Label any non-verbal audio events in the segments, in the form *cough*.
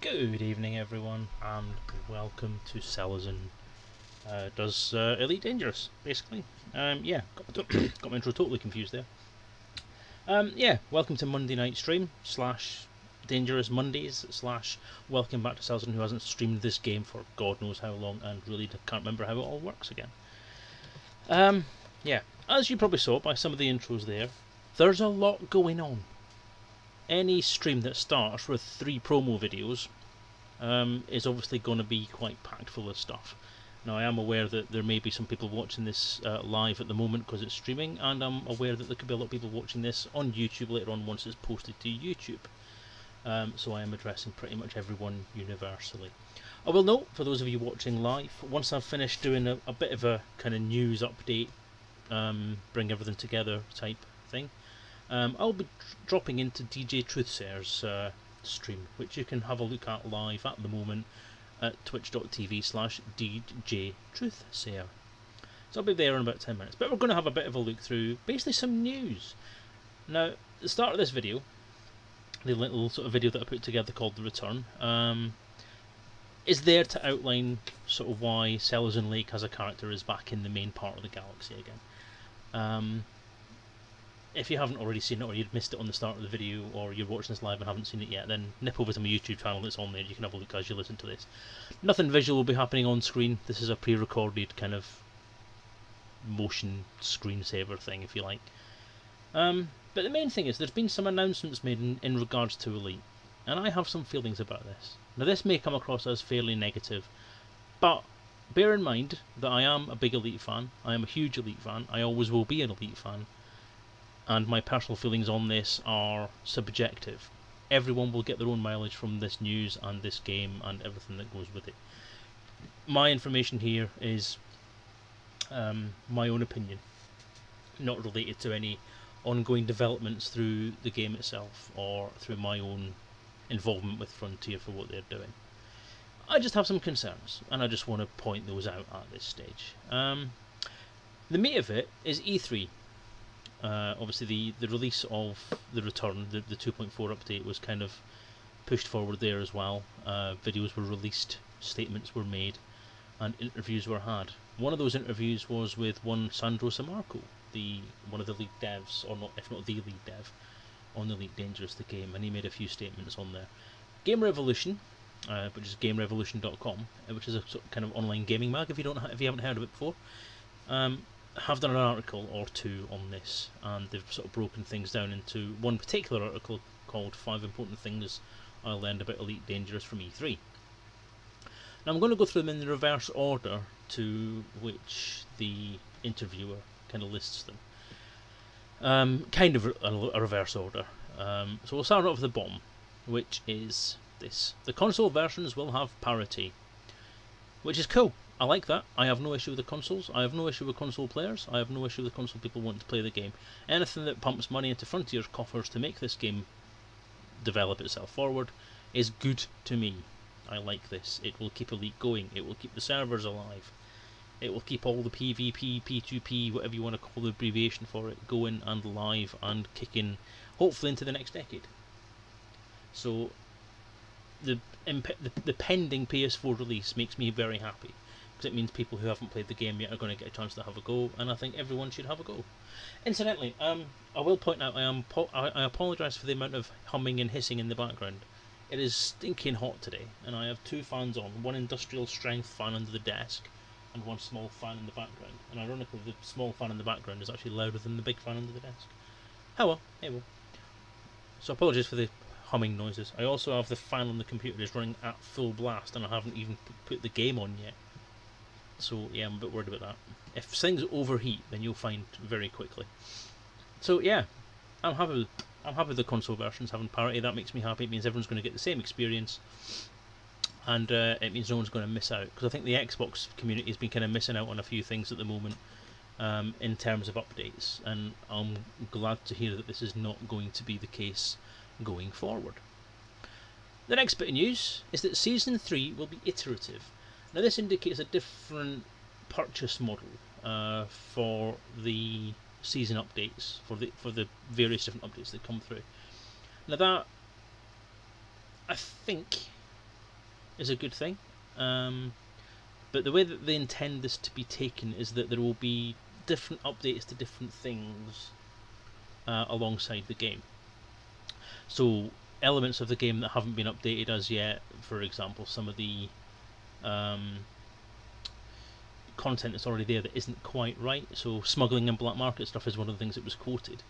Good evening, everyone, and welcome to Selezen. Uh, does uh, Elite Dangerous, basically. Um, yeah, got, *coughs* got my intro totally confused there. Um, yeah, welcome to Monday night stream slash Dangerous Mondays slash welcome back to Selezen, who hasn't streamed this game for God knows how long and really can't remember how it all works again. Um, yeah, as you probably saw by some of the intros there, there's a lot going on any stream that starts with three promo videos um, is obviously going to be quite packed full of stuff. Now, I am aware that there may be some people watching this uh, live at the moment because it's streaming, and I'm aware that there could be a lot of people watching this on YouTube later on once it's posted to YouTube. Um, so I am addressing pretty much everyone universally. I will note, for those of you watching live, once I've finished doing a, a bit of a kind of news update, um, bring everything together type thing, um, I'll be dropping into DJ Truthsayer's uh, stream, which you can have a look at live at the moment at twitch.tv slash DJ Truthsayer. So I'll be there in about 10 minutes. But we're going to have a bit of a look through basically some news. Now, the start of this video, the little sort of video that I put together called The Return, um, is there to outline sort of why Selezen Lake as a character is back in the main part of the galaxy again. Um, if you haven't already seen it or you'd missed it on the start of the video or you're watching this live and haven't seen it yet, then nip over to my YouTube channel that's on there. You can have a look as you listen to this. Nothing visual will be happening on screen. This is a pre-recorded kind of motion screensaver thing, if you like. Um, but the main thing is there's been some announcements made in, in regards to Elite, and I have some feelings about this. Now this may come across as fairly negative, but bear in mind that I am a big Elite fan. I am a huge Elite fan. I always will be an Elite fan and my personal feelings on this are subjective. Everyone will get their own mileage from this news and this game and everything that goes with it. My information here is um, my own opinion, not related to any ongoing developments through the game itself or through my own involvement with Frontier for what they're doing. I just have some concerns, and I just want to point those out at this stage. Um, the meat of it is E3 uh, obviously, the, the release of the return, the, the 2.4 update, was kind of pushed forward there as well. Uh, videos were released, statements were made, and interviews were had. One of those interviews was with one Sandro Sammarco, the one of the lead devs, or not, if not the lead dev, on the Elite Dangerous the game, and he made a few statements on there. Game Revolution, uh, which is GameRevolution.com, uh, which is a sort of kind of online gaming mag. If you don't, if you haven't heard of it before, um, have done an article or two on this, and they've sort of broken things down into one particular article called Five Important Things I Learned About Elite Dangerous from E3. Now I'm going to go through them in the reverse order to which the interviewer kind of lists them. Um, kind of a, reverse order. Um, so we'll start off with the bomb, which is this. The console versions will have parity, which is cool. I like that. I have no issue with the consoles. I have no issue with console players. I have no issue with console people wanting to play the game. Anything that pumps money into Frontier's coffers to make this game develop itself forward is good to me. I like this. It will keep Elite going. It will keep the servers alive. It will keep all the PvP, P2P, whatever you want to call the abbreviation for it, going and live and kicking, hopefully into the next decade. So, the the, the pending PS4 release makes me very happy because it means people who haven't played the game yet are going to get a chance to have a go, and I think everyone should have a go. Incidentally, um, I will point out I am po- I, I apologise for the amount of humming and hissing in the background. It is stinking hot today, and I have two fans on one industrial strength fan under the desk, and one small fan in the background. And ironically, the small fan in the background is actually louder than the big fan under the desk. Oh well, hey well. So apologies for the humming noises. I also have the fan on the computer is running at full blast, and I haven't even put the game on yet. So yeah, I'm a bit worried about that. If things overheat, then you'll find very quickly. So yeah, I'm happy. With, I'm happy with the console versions having parity. That makes me happy. It means everyone's going to get the same experience, and uh, it means no one's going to miss out. Because I think the Xbox community has been kind of missing out on a few things at the moment um, in terms of updates, and I'm glad to hear that this is not going to be the case going forward. The next bit of news is that Season 3 will be iterative. Now, this indicates a different purchase model uh, for the season updates, for the for the various different updates that come through. Now, that I think is a good thing. Um, but the way that they intend this to be taken is that there will be different updates to different things uh, alongside the game. So elements of the game that haven't been updated as yet, for example, some of the um, content that's already there that isn't quite right. So smuggling and black market stuff is one of the things that was quoted.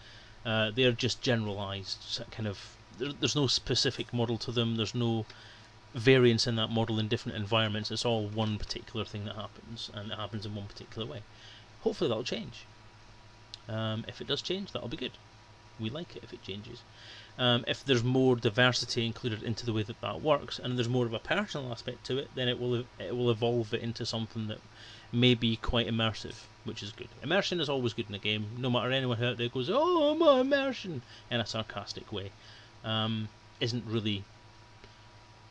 Uh, they're just generalised, kind of. There, there's no specific model to them. There's no variance in that model in different environments. It's all one particular thing that happens, and it happens in one particular way. Hopefully that'll change. Um, if it does change, that'll be good. We like it if it changes. Um, if there's more diversity included into the way that that works, and there's more of a personal aspect to it, then it will it will evolve it into something that may be quite immersive, which is good. Immersion is always good in a game, no matter anyone out there goes, "Oh, my immersion," in a sarcastic way, um, isn't really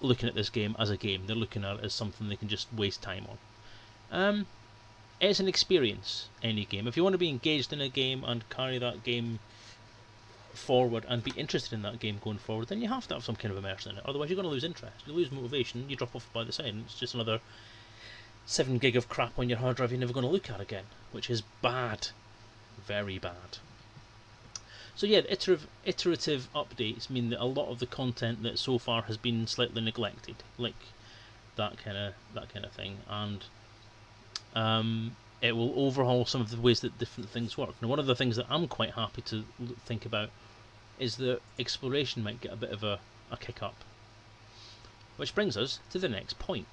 looking at this game as a game. They're looking at it as something they can just waste time on. Um, it's an experience, any game. If you want to be engaged in a game and carry that game forward and be interested in that game going forward, then you have to have some kind of immersion in it. Otherwise, you're going to lose interest. You lose motivation, you drop off by the side, and it's just another 7 gig of crap on your hard drive you're never going to look at again, which is bad. Very bad. So yeah, iterative, iterative updates mean that a lot of the content that so far has been slightly neglected, like that kind of that kind of thing, and um, it will overhaul some of the ways that different things work. Now, one of the things that I'm quite happy to think about is that exploration might get a bit of a, a kick up. Which brings us to the next point,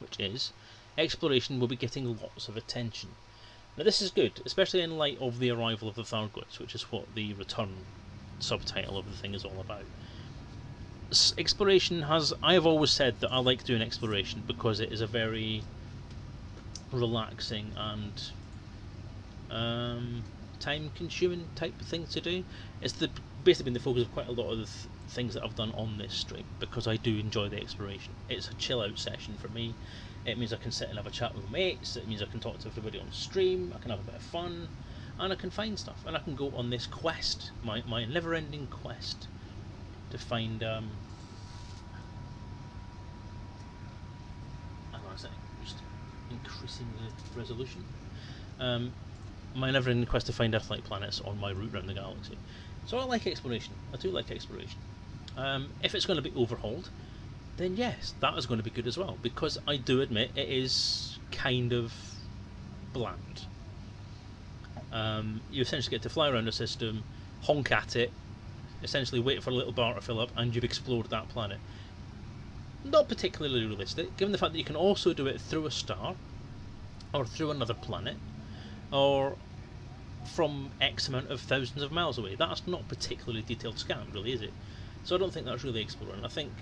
which is exploration will be getting lots of attention. Now, this is good, especially in light of the arrival of the Thargoids, which is what the return subtitle of the thing is all about. Exploration has. I have always said that I like doing exploration because it is a very relaxing and um, time consuming type of thing to do. It's the basically been the focus of quite a lot of the th- things that I've done on this stream because I do enjoy the exploration. It's a chill out session for me. It means I can sit and have a chat with mates. It means I can talk to everybody on stream. I can have a bit of fun, and I can find stuff. And I can go on this quest, my my never ending quest, to find um. Hang on a second, just increasing the resolution. Um, my never ending quest to find Earth-like planets on my route around the galaxy. So I like exploration. I do like exploration. Um, if it's going to be overhauled, then yes, that is going to be good as well. Because I do admit it is kind of bland. Um, you essentially get to fly around a system, honk at it, essentially wait for a little bar to fill up, and you've explored that planet. Not particularly realistic, given the fact that you can also do it through a star, or through another planet, or from X amount of thousands of miles away. That's not particularly detailed scan, really, is it? So I don't think that's really exploring. I think,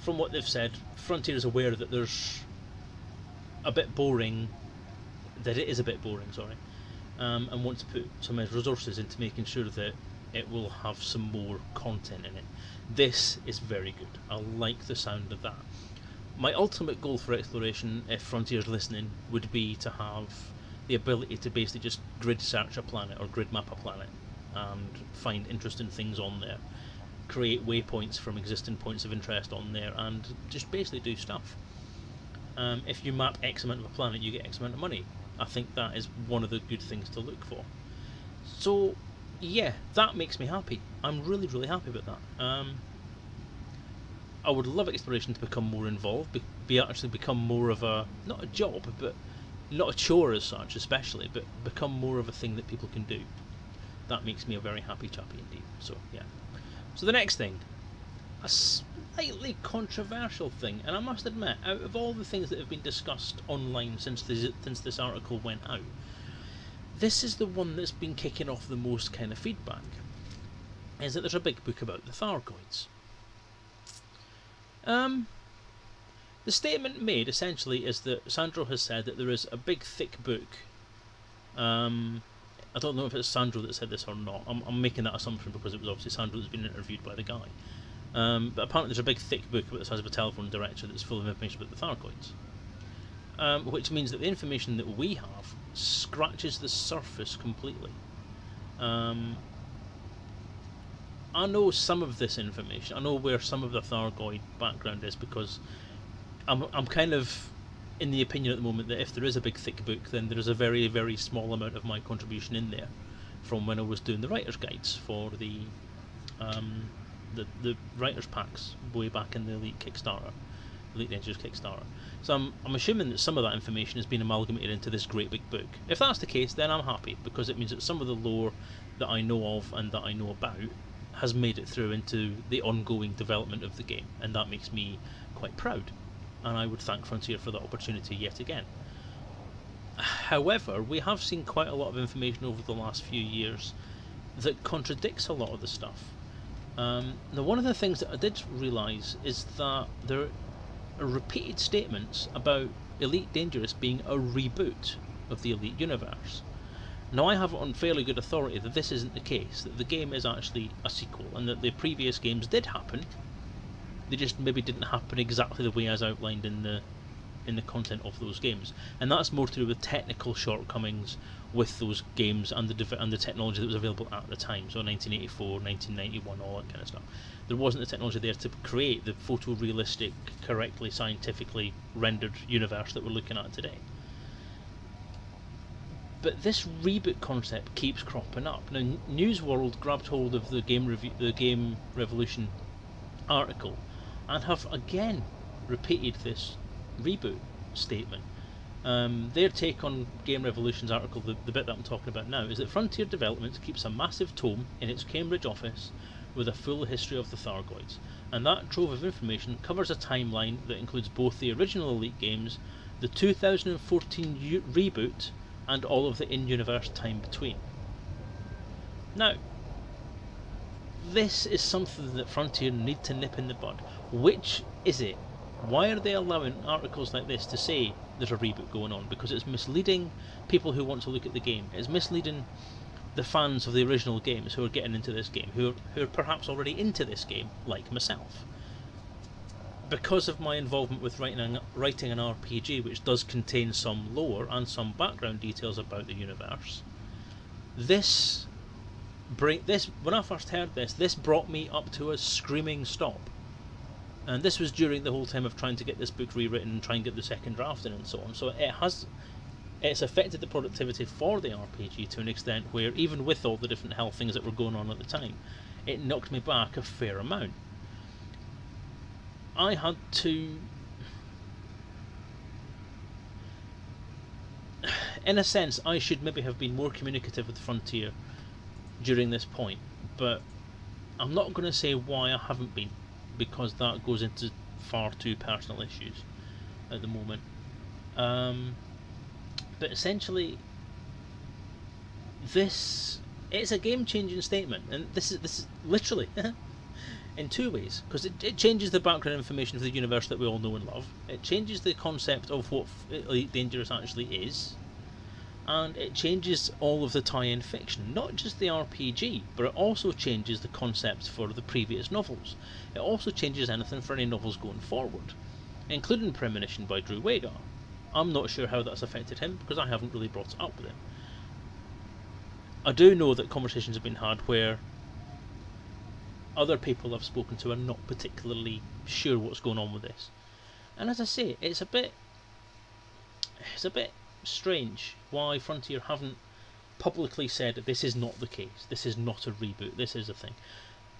from what they've said, Frontier is aware that there's a bit boring, that it is a bit boring, sorry, um, and wants to put some resources into making sure that it will have some more content in it. This is very good. I like the sound of that. My ultimate goal for exploration, if Frontier's listening, would be to have the ability to basically just grid search a planet or grid map a planet and find interesting things on there. create waypoints from existing points of interest on there and just basically do stuff. Um, if you map X amount of a planet, you get X amount of money. I think that is one of the good things to look for. So, yeah, that makes me happy. I'm really, really happy about that. Um, I would love exploration to become more involved, be, be actually become more of a not a job, but not a chore as such, especially, but become more of a thing that people can do. That makes me a very happy chappy indeed. So yeah. So the next thing, a slightly controversial thing, and I must admit, out of all the things that have been discussed online since this since this article went out, this is the one that's been kicking off the most kind of feedback. Is that there's a big book about the Thargoids. Um, the statement made essentially is that Sandro has said that there is a big thick book. Um, I don't know if it's Sandro that said this or not. I'm, I'm making that assumption because it was obviously Sandro that's been interviewed by the guy. Um, but apparently there's a big thick book about the size of a telephone directory that's full of information about the Thargoids. Um, which means that the information that we have scratches the surface completely. Um, I know some of this information. I know where some of the Thargoid background is because I'm I'm kind of in the opinion at the moment that if there is a big thick book, then there is a very very small amount of my contribution in there from when I was doing the writers' guides for the um, the the writers' packs way back in the Elite Kickstarter, Elite Dangerous Kickstarter. So I'm I'm assuming that some of that information has been amalgamated into this great big book. If that's the case, then I'm happy because it means that some of the lore that I know of and that I know about has made it through into the ongoing development of the game, and that makes me quite proud. And I would thank Frontier for that opportunity yet again. However, we have seen quite a lot of information over the last few years that contradicts a lot of the stuff. Um, now, one of the things that I did realise is that there repeated statements about Elite Dangerous being a reboot of the Elite universe. Now, I have it on fairly good authority that this isn't the case, that the game is actually a sequel, and that the previous games did happen. They just maybe didn't happen exactly the way as outlined in the in the content of those games, and that's more to do with technical shortcomings with those games and the and the technology that was available at the time. So 1984, 1991, all that kind of stuff. There wasn't the technology there to create the photorealistic, correctly scientifically rendered universe that we're looking at today. But this reboot concept keeps cropping up. Now, Newsworld grabbed hold of the game review, the Game Revolution article, and have again repeated this reboot statement. Um, their take on Game Revolution's article, the, the bit that I'm talking about now, is that Frontier Development keeps a massive tome in its Cambridge office with a full history of the Thargoids, and that trove of information covers a timeline that includes both the original Elite games, the 2014 u- reboot, and all of the in-universe time between. Now, this is something that Frontier need to nip in the bud. Which is it? Why are they allowing articles like this to say there's a reboot going on? Because it's misleading people who want to look at the game. It's misleading the fans of the original games who are getting into this game, who are, who are perhaps already into this game, like myself because of my involvement with writing an, writing an RPG which does contain some lore and some background details about the universe, this this when I first heard this, this brought me up to a screaming stop. And this was during the whole time of trying to get this book rewritten and try and get the second draft in and so on. So it has it's affected the productivity for the RPG to an extent where even with all the different health things that were going on at the time, it knocked me back a fair amount. I had to *sighs* in a sense I should maybe have been more communicative with Frontier during this point but I'm not going to say why I haven't been because that goes into far too personal issues at the moment um, but essentially this it's a game changing statement and this is this is literally *laughs* in two ways because it, it changes the background information for the universe that we all know and love. It changes the concept of what Elite Dangerous actually is and it changes all of the tie-in fiction not just the RPG but it also changes the concepts for the previous novels. It also changes anything for any novels going forward including Premonition by Drew Wagar I'm not sure how that's affected him because I haven't really brought it up with him I do know that conversations have been had where other people I've spoken to are not particularly sure what's going on with this. And as I say, it's a bit it's a bit strange why Frontier haven't publicly said this is not the case. This is not a reboot. This is a thing.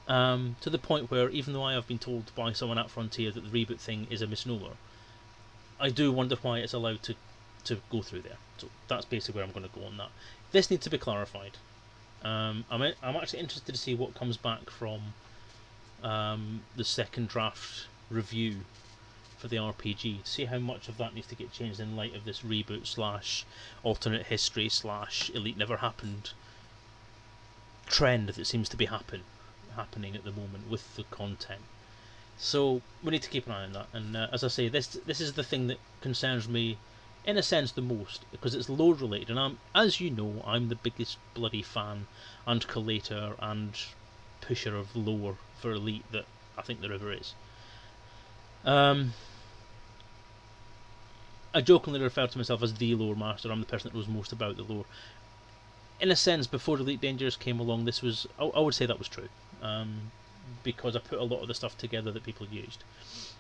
Um, to the point where even though I have been told by someone at Frontier that the reboot thing is a misnomer, I do wonder why it's allowed to to go through there. So that's basically where I'm going to go on that. This needs to be clarified. Um, I'm I'm actually interested to see what comes back from um, the second draft review for the RPG. See how much of that needs to get changed in light of this reboot slash alternate history slash Elite Never Happened trend that seems to be happen happening at the moment with the content. So we need to keep an eye on that. And uh, as I say, this this is the thing that concerns me in a sense the most because it's lore related and I'm as you know I'm the biggest bloody fan and collator and pusher of lore for Elite that I think there ever is. Um, I jokingly refer to myself as the lore master. I'm the person that knows most about the lore. In a sense, before Elite Dangerous came along, this was I, I would say that was true, um, because I put a lot of the stuff together that people used.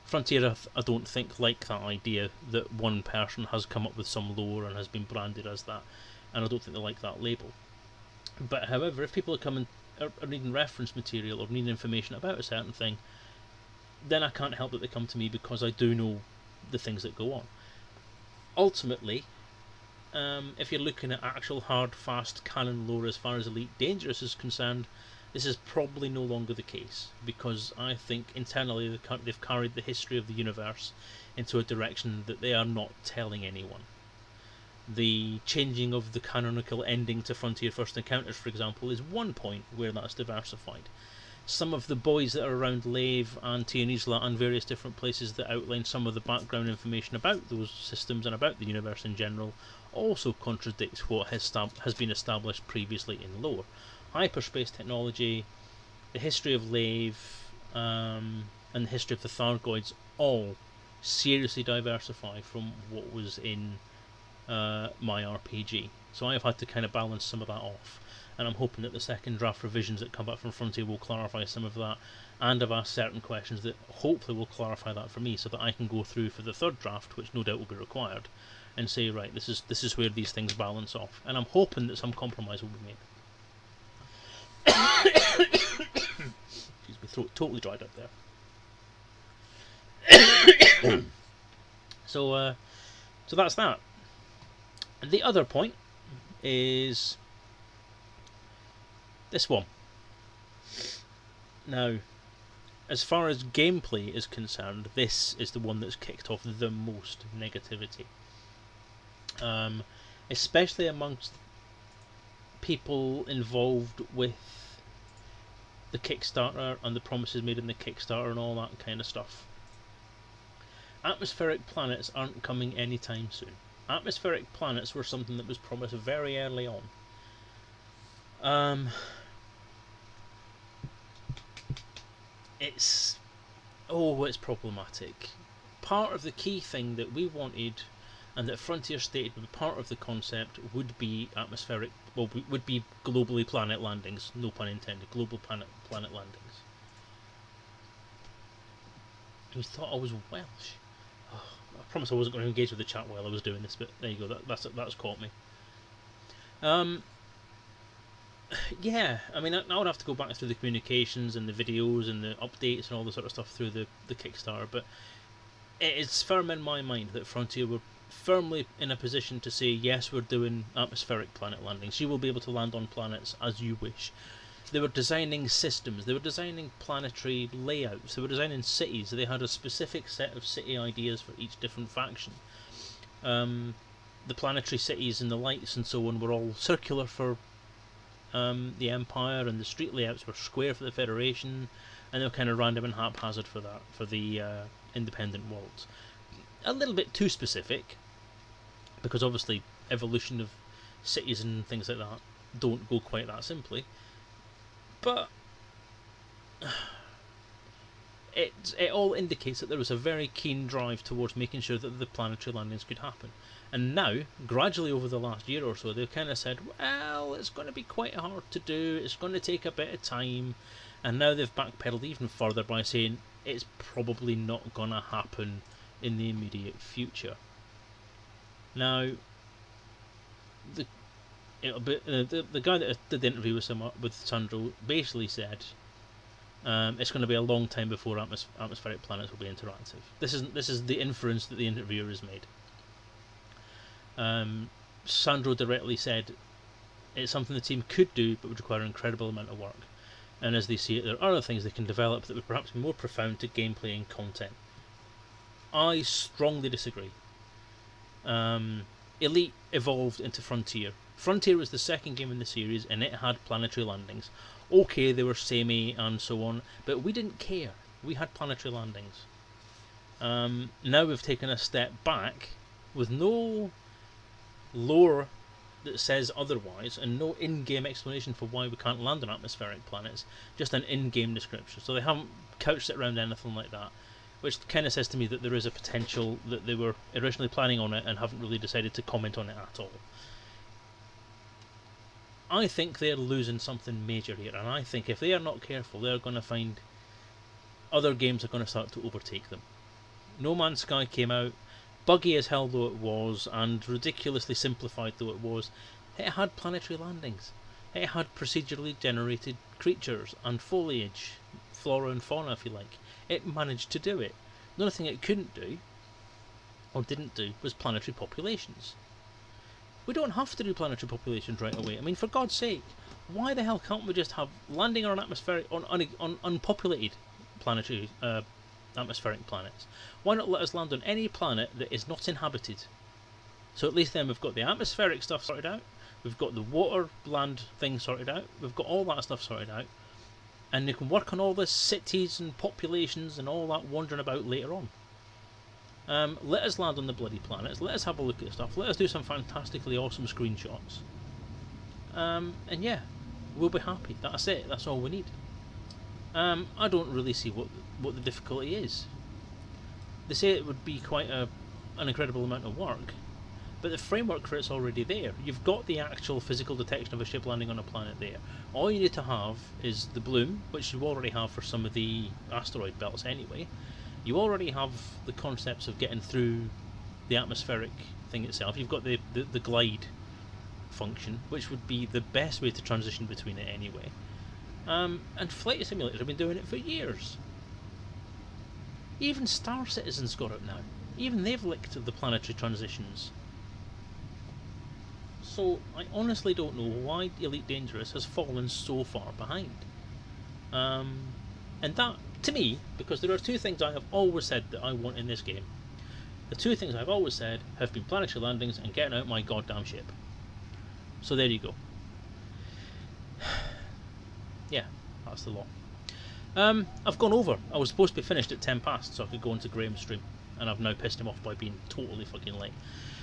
Frontier, I don't think, like that idea that one person has come up with some lore and has been branded as that, and I don't think they like that label. But however, if people are coming are, are needing reference material or needing information about a certain thing, then I can't help but they come to me because I do know the things that go on. Ultimately, um, if you're looking at actual hard, fast canon lore as far as Elite Dangerous is concerned, this is probably no longer the case because I think internally they've carried the history of the universe into a direction that they are not telling anyone. The changing of the canonical ending to Frontier First Encounters, for example, is one point where that's diversified. Some of the buoys that are around Lave and Isla and various different places that outline some of the background information about those systems and about the universe in general also contradicts what has, has been established previously in lore hyperspace technology, the history of Lave, um, and the history of the Thargoids all seriously diversify from what was in uh, my RPG. So I have had to kind of balance some of that off. And I'm hoping that the second draft revisions that come back from Frontier will clarify some of that. And I've asked certain questions that hopefully will clarify that for me so that I can go through for the third draft, which no doubt will be required, and say, right, this is this is where these things balance off. And I'm hoping that some compromise will be made. Excuse me, throat totally dried up there. *coughs* so, uh, so that's that. The other point is this one. Now, as far as gameplay is concerned, this is the one that's kicked off the most negativity. Um, especially amongst people involved with the Kickstarter and the promises made in the Kickstarter and all that kind of stuff. Atmospheric planets aren't coming anytime soon. Atmospheric planets were something that was promised very early on. Um, it's oh, it's problematic. Part of the key thing that we wanted and that Frontier stated would be part of the concept would be atmospheric, well, would be globally planet landings, no pun intended, global planet planet landings. You thought I was Welsh. Oh, I promise I wasn't going to engage with the chat while I was doing this, but there you go. That, that's that's caught me. Um. Yeah, I mean, I, I would have to go back through the communications and the videos and the updates and all the sort of stuff through the the Kickstarter, but it's firm in my mind that Frontier were firmly in a position to say, yes, we're doing atmospheric planet landings. You will be able to land on planets as you wish. They were designing systems, they were designing planetary layouts, they were designing cities. They had a specific set of city ideas for each different faction. Um, the planetary cities and the lights and so on were all circular for um, the Empire, and the street layouts were square for the Federation, and they were kind of random and haphazard for that for the uh, independent worlds a little bit too specific because obviously evolution of cities and things like that don't go quite that simply. But *sighs* it it all indicates that there was a very keen drive towards making sure that the planetary landings could happen. And now, gradually over the last year or so, they've kind of said, well, it's going to be quite hard to do. It's going to take a bit of time. and now they've backpedaled even further by saying it's probably not going to happen in the immediate future. Now, the be, uh, the the guy that did the interview with some with Sandro basically said um, it's going to be a long time before atmos- atmospheric planets will be interactive. This is this is the inference that the interviewer has made. Um, Sandro directly said it's something the team could do, but would require an incredible amount of work. And as they see it, there are other things they can develop that would perhaps be more profound to gameplay and content. I strongly disagree. Um, Elite evolved into Frontier. Frontier was the second game in the series, and it had planetary landings. Okay, they were samey and so on, but we didn't care. We had planetary landings. Um, now we've taken a step back with no lore that says otherwise and no in-game explanation for why we can't land on atmospheric planets just an in-game description so they haven't couched it around anything like that which kind of says to me that there is a potential that they were originally planning on it and haven't really decided to comment on it at all I think they're losing something major here and I think if they are not careful they're going to find other games are going to start to overtake them No Man's Sky came out buggy as hell though it was, and ridiculously simplified though it was, it had planetary landings. It had procedurally generated creatures and foliage, flora and fauna, if you like. It managed to do it. The only thing it couldn't do, or didn't do, was planetary populations. We don't have to do planetary populations right away. I mean, for God's sake, why the hell can't we just have landing on atmospheric on, on, on unpopulated planetary uh, atmospheric planets. Why not let us land on any planet that is not inhabited? So at least then we've got the atmospheric stuff sorted out, we've got the water land thing sorted out, we've got all that stuff sorted out, and you can work on all the cities and populations and all that wandering about later on. Um, let us land on the bloody planets, let us have a look at stuff, let us do some fantastically awesome screenshots. Um, and yeah, we'll be happy. That's it, that's all we need. Um, I don't really see what what the difficulty is. They say it would be quite a, an incredible amount of work, but the framework for it's already there. You've got the actual physical detection of a ship landing on a planet there. All you need to have is the bloom, which you already have for some of the asteroid belts anyway. You already have the concepts of getting through the atmospheric thing itself. You've got the, the, the glide function, which would be the best way to transition between it anyway. Um, and flight simulators have been doing it for years. Even Star Citizen's got it now. Even they've licked the planetary transitions. So I honestly don't know why Elite Dangerous has fallen so far behind. Um, and that, to me, because there are two things I have always said that I want in this game. The two things I've always said have been planetary landings and getting out my goddamn ship. So there you go. *sighs* yeah, that's the lot. Um, I've gone over. I was supposed to be finished at 10 past so I could go into Graeme's stream, and I've now pissed him off by being totally fucking late.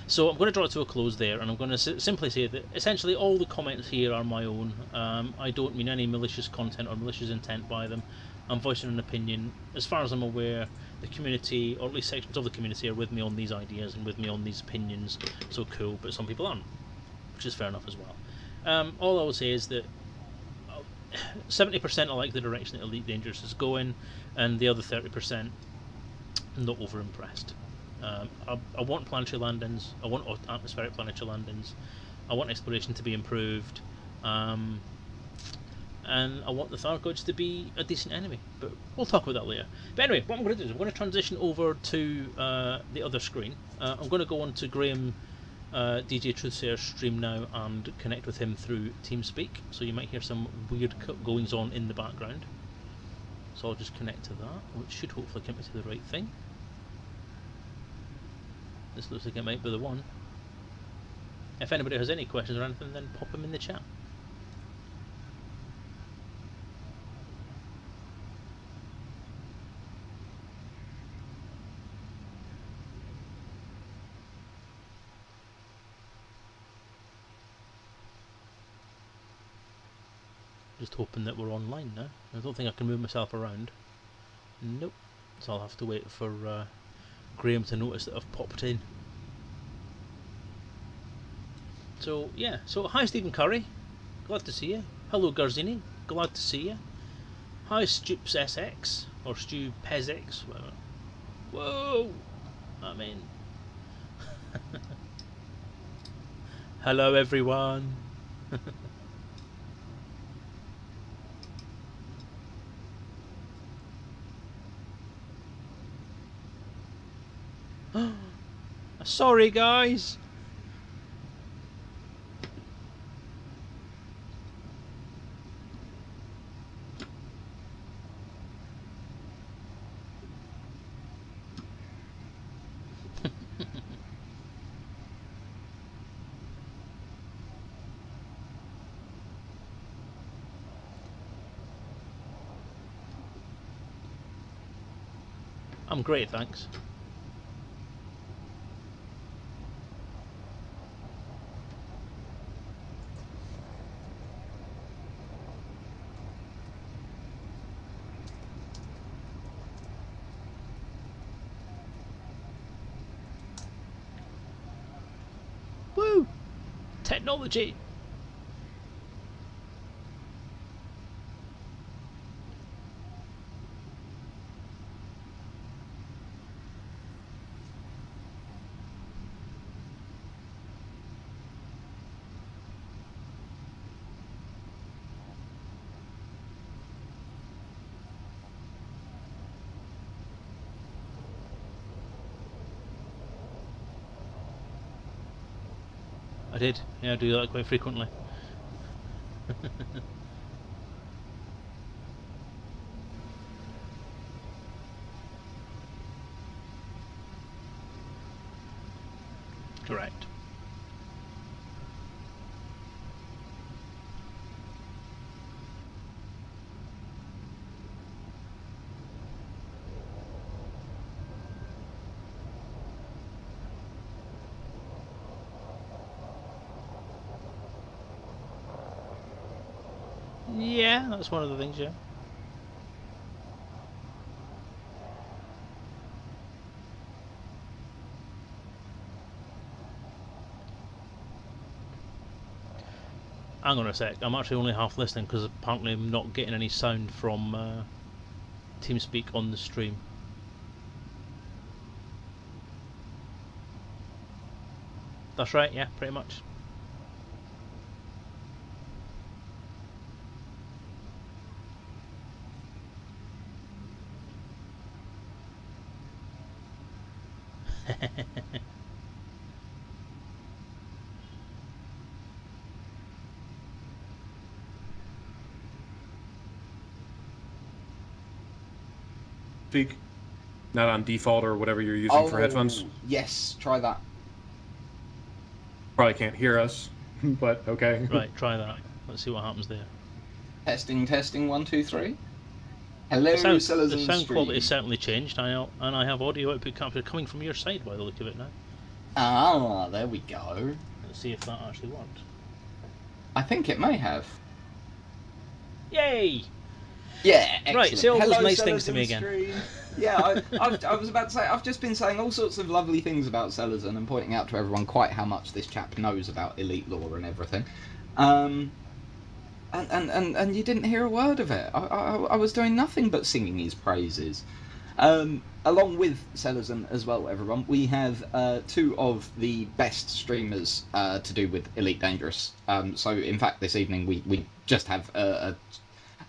So I'm going to draw it to a close there, and I'm going to simply say that essentially all the comments here are my own. Um, I don't mean any malicious content or malicious intent by them. I'm voicing an opinion. As far as I'm aware, the community, or at least sections of the community, are with me on these ideas and with me on these opinions. So cool, but some people aren't, which is fair enough as well. Um, all I will say is that seventy percent I like the direction that Elite Dangerous is going, and the other thirty percent not over impressed. Um, I, I want planetary landings. I want atmospheric planetary landings. I want exploration to be improved, um, and I want the Thargoids to be a decent enemy. But we'll talk about that later. But anyway, what I'm going to do is I'm going to transition over to uh, the other screen. Uh, I'm going to go on to Graeme uh, DJ Truthsayer stream now and connect with him through TeamSpeak. So you might hear some weird goings on in the background. So I'll just connect to that, which should hopefully get me to the right thing. This looks like it might be the one. If anybody has any questions or anything, then pop them in the chat. Just hoping that we're online now. I don't think I can move myself around. Nope. So I'll have to wait for uh, Graeme to notice that I've popped in. So yeah, so hi Stephen Curry, glad to see you. Hello Garzini, glad to see you. Hi, Stoops SX or Stu Pezx, whatever. Whoa! I'm in. *laughs* Hello, everyone. *laughs* *gasps* Sorry, guys. *laughs* I'm great, thanks. Technology! I did. Yeah, I do that quite frequently. Correct. Yeah, that's one of the things, yeah. Hang on a sec, I'm actually only half listening because apparently I'm not getting any sound from uh, TeamSpeak on the stream. That's right, yeah, pretty much. Speak. Not on default or whatever you're using for headphones. Oh, Yes, try that. Probably can't hear us, *laughs* but okay. Right, try that. Let's see what happens there. Testing, testing, one, two, three. Hello, The sound, sellers the sound quality has certainly changed, I and I have audio output capture coming from your side by the look of it now. Ah, there we go. Let's see if that actually worked. I think it may have. Yay! Yeah, excellent. Right, say all those nice things to me in again. Yeah, I, I, I was about to say, I've just been saying all sorts of lovely things about Selezen and pointing out to everyone quite how much this chap knows about elite lore and everything. Um, and, and, and, and you didn't hear a word of it. I, I, I was doing nothing but singing his praises. Um, along with Selezen as well, everyone, we have uh, two of the best streamers uh, to do with Elite Dangerous. Um, so, in fact, this evening we, we just have a,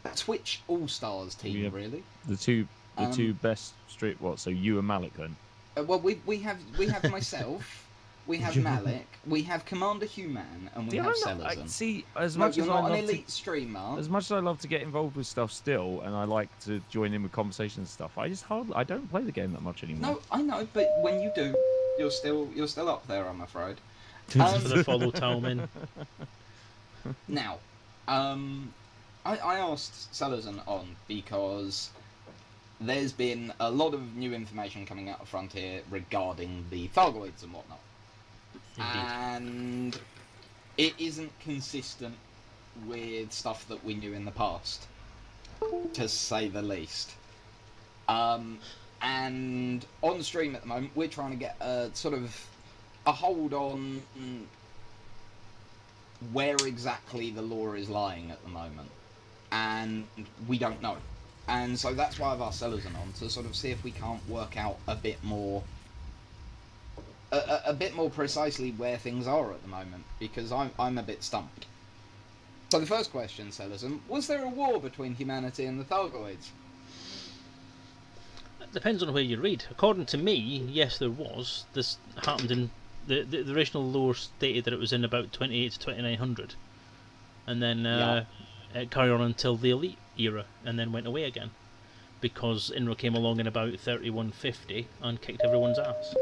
a, Twitch All Stars team, really. The two, the Um, two best straight. What? So you and Malik then? Uh, well, we we have we have myself, we *laughs* have Malik, we have Commander Human, and we Yeah, have I'm not- I- see, as No, much you're as not I an love to, elite streamer. as much as I love to get involved with stuff still, and I like to join in with conversations and stuff, I just hardly, I don't play the game that much anymore. No, I know, but when you do, you're still you're still up there. I'm afraid. *laughs* Um, For the follow Talman. *laughs* Now, um, I, I asked Selezen on because there's been a lot of new information coming out of Frontier regarding the Thargoids and whatnot. And it isn't consistent with stuff that we knew in the past, to say the least. Um, and on stream at the moment, we're trying to get a sort of a hold on where exactly the lore is lying at the moment, and we don't know. And so that's why I've asked Selezen on to sort of see if we can't work out a bit more, a, a, a bit more precisely where things are at the moment, because I'm I'm a bit stumped. So the first question, Selezen, was there a war between humanity and the Thargoids? It depends on where you read. According to me, yes, there was. This happened in the the, the original lore stated that it was in about 28 to 2900, and then uh, it carried on until the Elite era, and then went away again, because Inra came along in about 3150 and kicked everyone's ass.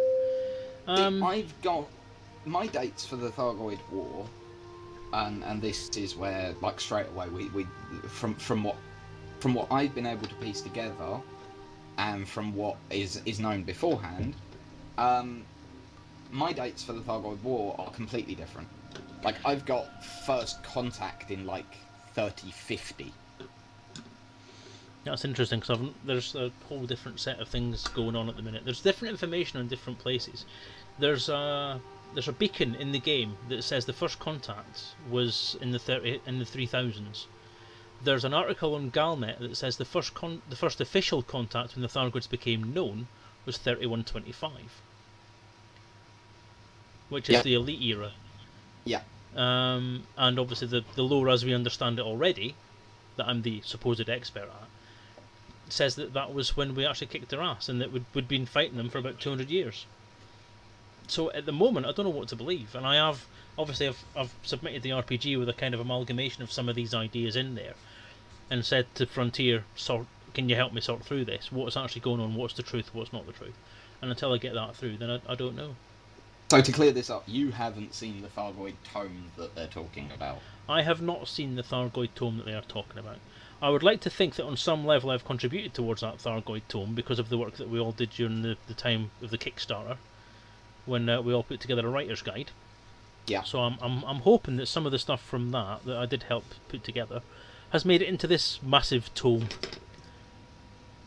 Um, I've got my dates for the Thargoid War, and and this is where like straight away we, we from from what from what I've been able to piece together, and from what is is known beforehand, um, my dates for the Thargoid War are completely different. Like I've got first contact in like thirty fifty. That's interesting because there's a whole different set of things going on at the minute. There's different information in different places. There's a there's a beacon in the game that says the first contact was in the 30 in the 3000s. There's an article on Galnet that says the first con- the first official contact when the Thargoids became known was 3125, which is Yeah. the elite era. Yeah. Um, and obviously the the lore as we understand it already, that I'm the supposed expert at, says that that was when we actually kicked their ass and that we'd, we'd been fighting them for about 200 years. So at the moment, I don't know what to believe, and I have obviously I've, I've submitted the RPG with a kind of amalgamation of some of these ideas in there, and said to Frontier, sort, can you help me sort through this? What's actually going on? What's the truth? What's not the truth? And until I get that through, then I, I don't know. So to clear this up, you haven't seen the Thargoid tome that they're talking about. I have not seen the Thargoid tome that they are talking about. I would like to think that on some level I've contributed towards that Thargoid tome because of the work that we all did during the, the time of the Kickstarter, when uh, we all put together a writer's guide. Yeah. So I'm, I'm I'm hoping that some of the stuff from that that I did help put together has made it into this massive tome.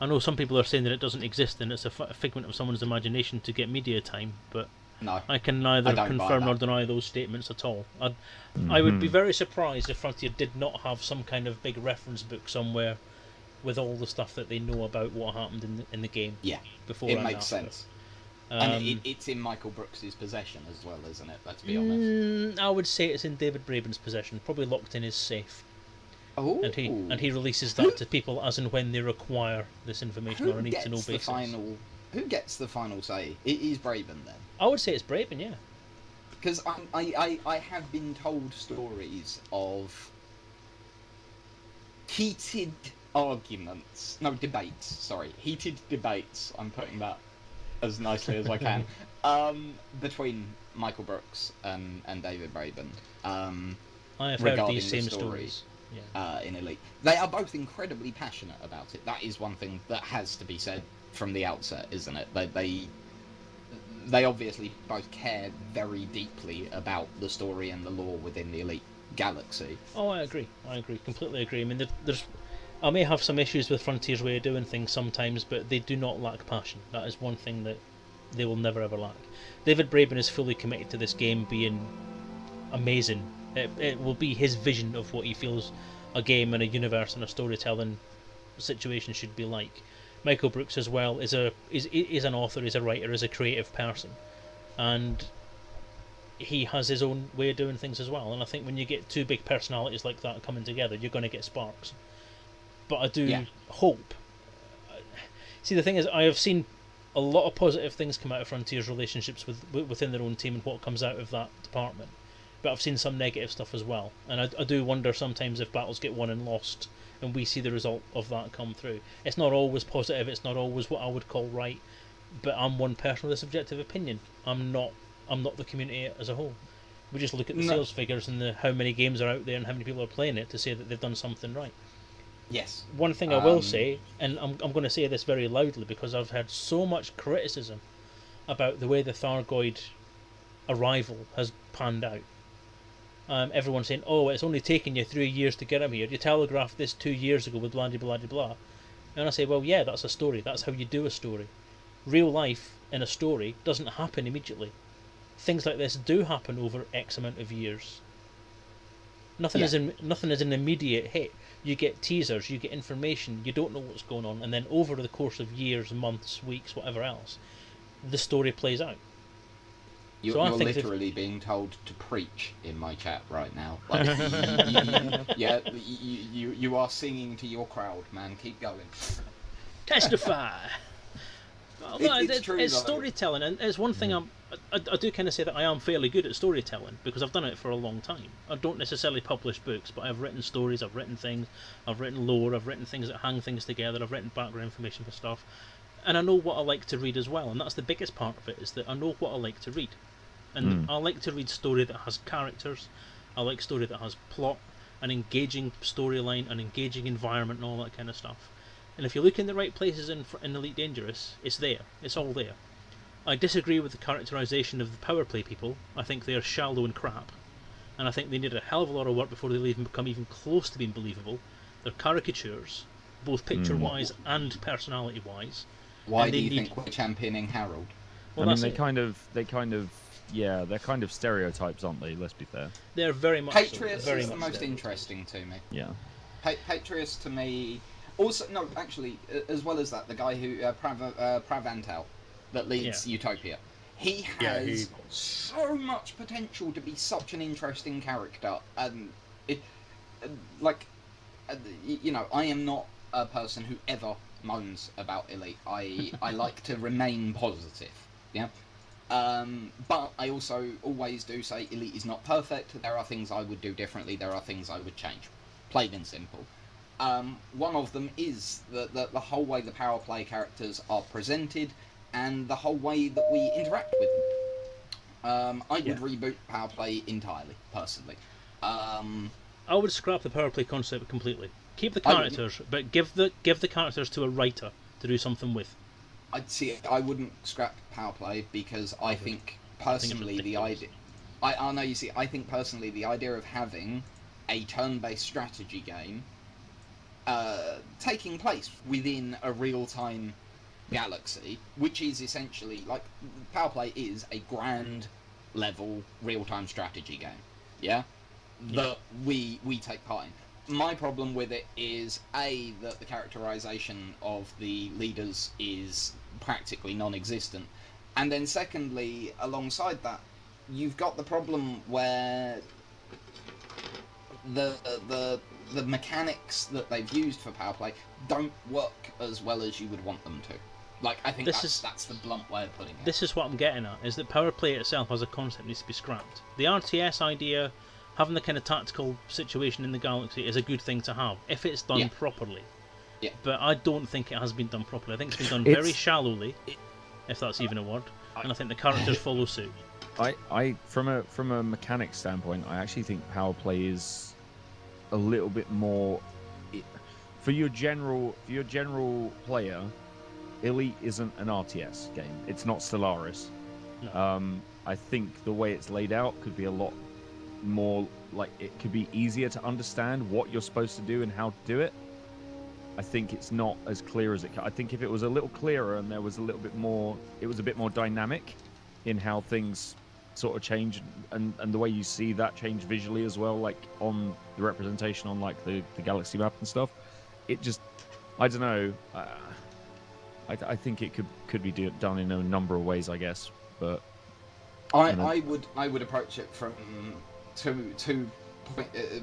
I know some people are saying that it doesn't exist and it's a, f- a figment of someone's imagination to get media time, but No. I can neither I confirm nor deny those statements at all. I'd, I would be very surprised if Frontier did not have some kind of big reference book somewhere with all the stuff that they know about what happened in the, in the game Yeah. before It makes sense. Um, and it, it's in Michael Brooks's possession as well, isn't it? Let's be honest. mm, I would say it's in David Braben's possession, probably locked in his safe, Oh, and he and he releases that to people as and when they require this information who on a need gets to know the basis. final? Who gets the final say? It is Braben then, I would say it's Braben, yeah. because I, I I I have been told stories of heated arguments, no debates. Sorry, heated debates. I'm putting that as nicely as I can. *laughs* um, between Michael Brooks and and David Braben. Um, I have heard these the same story. stories. Yeah. uh, in Elite. They are both incredibly passionate about it. That is one thing that has to be said from the outset, isn't it? They they, they obviously both care very deeply about the story and the lore within the Elite galaxy. Oh, I agree. I agree. Completely agree. I mean, there, there's. I may have some issues with Frontier's way of doing things sometimes, but they do not lack passion. That is one thing that they will never ever lack. David Braben is fully committed to this game being amazing. It, it will be his vision of what he feels a game and a universe and a storytelling situation should be like. Michael Brooks as well is a is is an author, is a writer, is a creative person, and he has his own way of doing things as well. And I think when you get two big personalities like that coming together, you're going to get sparks. But I do Yeah. hope. Uh, see, the thing is, I have seen a lot of positive things come out of Frontier's relationships with within their own team and what comes out of that department. But I've seen some negative stuff as well, and I, I do wonder sometimes if battles get won and lost, and we see the result of that come through. It's not always positive. It's not always what I would call right. But I'm one person with a subjective opinion. I'm not. I'm not the community as a whole. We just look at the No. sales figures and the how many games are out there and how many people are playing it to say that they've done something right. Yes. One thing I will Um, say, and I'm, I'm going to say this very loudly because I've had so much criticism about the way the Thargoid arrival has panned out. Um, everyone's saying, oh, it's only taken you three years to get him here. You telegraphed this two years ago with blah, blah, blah, blah. And I say, well, yeah, that's a story. That's how you do a story. Real life in a story doesn't happen immediately. Things like this do happen over X amount of years. Nothing Yeah. is in, nothing is an immediate hit. You get teasers, you get information, you don't know what's going on, and then over the course of years, months, weeks, whatever else, the story plays out. You're, So you're literally being told to preach in my chat right now. *laughs* Like, y- y- y- yeah, you you are singing to your crowd, man. Keep going. Testify. *laughs* Well, It- no, it's it- true, it's storytelling, and it's one thing mm. I'm. I, I do kind of say that I am fairly good at storytelling because I've done it for a long time. I don't necessarily publish books, but I've written stories, I've written things, I've written lore, I've written things that hang things together, I've written background information for stuff, and I know what I like to read as well. And that's the biggest part of it is that I know what I like to read, and Mm. I like to read story that has characters. I like story that has plot, an engaging storyline, an engaging environment, and all that kind of stuff. And if you look in the right places in, in Elite Dangerous, it's there. It's all there. I disagree with the characterization of the power play people. I think they are shallow and crap. And I think they need a hell of a lot of work before they'll even become even close to being believable. They're caricatures, both picture wise and personality wise. Why And do you need- think we're championing Harold? Well, I mean, they it. kind of, they kind of, yeah, they're kind of stereotypes, aren't they? Let's be fair. They're very much. so. Patreus very is the most so. interesting to me. Yeah. Pa- Patreus to me. Also, no, actually, as well as that, the guy who uh, Prav, uh, Pranav Antal that leads Utopia, he Yeah, has he- so much potential to be such an interesting character, and it, uh, like, uh, you know, I am not a person who ever moans about Elite. I I like to remain positive. Yeah. Um, but I also always do say Elite is not perfect. There are things I would do differently. There are things I would change. Plain and simple. Um, one of them is the, the, the whole way the power play characters are presented and the whole way that we interact with them. Um, I would Yeah. reboot power play entirely, personally. Um, I would scrap the power play concept completely. Keep the I would- characters, but give the give the characters to a writer to do something with. I'd see. I wouldn't scrap power play because I think personally the idea. I, I know you see. I think personally the idea of having a turn-based strategy game uh, taking place within a real-time galaxy, which is essentially like power play is a grand level real-time strategy game. Yeah, that we we take part in. My problem with it is a that the characterization of the leaders is practically non-existent, and then secondly, alongside that, you've got the problem where the the the mechanics that they've used for power play don't work as well as you would want them to. Like I think This that's, is- that's the blunt way of putting it. This is what I'm getting at: is that power play itself as a concept needs to be scrapped. The RTS idea, having the kind of tactical situation in the galaxy, is a good thing to have if it's done Yeah. properly. Yeah. But I don't think it has been done properly. I think it's been done very shallowly, if that's even a word. And I think the characters follow suit. *laughs* I, I from a from a mechanics standpoint, I actually think power play is a little bit more for your general for your general player. Elite isn't an RTS game. It's not Stellaris. No. Um, I think the way it's laid out could be a lot more like it could be easier to understand what you're supposed to do and how to do it. I think it's not as clear as it. I think if it was a little clearer and there was a little bit more, it was a bit more dynamic in how things sort of change and and the way you see that change visually as well, like on the representation on like the the galaxy map and stuff. It just, I don't know. Uh, I I think it could could be do, done in a number of ways, I guess. But I, then- I would I would approach it from two two.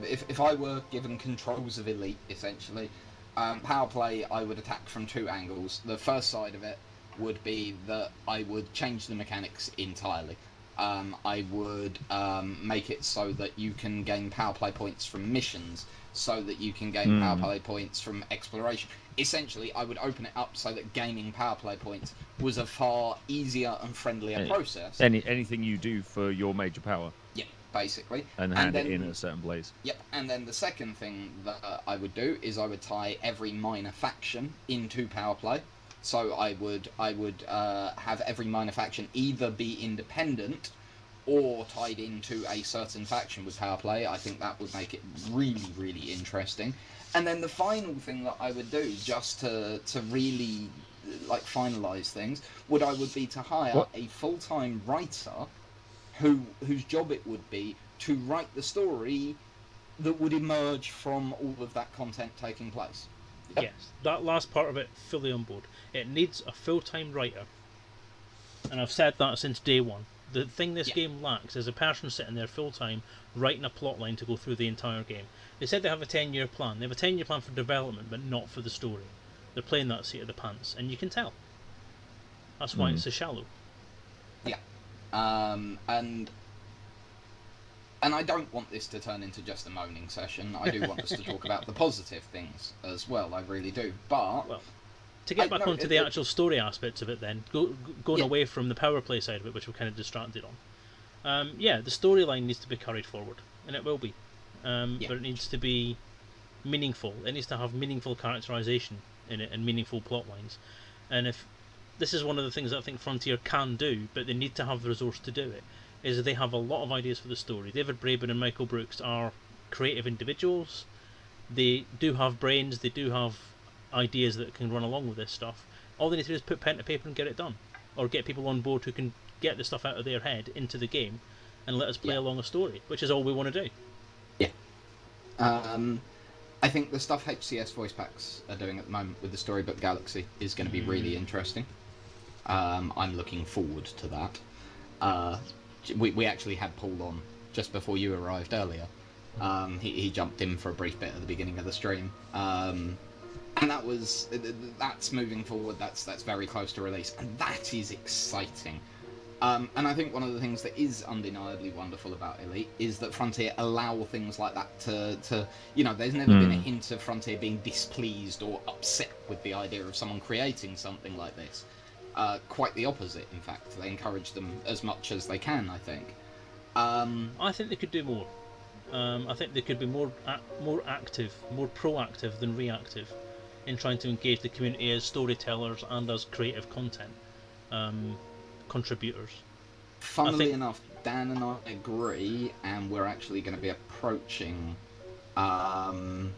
If if I were given controls of elite, essentially, um, power play, I would attack from two angles. The first side of it would be that I would change the mechanics entirely. Um, I would um, make it so that you can gain power play points from missions, so that you can gain Hmm. power play points from exploration. Essentially, I would open it up so that gaining power play points was a far easier and friendlier Any- process. any anything you do for your major power Yeah, basically. and hand then, it in at a certain place. Yep, and then the second thing that uh, I would do is I would tie every minor faction into power play. So I would I would uh, have every minor faction either be independent or tied into a certain faction with power play. I think that would make it really really interesting. And then the final thing that I would do just to to really like finalize things would I would be to hire What? a full time writer who whose job it would be to write the story that would emerge from all of that content taking place. Yep. Yes, that last part of it, fully on board. It needs a full time writer. And I've said that since day one. The thing this Yeah. game lacks is a person sitting there full time writing a plot line to go through the entire game. They said they have a 10 year plan. They have a 10 year plan for development, but not for the story. They're playing that seat of the pants, and you can tell. That's why Hmm. it's so shallow. Um, and and I don't want this to turn into just a moaning session. I do want us to talk about the *laughs* positive things as well. I really do. But Well, To get I- back no, onto it- the it- actual story aspects of it, then go, go- going Yeah. away from the power play side of it, which we're kind of distracted on. Um, yeah, the storyline needs to be carried forward, and it will be, um, Yeah. but it needs to be meaningful. It needs to have meaningful characterization in it and meaningful plot lines. And if this is one of the things that I think Frontier can do, but they need to have the resource to do it, is they have a lot of ideas for the story. David Braben and Michael Brooks are creative individuals. They do have brains. They do have ideas that can run along with this stuff. All they need to do is put pen to paper and get it done, or get people on board who can get the stuff out of their head into the game, and let us play Yeah. along a story, which is all we want to do. um, I think the stuff HCS voice packs are doing at the moment with the Storybook Galaxy is going to be really Mm. interesting. Um, I'm looking forward to that. Uh, we, we actually had Paul on just before you arrived earlier. Um, he, he jumped in for a brief bit at the beginning of the stream. Um, and that was that's moving forward. That's that's very close to release, and that is exciting. Um, and I think one of the things that is undeniably wonderful about Elite is that Frontier allow things like that to, to you know, there's never been a Hmm. hint of Frontier being displeased or upset with the idea of someone creating something like this. Uh, quite the opposite, in fact. They encourage them as much as they can, I think. Um, I think they could do more. Um, I think they could be more more active, more proactive than reactive, in trying to engage the community as storytellers and as creative content um, contributors. Funnily think- enough, Dan and I agree, and we're actually going to be approaching. Um,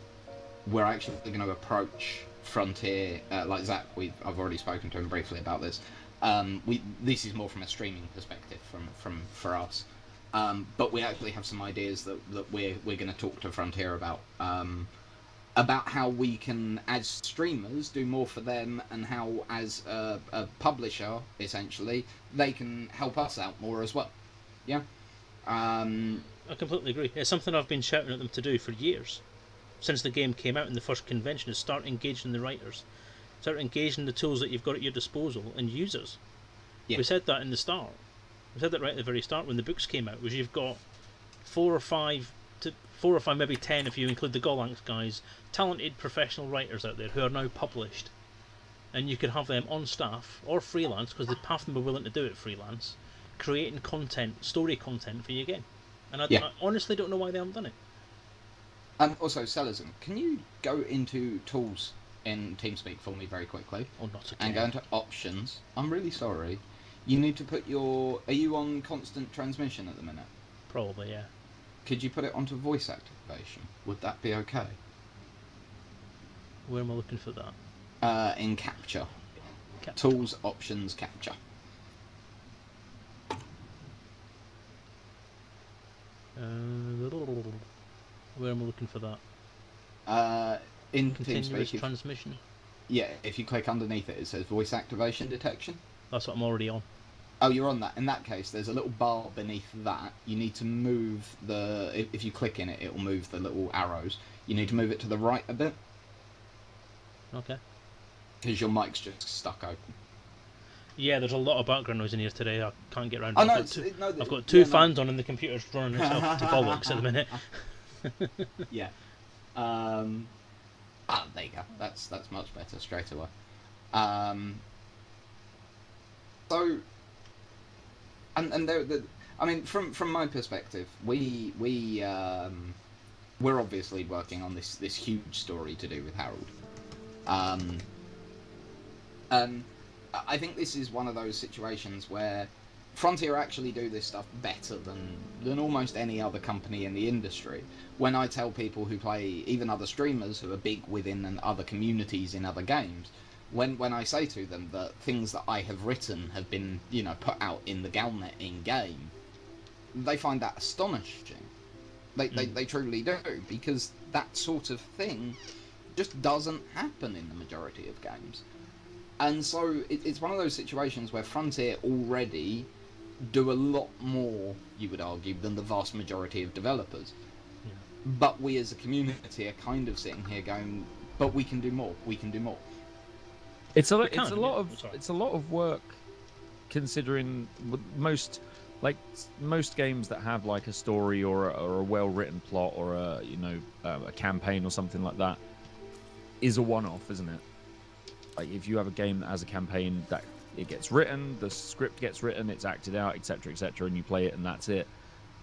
we're actually going to approach Frontier, uh, like Zach. We've I've already spoken to him briefly about this. Um, we this is more from a streaming perspective from from for us, um, but we actually have some ideas that, that we're we're going to talk to Frontier about. Um, about how we can, as streamers, do more for them, and how, as a, a publisher, essentially, they can help us out more as well. Yeah. Um, I completely agree. It's something I've been shouting at them to do for years, since the game came out in the first convention. Is start engaging the writers, start engaging the tools that you've got at your disposal, and users. Yeah. We said that in the start. We said that right at the very start when the books came out. Was you've got four or five to four or five, maybe ten if you include the Gollancz guys, talented professional writers out there who are now published, and you could have them on staff or freelance because half of them are willing to do it freelance, creating content, story content for your game. And I, Yeah. I honestly don't know why they haven't done it. And also, Selezen, can you go into tools in TeamSpeak for me very quickly Or not again. and go into options? I'm really sorry. You need to put your. Are you on constant transmission at the minute? Probably, yeah. Could you put it onto voice activation? Would that be okay? Where am I looking for that? Uh, in capture. Cap- Tools, options, capture. Uh, where am I looking for that? Uh, in Continuous TeamSpeak, if, transmission. yeah, if you click underneath it, it says voice activation detection. That's what I'm already on. Oh, you're on that. In that case, there's a little bar beneath that. You need to move the. If, if you click in it, it will move the little arrows. You need to move it to the right a bit Okay. because your mic's just stuck open. Yeah, there's a lot of background noise in here today. I can't get around. Oh I've no, got two, it- no, I've got yeah, two no. fans on and the computer's running itself *laughs* to bollocks at the minute. *laughs* *laughs* Yeah. Um, ah, there you go. That's that's much better straight away. Um, so, and and there, the, I mean, from from my perspective, we we um, we're obviously working on this this huge story to do with Harold. Um, I I think this is one of those situations where Frontier actually do this stuff better than than almost any other company in the industry. When I tell people who play, even other streamers who are big within and other communities in other games, when when I say to them that things that I have written have been you know put out in the Galnet in game, they find that astonishing They, they, Mm. they truly do because that sort of thing just doesn't happen in the majority of games. And so it, it's one of those situations where Frontier already do a lot more, you would argue, than the vast majority of developers. Yeah. But we as a community are kind of sitting here going, but we can do more, we can do more. It's a We it's a lot I'm of sorry. it's a lot of work, considering most like most games that have like a story or a, or a well written plot or a you know uh, a campaign or something like that is a one off, isn't it? Like if you have a game that has a campaign that it gets written, the script gets written, it's acted out, etc., etc., and you play it and that's it.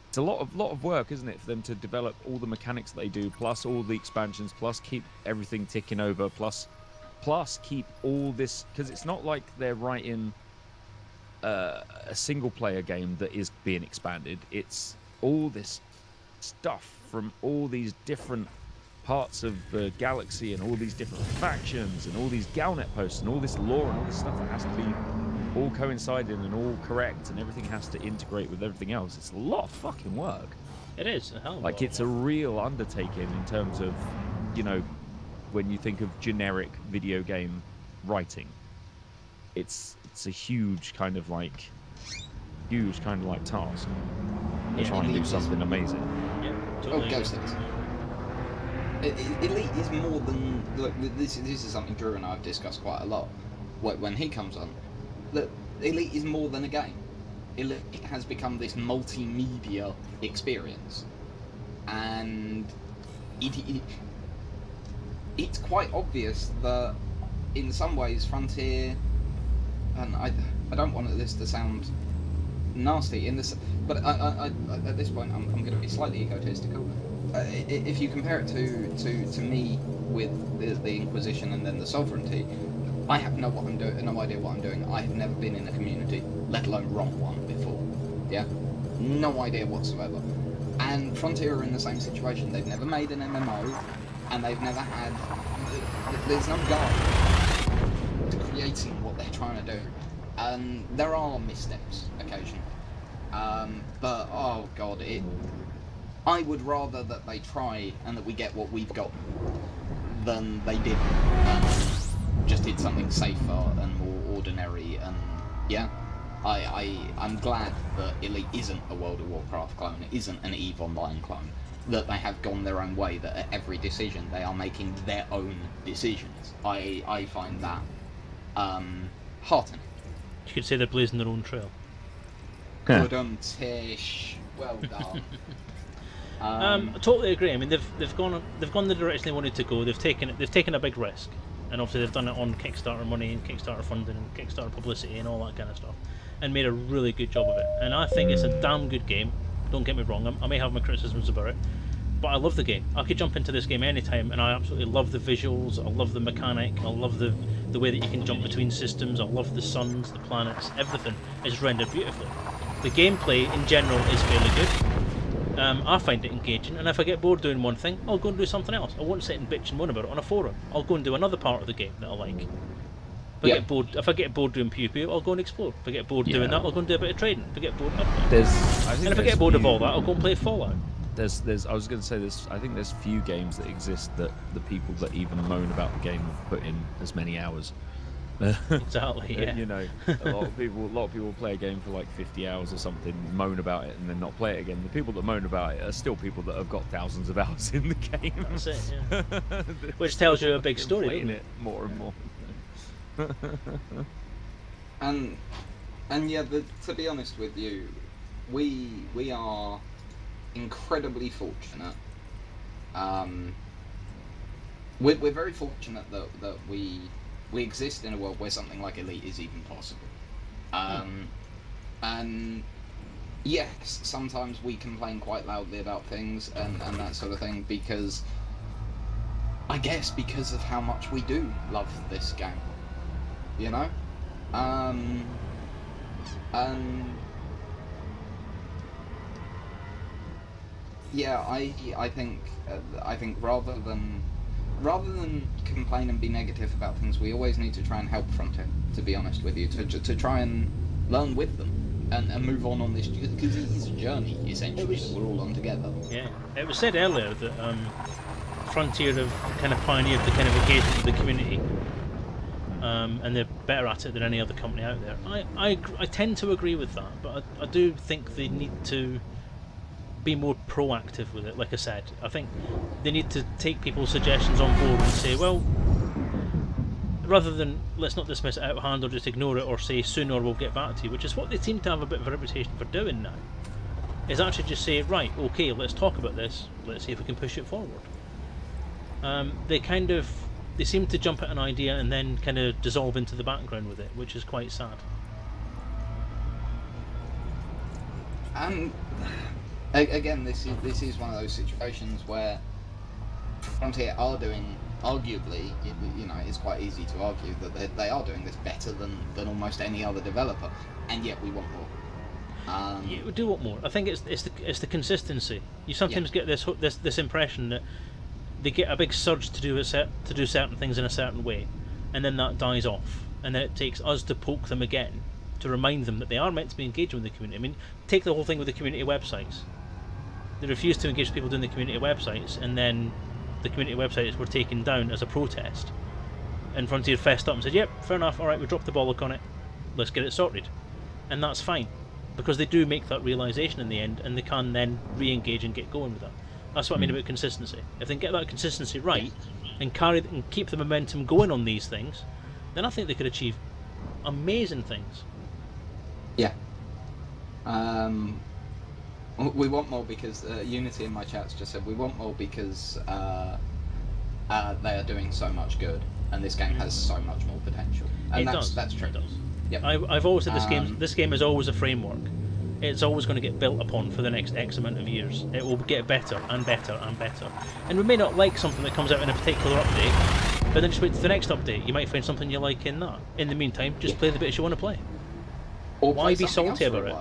It's a lot of lot of work, isn't it, for them to develop all the mechanics that they do, plus all the expansions, plus keep everything ticking over, plus plus keep all this because it's not like they're writing uh, a single player game that is being expanded. It's all this stuff from all these different parts of the galaxy and all these different factions and all these Galnet posts and all this lore and all this stuff that has to be all coinciding and all correct and everything has to integrate with everything else. It's a lot of fucking work. It is a hell of Like lot it's a of work. real undertaking in terms of, you know, when you think of generic video game writing. It's it's a huge kind of like huge kind of like task. To Yeah. try and do something amazing. Yeah, Oh, totally Ghost agree. Elite is more than look. This this is something Drew and I have discussed quite a lot wh- when he comes on. Look, Elite is more than a game. Elite has become this multimedia experience, and it, it it's quite obvious that in some ways Frontier, and I I don't want this to sound nasty in this, but I, I, I, at this point I'm, I'm going to be slightly egotistical. If you compare it to, to, to me with the, the Inquisition and then the Sovereignty, I have no what I'm doing, no idea what I'm doing. I have never been in a community, let alone run one before. Yeah, no idea whatsoever. And Frontier are in the same situation. They've never made an MMO, and they've never had. There's no guide to creating what they're trying to do. And there are missteps occasionally. Um, but oh god, it. I would rather that they try and that we get what we've got than they did. Um, just did something safer and more ordinary and yeah. I, I I'm glad that Elite isn't a World of Warcraft clone, it isn't an EVE Online clone. That they have gone their own way, that at every decision they are making their own decisions. I I find that um heartening. You could say they're blazing their own trail. Good on Tish. Well done. *laughs* Um, I totally agree. I mean, they've they've gone they've gone the direction they wanted to go. They've taken. They've taken a big risk, and obviously they've done it on Kickstarter money and Kickstarter funding and Kickstarter publicity and all that kind of stuff, and made a really good job of it. And I think it's a damn good game. Don't get me wrong. I'm, I may have my criticisms about it, but I love the game. I could jump into this game anytime, and I absolutely love the visuals. I love the mechanic. I love the the way that you can jump between systems. I love the suns, the planets, everything is rendered beautifully. The gameplay in general is fairly good. Um, I find it engaging, and if I get bored doing one thing, I'll go and do something else. I won't sit and bitch and moan about it on a forum. I'll go and do another part of the game that I like. If I Yeah. get bored, if I get bored doing PvP, I'll go and explore. If I get bored doing that, I'll go and do a bit of trading. If I get bored, I- There's I think and if I get bored of all that, I'll go and play Fallout. There's there's I was going to say there's I think there's few games that exist that the people that even moan about the game have put in as many hours. *laughs* Exactly. Yeah. You know, a lot of people, a lot of people play a game for like 50 hours or something, moan about it, and then not play it again. The people that moan about it are still people that have got thousands of *laughs* hours in the game. That's it. Yeah. *laughs* Which tells you a big story, playing doesn't it more and more. and and yeah, the, to be honest with you, we we are incredibly fortunate. Um, we're, we're very fortunate that, that we we exist in a world where something like Elite is even possible. Um, and yes, sometimes we complain quite loudly about things and, and that sort of thing because I guess because of how much we do love this game. You know? Um, and yeah, I I think uh, I think rather than rather than complain and be negative about things, we always need to try and help Frontier. To be honest with you, to to, to try and learn with them and, and move on on this because it is a journey essentially that we're all on together. Yeah, it was said earlier that um, Frontier have kind of pioneered the kind of engagement with the community, um, and they're better at it than any other company out there. I, I, I tend to agree with that, but I, I do think they need to be more proactive with it. Like I said, I think they need to take people's suggestions on board and say, well, rather than let's not dismiss it out of hand or just ignore it or say soon or we'll get back to you, which is what they seem to have a bit of a reputation for doing now is actually just say, right, okay, let's talk about this. Let's see if we can push it forward. Um, they kind of they seem to jump at an idea and then kind of dissolve into the background with it, which is quite sad. A- again, this is this is one of those situations where Frontier are doing, arguably, it, you know, it's quite easy to argue that they, they are doing this better than, than almost any other developer, and yet we want more. Um, You do want more. I think it's it's the it's the consistency. You sometimes get this this this impression that they get a big surge to do a set to do certain things in a certain way, and then that dies off, and then it takes us to poke them again to remind them that they are meant to be engaging with the community. I mean, take the whole thing with the community websites. They refused to engage people doing the community websites, and then the community websites were taken down as a protest. And Frontier fessed up and said, "Yep, fair enough. All right, we dropped the bollock on it. Let's get it sorted," and that's fine because they do make that realization in the end, and they can then re-engage and get going with that. That's what I mean about consistency. If they can get that consistency right and carry and keep the momentum going on these things, then I think they could achieve amazing things. Yeah. Um, we want more because uh, Unity in my chats just said we want more because uh, uh, they are doing so much good, and this game has so much more potential. And it that's does. that's true. It does. Yep. I, I've always said this game. Um, This game is always a framework. It's always going to get built upon for the next X amount of years. It will get better and better and better. And we may not like something that comes out in a particular update, but then just wait to the next update. You might find something you like in that. In the meantime, just Yeah. play the bits you want to play, Or Why play be salty about it?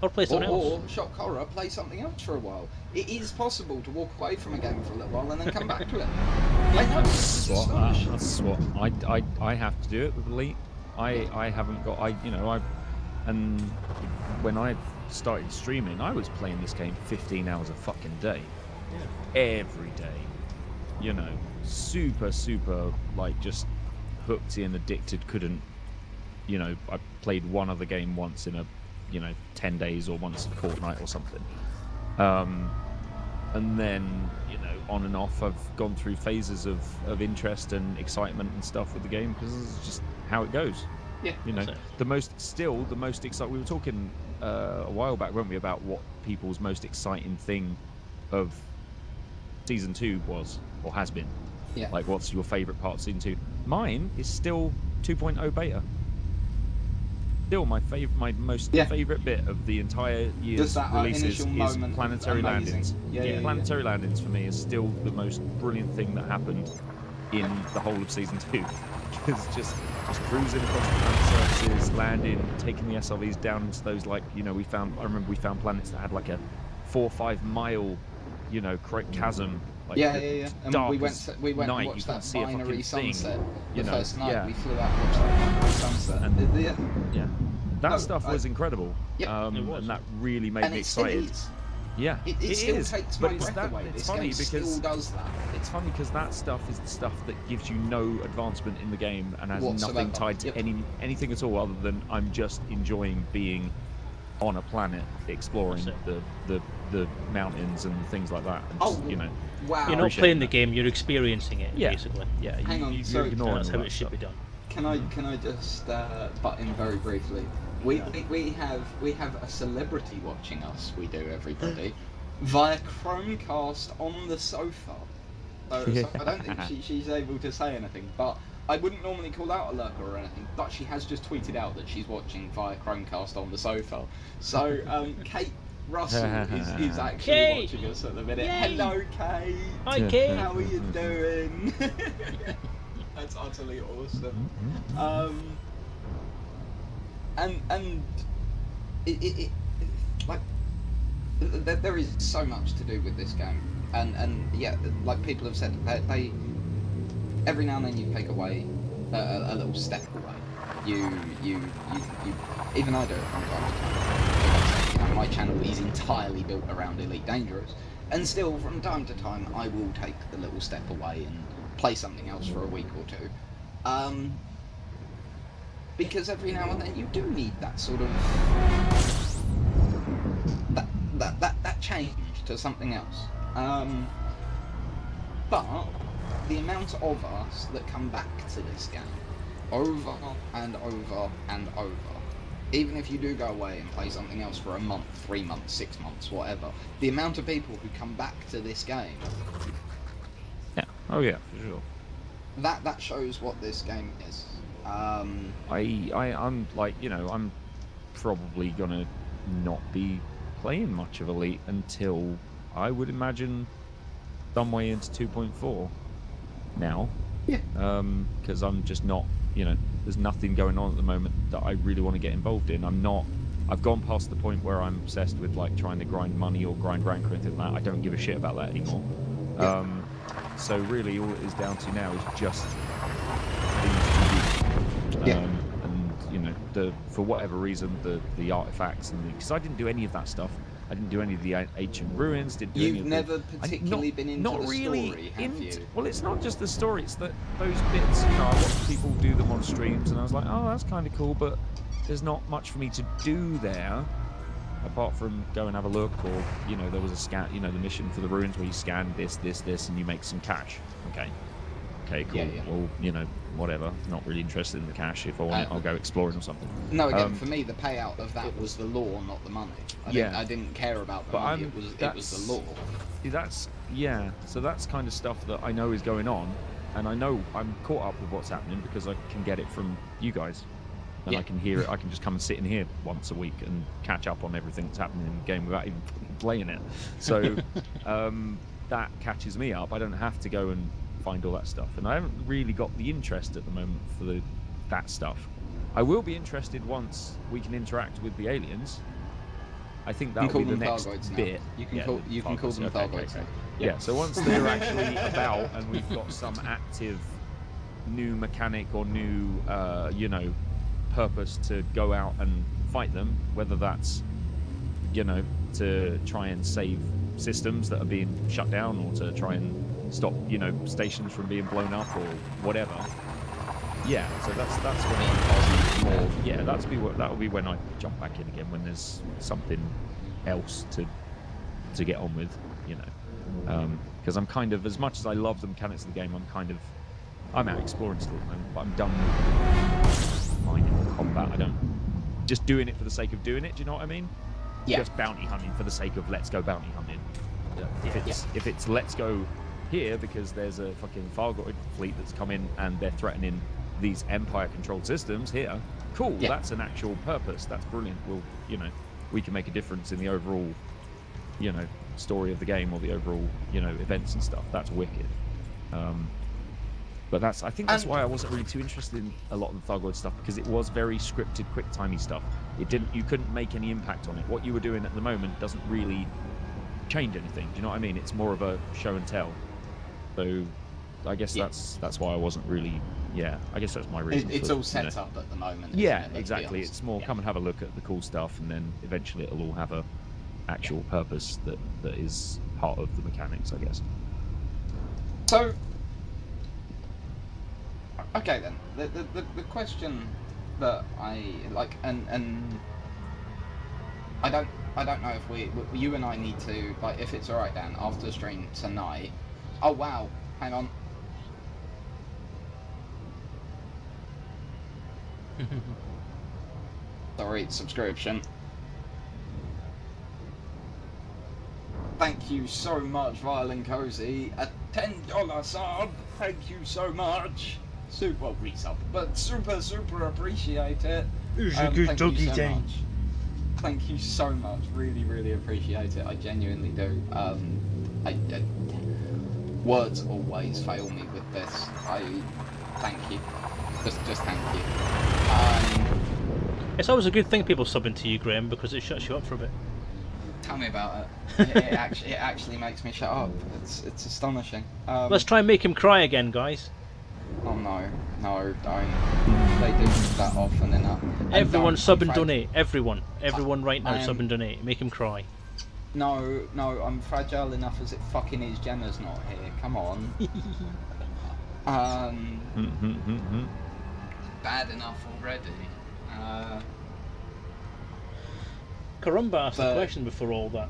While. or play Or, something else. or shock horror, play something else for a while. It is possible to walk away from a game for a little while and then come back to it. I know. That's what, uh, that's what I, I, I have to do it with Elite. I, I haven't got I you know I and when I started streaming I was playing this game 15 hours a fucking day every day you know super super like just hooked in addicted couldn't you know I played one other game once in a you know 10 days or once a fortnight or something um and then you know on and off i've gone through phases of, of interest and excitement and stuff with the game because it's just how it goes Yeah. you know it. the most still the most exciting we were talking uh, a while back weren't we about what people's most exciting thing of season two was or has been Yeah. like what's your favorite part of season two mine is still 2.0 beta still my favorite my most Yeah. favorite bit of the entire year's that uh, releases is planetary landings Yeah, yeah, yeah. planetary landings for me is still the most brilliant thing that happened in the whole of season two. *laughs* Because just just cruising across the planet surfaces, landing, taking the SRVs down into those like you know we found. I remember we found planets that had like a four or five mile, you know, chasm. Like yeah, yeah, yeah. And we went to, we went night, and watched can't that see a binary fucking thing, sunset. you the know, first night yeah. we flew out and watched that binary sunset. And- Uh, yeah. Yeah, that No, stuff I- was incredible. Yeah, um, it was. and that really made and me excited. Yeah, It, it, it still is, takes but my it's breath that, away. It's This funny game because still does that. It's funny because that stuff is the stuff that gives you no advancement in the game and has Whatsoever. nothing tied to Yep. any anything at all other than I'm just enjoying being on a planet exploring the, the the mountains and things like that. And just, Oh, you know, Wow. You're not appreciate playing the game; you're experiencing it, Yeah. basically. yeah, you, Hang on, you, so- you're And ignoring that's how that it should stuff. be done. Can I can I just uh, butt in very briefly? We, Yeah. we we have we have a celebrity watching us. We do everybody *gasps* via Chromecast on the sofa. So, so I don't think *laughs* she, she's able to say anything, but I wouldn't normally call out a lurker or anything. But she has just tweeted out that she's watching via Chromecast on the sofa. So um, *laughs* Kate Russell is, is *laughs* actually Kate! watching us at the minute. Yay! Hello, Kate. Hi, Kate. How are you doing? *laughs* That's utterly awesome. Um, and and it, it, it like th- th- there is so much to do with this game, and and yeah, like people have said, they, they every now and then you take away a, a, a little step away. You, you you you even I do it my channel is entirely built around Elite Dangerous. And still, from time to time, I will take the little step away and play something else for a week or two. Um, because every now and then you do need that sort of that that that, that change to something else. Um, but the amount of us that come back to this game over and over and over, even if you do go away and play something else for a month, three months, six months, whatever, the amount of people who come back to this game, Yeah. Oh yeah, for sure. that that shows what this game is. Um, I, I, I'm like, you know, I'm probably gonna not be playing much of Elite until I would imagine some way into 2.4 now. Yeah. Um, because I'm just not, you know, there's nothing going on at the moment that I really want to get involved in. I'm not. I've gone past the point where I'm obsessed with like trying to grind money or grind rank or anything like that. I don't give a shit about that anymore. Yeah. Um, so really, all it is down to now is just two Yeah. um, and you know, the for whatever reason, the the artifacts and because I didn't do any of that stuff. I didn't do any of the ancient ruins. Didn't do you've of the- never I- particularly not, been into not the really story, have into- you? Well, it's not just the story. It's that those bits. You know, I watched people do them on streams, and I was like, oh, that's kind of cool, but there's not much for me to do there. Apart from go and have a look, or you know, there was a scan, you know, the mission for the ruins where you scan this, this, this, and you make some cash. Okay, okay, cool. Yeah, yeah. Well, you know, whatever. Not really interested in the cash. If I want it, Uh, I'll go exploring or something. No, again, Um, for me, the payout of that was the lore, not the money. I Yeah. didn't, I didn't care about the But money. I'm- It was it was the lore. That's yeah. So that's kind of stuff that I know is going on, and I know I'm caught up with what's happening because I can get it from you guys, and I can hear it. I can just come and sit in here once a week and catch up on everything that's happening in the game without even *laughs* playing it. So *laughs* um, that catches me up. I don't have to go and find all that stuff, and I haven't really got the interest at the moment for the that stuff. I will be interested once we can interact with the aliens. I think You that'll be the next Thargoids now. bit. You can Yeah, call you can call them okay, Thargoids okay. now. Yeah, so once they're actually *laughs* about and we've got some active new mechanic or new, uh, you know, purpose to go out and fight them, whether that's, you know, to try and save systems that are being shut down or to try and stop, you know, stations from being blown up or whatever. Yeah, so that's that's when I'm more. Yeah, that's be what that'll be when I jump back in again when there's something else to to get on with, you know. Um, because I'm kind of as much as I love the mechanics of the game, I'm kind of I'm out exploring still at the moment, but I'm done with mining combat. I don't just doing it for the sake of doing it. Do you know what I mean? Yeah. Just bounty hunting for the sake of let's go bounty hunting. Yeah, If it's if it's let's go here because there's a fucking Thargoid fleet that's come in and they're threatening these Empire controlled systems here. Cool, Yeah. that's an actual purpose. That's brilliant. We'll you know we can make a difference in the overall you know story of the game or the overall you know events and stuff. That's wicked. Um, but that's I think that's why I wasn't really too interested in a lot of the Thargoid stuff because it was very scripted, quick timey stuff. It didn't you couldn't make any impact on it. What you were doing at the moment doesn't really change anything. Do you know what I mean? It's more of a show and tell. So I guess Yeah. that's that's why I wasn't really yeah. I guess that's my It, reason. it's for, all you set know- up at the moment. yeah, it? Exactly. It's more Yeah. come and have a look at the cool stuff, and then eventually it'll all have a actual purpose that that is part of the mechanics, I guess. So, okay then. The, the, the, the question that I like, and and I don't I don't know if we you and I need to like if it's all right, Dan, after the stream tonight. Oh wow, hang on. *laughs* Sorry, subscription. Thank you so much, Violin Cozy. A ten dollar sub. Thank you so much. Super well, resub, but super super appreciate it. Um, thank you so much. Thank you so much. Really, really appreciate it. I genuinely do. Um, I, I, words always fail me with this. I thank you. Just, just thank you. Um, It's always a good thing people subbing to you, Graham, because it shuts you up for a bit. tell me about it. *laughs* It, it actually, it actually makes me shut up. It's, it's astonishing. Um, Let's try and make him cry again, guys. Oh no, no, don't. They do that often enough. Everyone sub and donate. Everyone. Everyone right now I sub am- and donate. Make him cry. No, no, I'm fragile enough as it fucking is. Gemma's not here. Come on. *laughs* um, *laughs* bad enough already. Uh, Karumba asked a question before all that.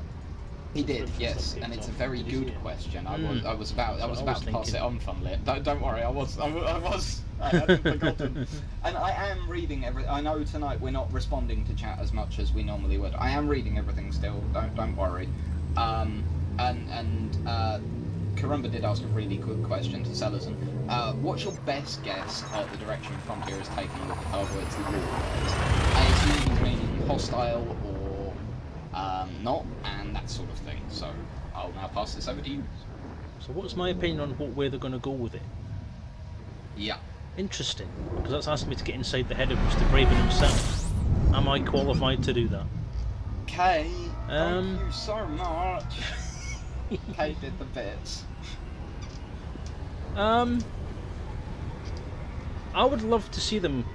He did, yes, and it's a very did you see good it? question. I Mm. was, I was about, I That's was what I about was to pass it on, funnily. Don't, don't worry, I was, I, I was, I hadn't *laughs* forgotten. And I am reading every. I know tonight we're not responding to chat as much as we normally would. I am reading everything still. Don't, don't worry. Um, and and uh, Karumba did ask a really good question to Selezen. Uh, what's your best guess at the direction Frontier is taking with the hardware to war? I assume he's meaning hostile or um, not, and that sort of thing. So I'll now pass this over to you. So what's my opinion on what way they're going to go with it? Yeah. Interesting, because that's asking me to get inside the head of Mr. Braben himself. Am I qualified to do that? Kay, Um, thank you so much. *laughs* Kay did the bits. Um, I would love to see them,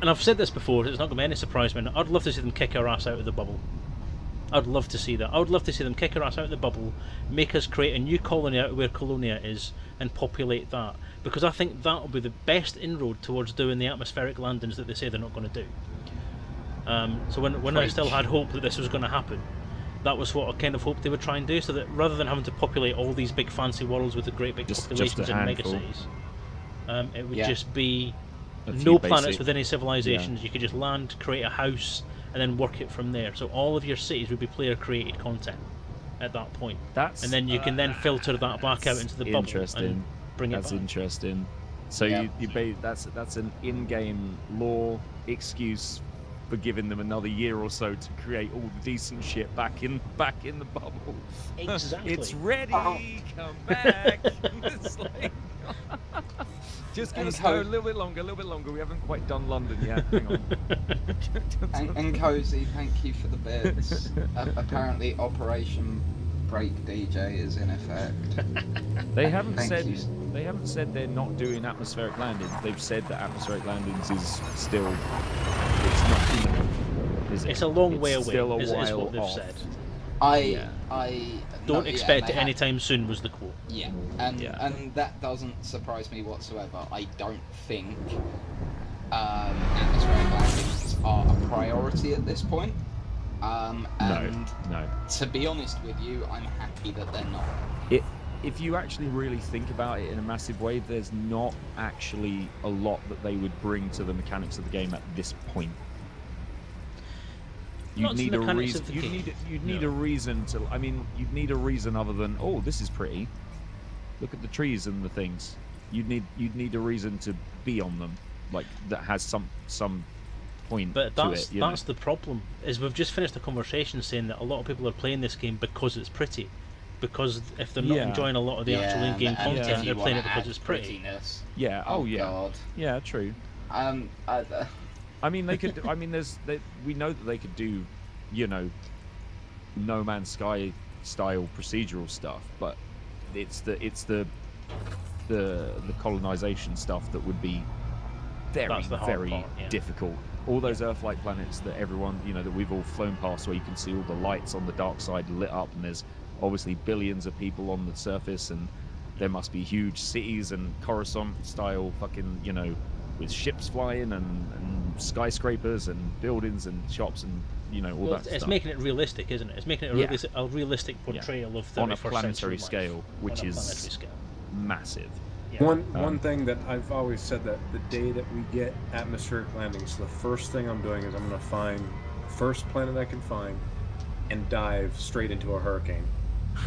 and I've said this before. It's not going to be any surprise, man. I'd love to see them kick our ass out of the bubble. I'd love to see that. I would love to see them kick our ass out of the bubble, make us create a new colony out of where Colonia is, and populate that. Because I think that will be the best inroad towards doing the atmospheric landings that they say they're not going to do. Um, so when when I still had hope that this was going to happen, that was what I kind of hoped they would try and do. So that rather than having to populate all these big fancy worlds with the great big Just- just populations in handful. megacities, um, it would Yeah. just be no planets with any civilizations. You could just land, create a house, and then work it from there. So all of your cities would be player-created content at that point, That's and then you can then uh, filter that back out into the bubble Interesting. and bring it That's back. interesting. So Yeah. you, you ba- that's that's an in-game lore excuse for giving them another year or so to create all the decent shit back in back in the bubble. Exactly. it's ready. Oh. Come back. *laughs* It's like- *laughs* Just give And us co- a little bit longer, a little bit longer. We haven't quite done London yet. Hang on. *laughs* And, and Cozy, thank you for the bits. A- apparently, Operation Break DJ is in effect. They haven't Thank said you. they haven't said they're not doing atmospheric landings. They've said that atmospheric landings is still it's not imminent. Is it? It's a long It's way away. Still a is, is while what they've off. said. I, Yeah. I Don't no, expect they it anytime soon. Was the quote. Yeah, and Yeah. and that doesn't surprise me whatsoever. I don't think um, atmospheric landings are a priority at this point. Um, and No, no. to be honest with you, I'm happy that they're not. It, if you actually really think about it in a massive way, there's not actually a lot that they would bring to the mechanics of the game at this point. You'd Not to the need a reason. You'd need. You'd need No. a reason to. I mean, you'd need a reason other than oh, this is pretty. Look at the trees and the things. You'd need. You'd need a reason to be on them, like that has some some point But to that's it. You know? the problem. Is we've just finished a conversation saying that a lot of people are playing this game because it's pretty. Because if they're not Yeah. enjoying a lot of the actual in-game content, if they're playing it because it's pretty. prettiness, yeah. Oh, yeah. God. Yeah. True. Um, I, uh, I mean, they could. *laughs* I mean, there's. They, we know that they could do, you know, No Man's Sky style procedural stuff, but it's the it's the the the colonization stuff that would be very That's the very part, yeah. difficult. All those Earth-like planets that everyone, you know, that we've all flown past, where you can see all the lights on the dark side lit up, and there's obviously billions of people on the surface, and there must be huge cities and Coruscant style fucking, you know, with ships flying and, and skyscrapers and buildings and shops and you know all Well, that it's, it's stuff making it realistic, isn't it? It's making it a, Yeah. realis- a realistic Yeah. portrayal of 31st On a century planetary life. scale, which is- scale. massive. Yeah. One Um, one thing that I've always said that the day that we get atmospheric landings, the first thing I'm doing is I'm going to find the first planet I can find and dive straight into a hurricane. *laughs*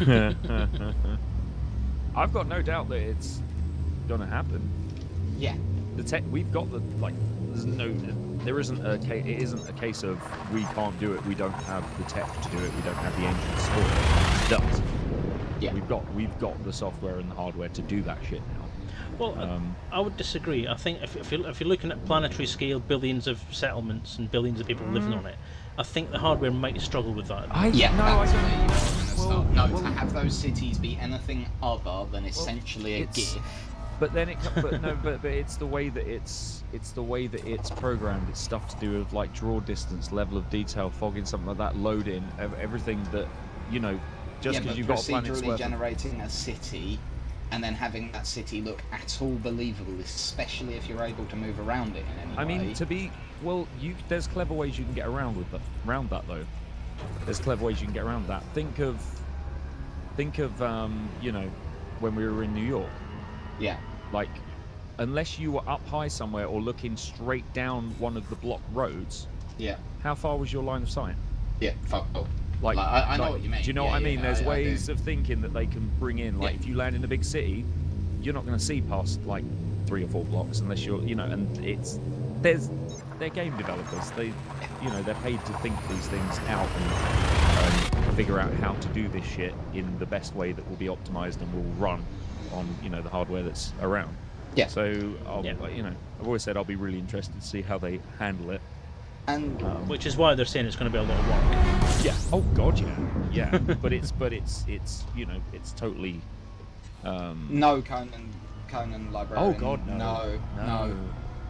I've got no doubt that it's gonna happen. yeah, The tech we've got the like. There's no. There isn't a case. It isn't a case of we can't do it. We don't have the tech to do it. We don't have the engine to support it. It does. Yeah. We've got we've got the software and the hardware to do that shit now. Well, I- Um, I would disagree. I think if, if, you're, if you're looking at planetary scale, billions of settlements and billions of people living on it, I think the hardware might struggle with that. I yeah, no, I that's don't. where you were gonna well. No, well- to have those cities be anything other than essentially a it's- GIF. But then it, but no, but, but it's the way that it's it's the way that it's programmed. It's stuff to do with like draw distance, level of detail, fogging, something like that, loading, everything that you know. Just because but you've got procedurally generating a city and then having that city look at all believable, especially if you're able to move around it in any I mean, to be well, you there's clever ways you can get around with that. Around that though, there's clever ways you can get around that. Think of, think of, um, you know, when we were in New York. yeah, Like, unless you were up high somewhere or looking straight down one of the block roads, yeah, how far was your line of sight? yeah. Fuck off. Like, Like, I- I know like, what you mean. Do you know Yeah, what I yeah, mean? There's I- I ways of thinking that they can bring in. Like, Yeah. if you land in a big city, you're not going to see past like three or four blocks unless you're, you know, and it's there's they're game developers. They, you know, they're paid to think these things out and um, figure out how to do this shit in the best way that will be optimized and will run on, you know, the hardware that's around. Yeah. So, I'll, Yeah. you know, I've always said I'll be really interested to see how they handle it. And Um, Which is why they're saying it's going to be a lot of work. yeah. Oh God, yeah, yeah. *laughs* but it's but it's it's you know it's totally. Um, no Conan, Conan librarian. oh God, no. no, no,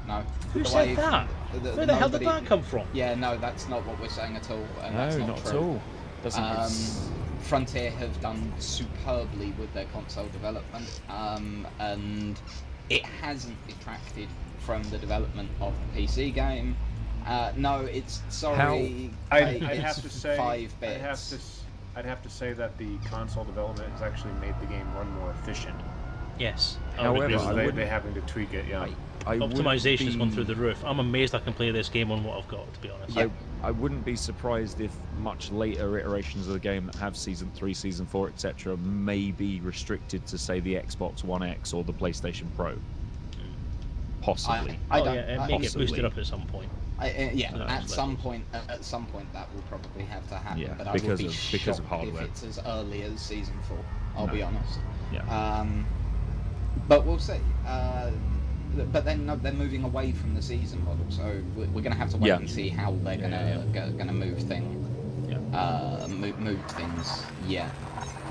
no. Who The said that? the- Where the hell did that come from? Yeah, no, that's not what we're saying at all. And that's no, not, not true. at all. Doesn't. Um, it's- Frontier have done superbly with their console development, um, and it hasn't detracted from the development of the PC game. Uh, no, it's sorry. I'd, I'd it's have to say, five I'd have to, s- I'd have to say that the console development has actually made the game run more efficient. Yes. However, agree with I Because that. they, wouldn't- they having to tweak it, yeah. I, I wouldn't Optimization's gone through the roof. I'm amazed I can play this game on what I've got, to be honest. Yeah. I, I wouldn't be surprised if much later iterations of the game that have season three, season four, etc., may be restricted to say the Xbox One X or the PlayStation Pro. Possibly. I, I oh, don't. yeah, it I, may get possibly. boosted up at some point. I, uh, yeah, No, at some levels. point, at, at some point, that will probably have to happen. Yeah, but I because would be of- because of hardware. if it's as early as season four. I'll No. be honest. yeah. Um, but we'll see. Uh, but then no, they're moving away from the season model, so we're, we're going to have to wait Yeah. and see how they're going to Yeah, going to move things. Yeah. Uh, move, move things. Yeah.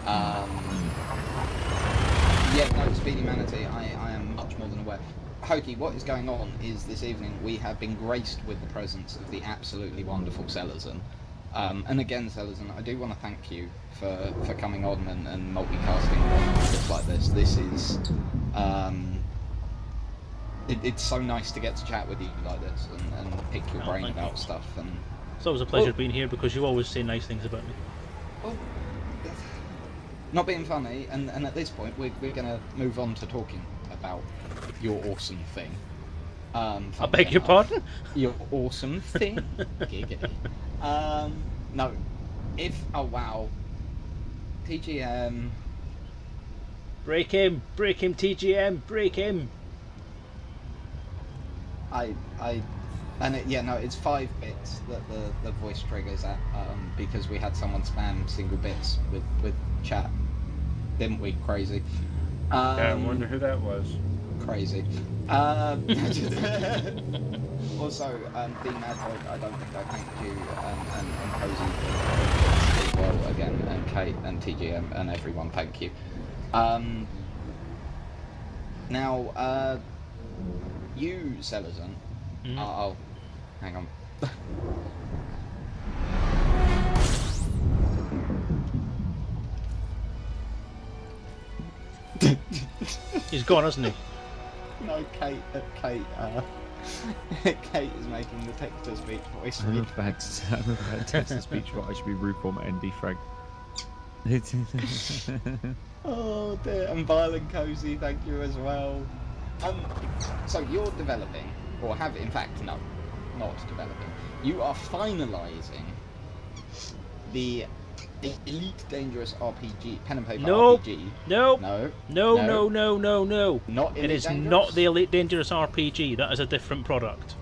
Um, Mm. yeah. No, Speedy Manatee. I, I am much more than aware. Hokey, what is going on is this evening we have been graced with the presence of the absolutely wonderful Selezen. Um, and again, Selezen, I do want to thank you for, for coming on and, and multicasting just like this. This is. Um, it, it's so nice to get to chat with you like this and, and pick your Oh, brain about you. stuff. And It's always a pleasure Well- being here because you always say nice things about me. well, not being funny, and, and at this point, we're, we're going to move on to talking about your awesome thing. Um, I beg your pardon? Your awesome thing. *laughs* Giggity. Um, no. If, oh wow. TGM. Break him! Break him, TGM! Break him! I, I, and it, yeah, no, it's five bits that the, the voice triggers at, um, because we had someone spam single bits with, with chat. Didn't we? Crazy. Um, yeah, I wonder who that was. crazy. Um, *laughs* also, um, the Mad I don't think I thanked you um, and, and Cozy as well again, and Kate and TGM and everyone, thank you. Um, now, uh, you, Selezen, Mhm. oh, oh, hang on. *laughs* He's gone, hasn't he? No, Kate, uh, Kate, uh, *laughs* Kate is making the text-to-speech voice. I'm a bad, I'm a bad test of speech, but I should be RuPaul and defrag. *laughs* Oh dear, and Violent Cozy, thank you as well. Um, so you're developing, or have in fact no, not developing. You are finalising the Elite Dangerous RPG, pen and paper Nope. RPG. No! No, No, No. no, no, no, no. not Elite It is Dangerous? not the Elite Dangerous RPG. That is a different product.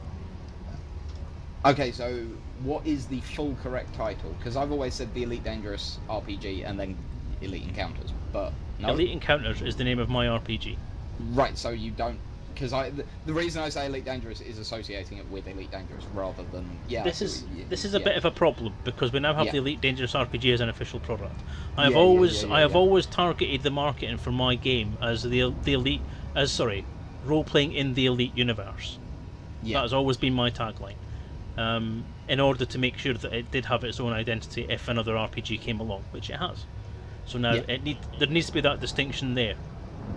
Okay, so what is the full correct title? Because I've always said the Elite Dangerous RPG and then Elite Encounters, but no. Elite Encounters is the name of my RPG. Right, so you don't. Because I, the, the reason I say Elite Dangerous is associating it with Elite Dangerous rather than yeah. this is you- this is a yeah. bit of a problem because we now have Yeah. the Elite Dangerous RPG as an official product. I have Yeah, yeah, always yeah, I have yeah. always targeted the marketing for my game as the the Elite as sorry, role playing in the Elite universe. That has always been my tagline. Um, in order to make sure that it did have its own identity if another RPG came along, which it has. So now Yeah. it need there needs to be that distinction there.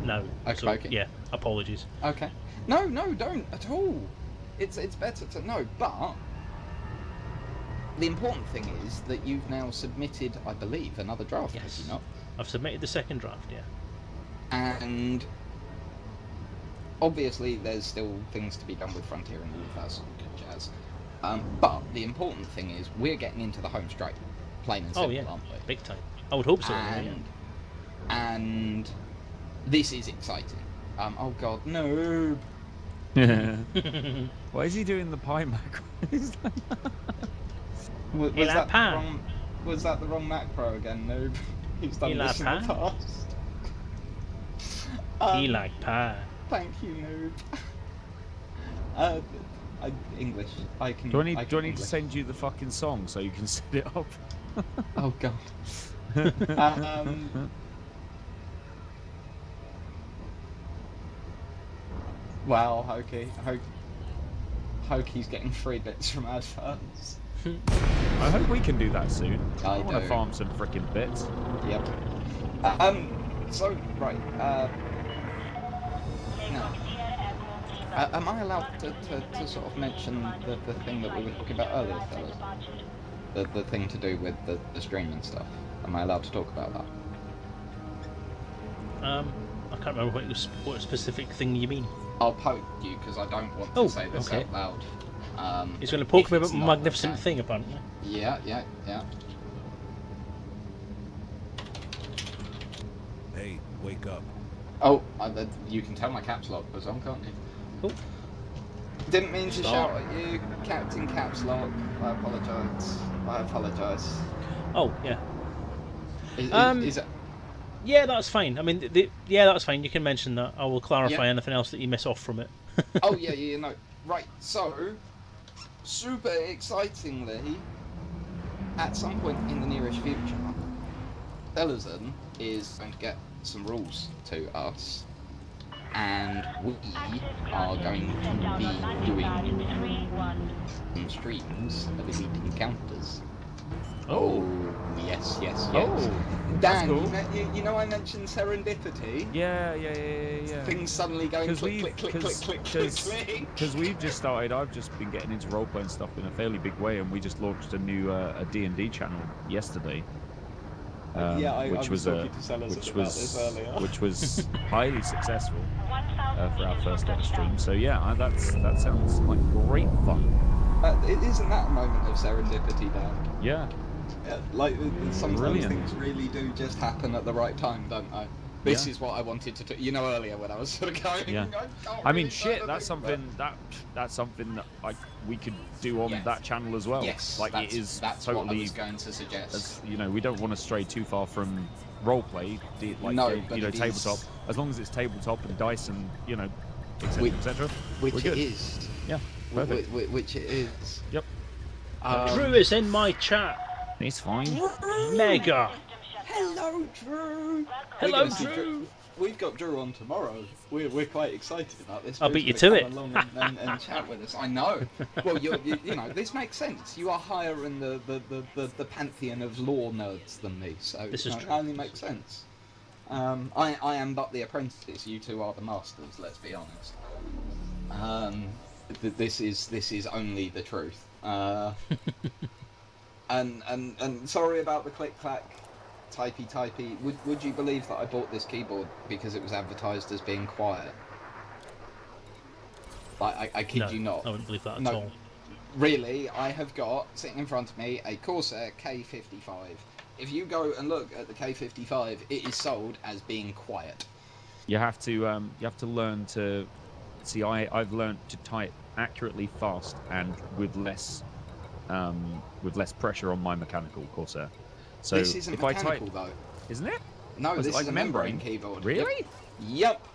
So Okay. yeah, apologies. Okay. No, no, don't at all. It's it's better to no, but the important thing is that you've now submitted, I believe, another draft, have Yes. you not? I've submitted the second draft. Yeah. And obviously, there's still things to be done with Frontier and all of that sort of jazz. Um, but the important thing is we're getting into the home straight, plain and Oh simple, yeah, aren't we? big time. I would hope so. and and this is exciting. Um, oh god, no! yeah. *laughs* Why is he doing the pie macro? *laughs* He's like- *laughs* Was, was like that the wrong? Was that the wrong macro again, noob? He's done He like this in the pie. past. he Um, like pie. Thank you, noob. uh, I, English. I can. do I need, I do I can need to send you the fucking song so you can set it up? Oh god. um, wow, Hokey. Hokey. Hokey's getting free bits from adverts. I hope we can do that soon. I want to farm some freaking bits. Yep. Uh, um. So right. Uh. Now, uh, am I allowed to, to, to sort of mention the, the thing that we were talking about earlier, fellas? The, the thing to do with the, the stream and stuff. Am I allowed to talk about that? Um, I can't remember what, you what specific thing you mean. I'll poke you because I don't want to Oh, say this okay. out loud. Um, He's going to poke me it's about my not magnificent okay. thing, apparently. Yeah, yeah, yeah. Hey, wake up. Oh, I, that- you can tell my caps lock was on, can't you? Oh. Didn't mean to Stop. shout at you, Captain Caps Lock. I apologise. I apologise. Oh, yeah. Is, is- Um, is it, Yeah, that's fine. I mean, the, yeah, that's fine. You can mention that. I will clarify Yeah. anything else that you miss off from it. *laughs* oh yeah, yeah, no. Right, so super excitingly, at some point in the nearest future, Selezen is going to get some rules to us, and we are going to be doing some streams of elite encounters. Oh, yes, yes, yes. Oh, Dan, cool. you, me- you, you know I mentioned serendipity. yeah, yeah, yeah, yeah, yeah. Things suddenly going Because click, click, click, click, cause, click, click, cause, we've just started. I've just been getting into role playing stuff in a fairly big way, and we just launched a new uh, a D and D channel yesterday. um, Yeah, I- I which was was, talking uh, to Sellers which was earlier. which was *laughs* highly successful uh, for our first ever stream. So yeah, I, that's that sounds like great fun. Uh, it isn't that a moment of serendipity, Dan? Yeah, Yeah, like uh, uh, sometimes Brilliant. things really do just happen at the right time, don't they? This Yeah. is what I wanted to do. You know, earlier when I was *laughs* sort of going. Yeah. I, I mean, really shit, that's something that that's something that like we could do on Yes. that channel as well. Yes, like that's, it is that's what I totally. was going to suggest. As, you know, we don't want to stray too far from roleplay, d- like No, ga- you know, it is- tabletop. As long as it's tabletop and dice and you know, etc. Which- etc. Which we're it good. is. Yeah, perfect. wh- wh- Which it is. Yep. Um, Drew is in my chat. It's fine. Mega. Hello, Drew. Hello, We're gonna see Drew. We've got Drew on tomorrow. We're, we're quite excited about this. I'll Drew's beat you gonna come it. along and, and, and *laughs* chat with us. I know. Well, you're, you, you know, this makes sense. You are higher in the, the, the, the, the pantheon of lore nerds than me, so This is know, true. it only makes sense. Um, I, I am but the apprentice. You two are the masters. Let's be honest. Um, th- this is this is only the truth. Uh, *laughs* and and and sorry about the click clack, typey typey. Would would you believe that I bought this keyboard because it was advertised as being quiet? Like I, I kid no, you not. I wouldn't believe that at No. all. Really, I have got sitting in front of me a Corsair K55. If you go and look at the K55, it is sold as being quiet. You have to um, you have to learn to see. I I've learned to type accurately, fast, and with less um, with less pressure on my mechanical Corsair. So this isn't if I type, though. isn't it? No, Was it this like is a membrane? membrane keyboard. Really? Yep.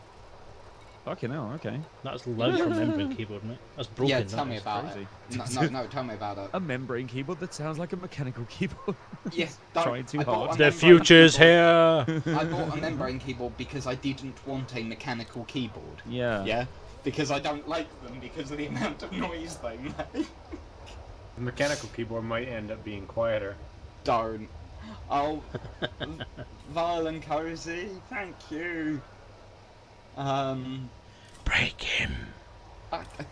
Fucking hell. Okay. That's loud for a membrane keyboard, mate. That's broken. yeah, that tell me about crazy. it. No, *laughs* no, no, tell me about it. A membrane keyboard that sounds like a mechanical keyboard. *laughs* Yes, don't- Trying too I bought hard. a The future's keyboard- here. I bought a membrane keyboard because I didn't want a mechanical keyboard. yeah. Yeah, because I don't like them because of the amount of noise they make. *laughs* The mechanical keyboard might end up being quieter. Don't. Oh, Vile and Cozy, thank you. Um, Break him. I, I,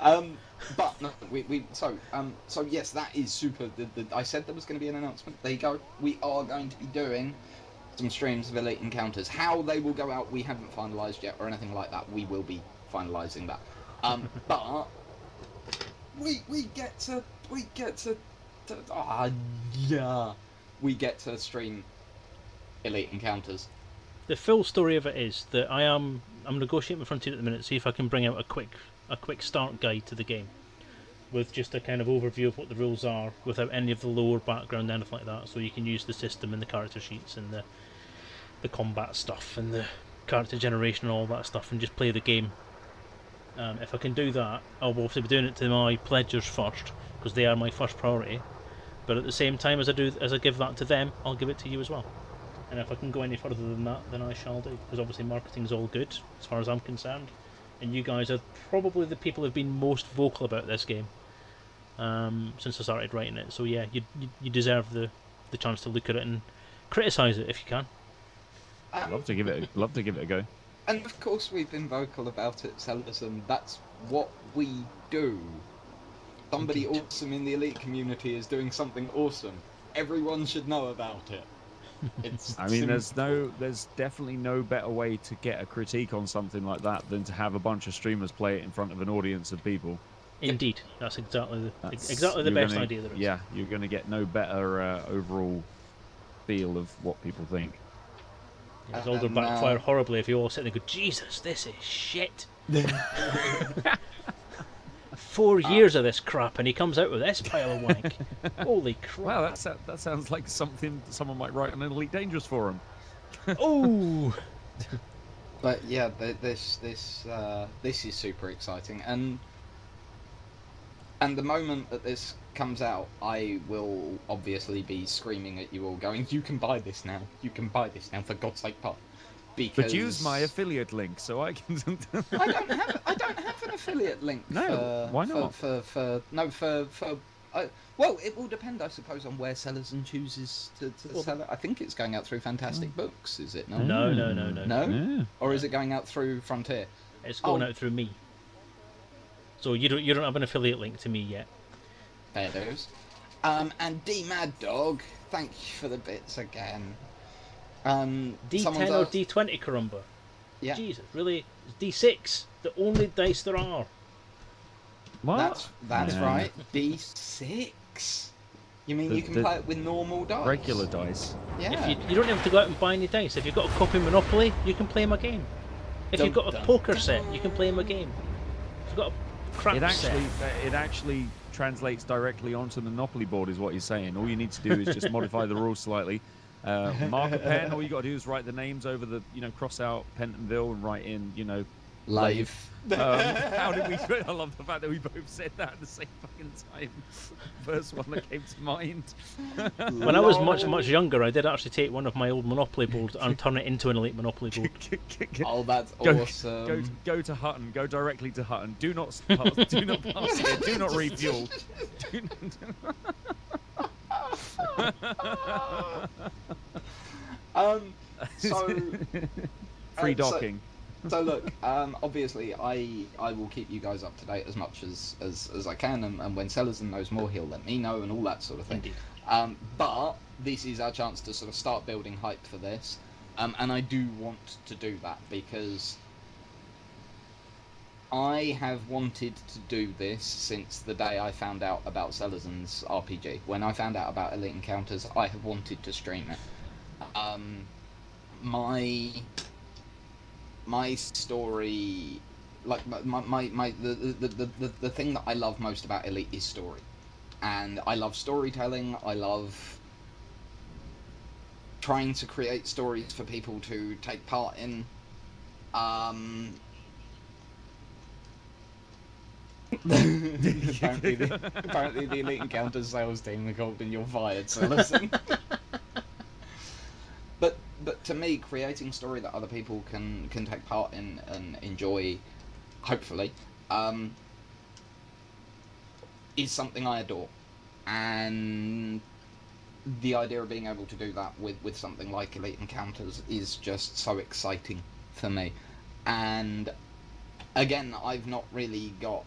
um, but no, we, we so um so yes, that is super. The, the, I said there was going to be an announcement. There you go. We are going to be doing some streams of Elite Encounters. How they will go out, we haven't finalised yet, or anything like that. We will be finalising that. Um, *laughs* but we we get to we get to, to ah yeah, we get to stream Elite Encounters. The full story of it is that I am I'm negotiating with Frontier at the minute, see if I can bring out a quick a quick start guide to the game, with just a kind of overview of what the rules are, without any of the lore background, anything like that. So you can use the system and the character sheets and the the combat stuff and the character generation and all that stuff, and just play the game. Um, if I can do that, I'll obviously be doing it to my pledgers first, because they are my first priority. But at the same time as I do, as I give that to them, I'll give it to you as well. And if I can go any further than that, then I shall do. Because obviously marketing's all good, as far as I'm concerned. And you guys are probably the people who've been most vocal about this game um, since I started writing it. So yeah, you, you deserve the the chance to look at it and criticise it if you can. Um, Love to give it. A, love to give it a go. And of course, we've been vocal about it, Sellers, and that's what we do. Somebody Indeed. awesome in the elite community is doing something awesome. Everyone should know about it. *laughs* It's I mean, there's no, there's definitely no better way to get a critique on something like that than to have a bunch of streamers play it in front of an audience of people. Indeed, that's exactly the That's, exactly the best gonna- idea there is. Yeah, you're going to get no better uh, overall feel of what people think. It's all going to uh, backfire horribly if you all sit there and go, Jesus, this is shit. *laughs* Four years of this crap, and he comes out with this pile of wank. *laughs* Holy crap! Wow, that's, that sounds like something someone might write on an Elite Dangerous forum. *laughs* oh, But yeah, th- this this uh, this is super exciting, and and the moment that this comes out, I will obviously be screaming at you all, going, "You can buy this now! You can buy this now! For God's sake, Pop!" Because But use my affiliate link so I can. *laughs* I don't have I don't have an affiliate link. No, for, why not? For for, no for for. Uh, well, it will depend, I suppose, on where Selezen chooses to, to Well- sell it. I think it's going out through Fantastic Books, is it not? No, no, no, no. No? Yeah. Or is it going out through Frontier? it's going Oh. out through me. So you don't you don't have an affiliate link to me yet. There it is. Um, and D Mad Dog, thank you for the bits again. Um, D10 or asked- D20 Karumba? Yeah, Jesus, really? D6, the only dice there are. What? that's that's Yeah. right. D six. You mean The- you can the play it with normal dice? Regular dice. Yeah. If you, you don't have to go out and buy any dice. If you've got a copy of Monopoly, you can play my game. If Dun, you've got a dun, poker set, you can play my game. If you've got a crap It actually, set, it actually translates directly onto the Monopoly board, is what he's saying. All you need to do is just modify the rules slightly. Uh, mark a pen. All you got to do is write the names over the, you know, cross out Pentonville and write in, you know. Live. *laughs* Um, how did we? I love the fact that we both said that at the same fucking time. *laughs* First one that came to mind. *laughs* when I was much much younger, I did actually take one of my old Monopoly boards and turn it into an elite Monopoly board. Oh, that's Go- awesome. Go, go to Hutton. Go directly to Hutton. Do not pass. do not pass here. Do not refuel. Do Um, so, Free Uh, so- docking. So look, um, obviously, I I will keep you guys up to date as much as as, as I can, and, and when Selezen knows more, he'll let me know, and all that sort of thing. Indeed. Um, but this is our chance to sort of start building hype for this, um, and I do want to do that because I have wanted to do this since the day I found out about Selezen's RPG. When I found out about Elite Encounters, I have wanted to stream it. Um, my my story like my my, my, the, the, the, the thing that I love most about Elite is story. And I love storytelling, I love trying to create stories for people to take part in. Um, *laughs* *laughs* apparently, the, apparently the Elite Encounters sales team are called and you're fired, so listen. *laughs* but to me, creating story that other people can can take part in and enjoy, hopefully, um, is something I adore, and the idea of being able to do that with with something like Elite Encounters is just so exciting for me, and again, I've not really got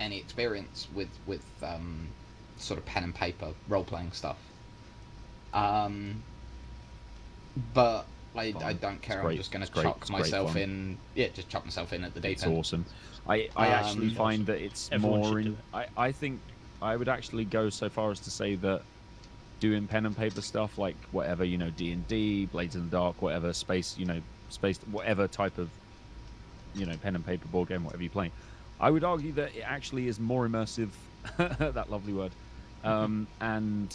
any experience with with um, sort of pen and paper role playing stuff. Um, but I, I don't care. It's I'm great. just going to chuck great myself in. Yeah, just chuck myself in at the deep It's end. awesome. I, I actually Um, find that it's more should do in. I, I think I would actually go so far as to say that doing pen and paper stuff like whatever you know D and D, Blades in the Dark, whatever space you know space whatever type of you know pen and paper board game, whatever you play. I would argue that it actually is more immersive. *laughs* that lovely word, um, and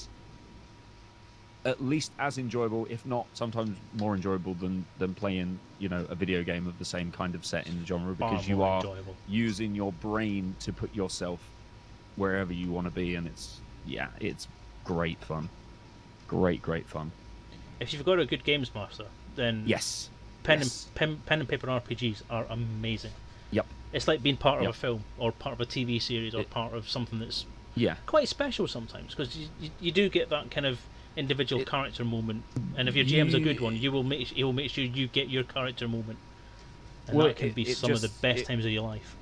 at least as enjoyable, if not sometimes more enjoyable than than playing you know a video game of the same kind of set in the genre Far because you are enjoyable. using your brain to put yourself wherever you want to be and it's yeah it's great fun great great fun If you've got a good games master, then yes pen Yes. and pen, pen and paper RPGs are amazing. Yep. It's like being part of Yep. a film or part of a TV series or It- part of something that's yeah quite special sometimes because you, you, you do get that kind of individual It- character moment. And if your GM's a good one, you will make he will make sure you get your character moment. And Well, that can it- be it some of the best it- times of your life.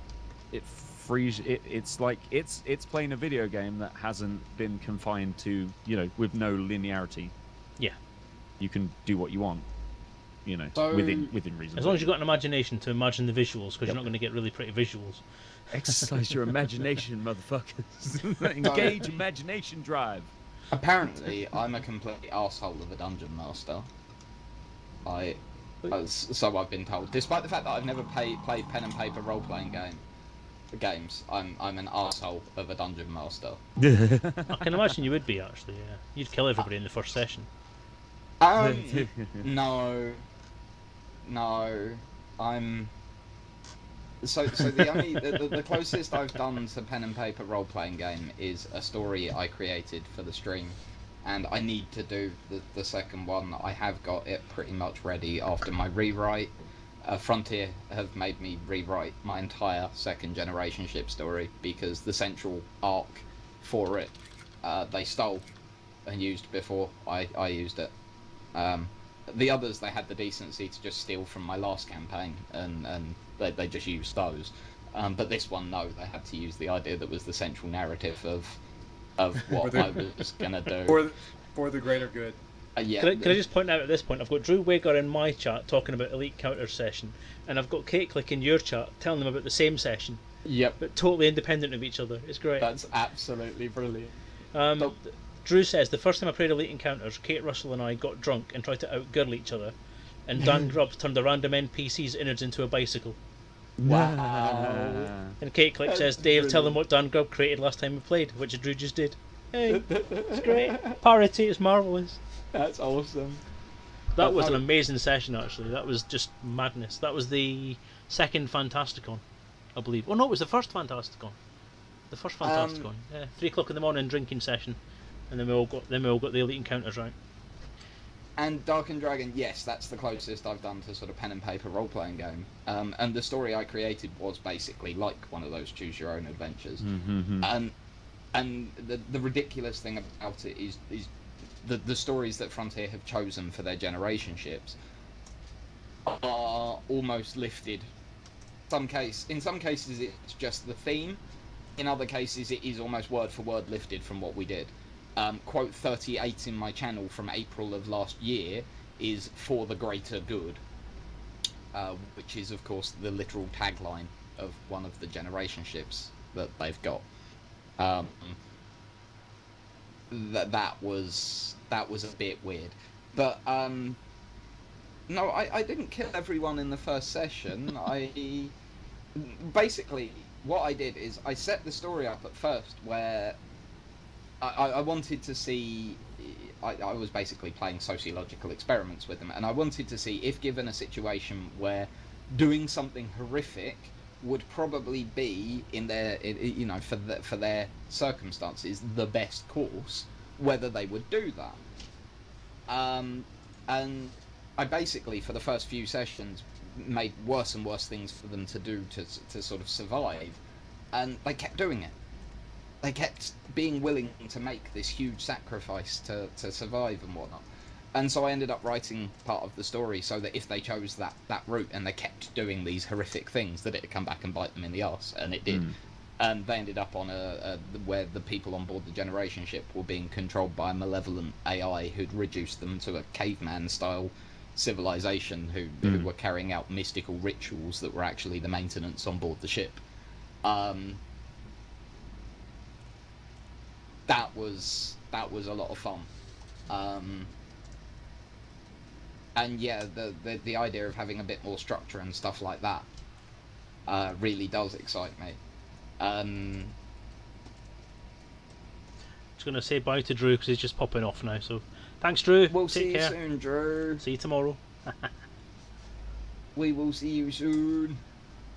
it frees it, it's like it's it's playing a video game that hasn't been confined to you know with no linearity Yeah. you can do what you want you know So- within within reason As long as you've got an imagination to imagine the visuals, because Yep. you're not going to get really pretty visuals. exercise your imagination *laughs* motherfuckers *laughs* engage imagination drive Apparently, I'm a complete asshole of a dungeon master. I, as, so I've been told. Despite the fact that I've never pay, played pen and paper role playing game games, I'm I'm an asshole of a dungeon master. I can imagine you would be actually. Yeah, you'd kill everybody in the first session. Um, no, no, I'm. So, so the only the, the, closest I've done to pen and paper role playing game is a story I created for the stream, and I need to do the the second one. I have got it pretty much ready after my rewrite. Uh, Frontier have made me rewrite my entire second generation ship story because the central arc for it uh, they stole and used before I, I used it. Um, the others they had the decency to just steal from my last campaign and, and they, they just used those. Um, but this one, no, they had to use the idea that was the central narrative of of *laughs* what the- I was gonna do. *laughs* For the, for the greater good. Uh, yeah, Can I, can I just point out at this point, I've got Drew Wagar in my chat talking about Elite Counter session, and I've got Kate Click in your chat telling them about the same session, Yep, but totally independent of each other. It's great. that's absolutely brilliant. Um, But- Drew says the first time I played Elite Encounters, Kate Russell and I got drunk and tried to outgirl each other, and Dan Grubbs turned a random NPC's innards into a bicycle. Wow. And Kate Click says, Dave, tell them what Dan Grubb created last time we played, which Drew just did. Hey, it's *laughs* great. Parity is marvellous. That's awesome. That was an amazing session, actually. That was just madness. That was the second Fantasticon, I believe. Oh no, it was the first Fantasticon. The first Um, Fantasticon. yeah, three o'clock in the morning drinking session, and then we all got then we all got the elite encounters right. And Dark and Dragon, yes, that's the closest I've done to sort of pen and paper role playing game. Um, and the story I created was basically like one of those choose your own adventures. Mm-hmm. And and the the ridiculous thing about it is is the the stories that Frontier have chosen for their generation ships are almost lifted. Some case in some cases it's just the theme. In other cases it is almost word for word lifted from what we did. Um, quote 38 in my channel from April of last year is for the greater good, uh, which is of course the literal tagline of one of the generation ships that they've got. Um, that that was that was a bit weird, but um, no, I, I didn't kill everyone in the first session. *laughs* I basically what I did is I set the story up at first where I, I wanted to see. I, I was basically playing sociological experiments with them, and I wanted to see if given a situation where doing something horrific would probably be in their you know for the, for their circumstances the best course whether they would do that um, and I basically for the first few sessions made worse and worse things for them to do to to sort of survive and they kept doing it they kept being willing to make this huge sacrifice to, to survive and whatnot. And so I ended up writing part of the story so that if they chose that, that route and they kept doing these horrific things, that it'd come back and bite them in the ass, and it did. Mm. And they ended up on a, a where the people on board the generation ship were being controlled by a malevolent AI who'd reduced them to a caveman style civilization who, who Mm. were carrying out mystical rituals that were actually the maintenance on board the ship. Um, that was that was a lot of fun. Um, and yeah, the, the the idea of having a bit more structure and stuff like that uh, really does excite me. Um, Just gonna say bye to Drew because he's just popping off now. So thanks, Drew. we'll Take see care. you soon, Drew. See you tomorrow. We will see you soon.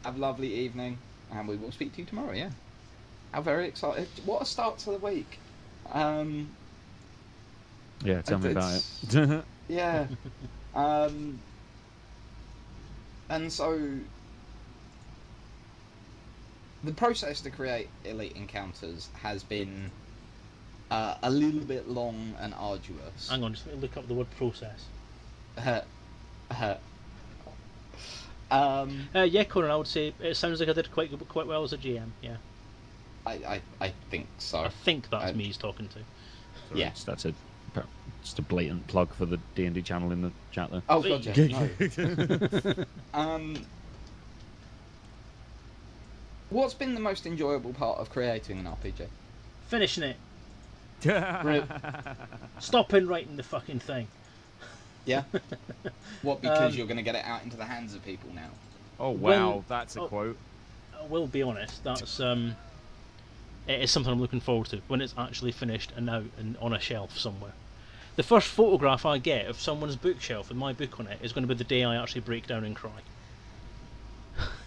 Have a lovely evening, and we will speak to you tomorrow. Yeah, I'm very excited. What a start to the week. Um, Yeah, tell me about it. *laughs* Yeah. um, and so the process to create elite encounters has been uh, a little bit long and arduous. Hang on, just let me look up the word process. Uh, uh, um, Uh, yeah, Conan, I would say it sounds like I did quite quite well as a GM. Yeah, I, I, I think so. I think that's I- me he's talking to. Sorry, Yeah. that's a just a blatant plug for the D and D channel in the chat there. Oh, Wait. gotcha. no. *laughs* Um, what's been the most enjoyable part of creating an RPG? Finishing it. Right. *laughs* Stopping writing the fucking thing. Yeah. *laughs* What? Because Um, you're going to get it out into the hands of people now. oh wow, Well- that's a oh. quote. I will be honest. That's um, it is something I'm looking forward to when it's actually finished and out and on a shelf somewhere. The first photograph I get of someone's bookshelf with my book on it is going to be the day I actually break down and cry.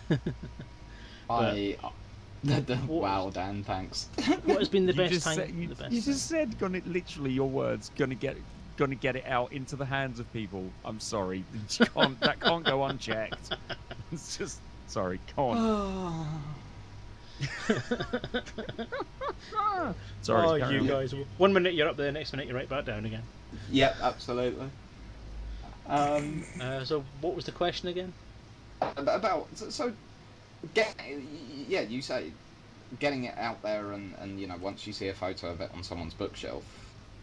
*laughs* I. *laughs* the, the, What- wow, Dan, thanks. *laughs* What has been the you best just time? said, you, the best you time? just said gonna literally your words gonna get gonna get it out into the hands of people. I'm sorry, can't, that can't go unchecked. It's just sorry. Go on. *sighs* *laughs* Sorry. oh, you on. guys! One minute you're up there, next minute you're right back down again. yep, absolutely. Um, Uh, so, what was the question again? about so, so get yeah, you say getting it out there, and and you know once you see a photo of it on someone's bookshelf,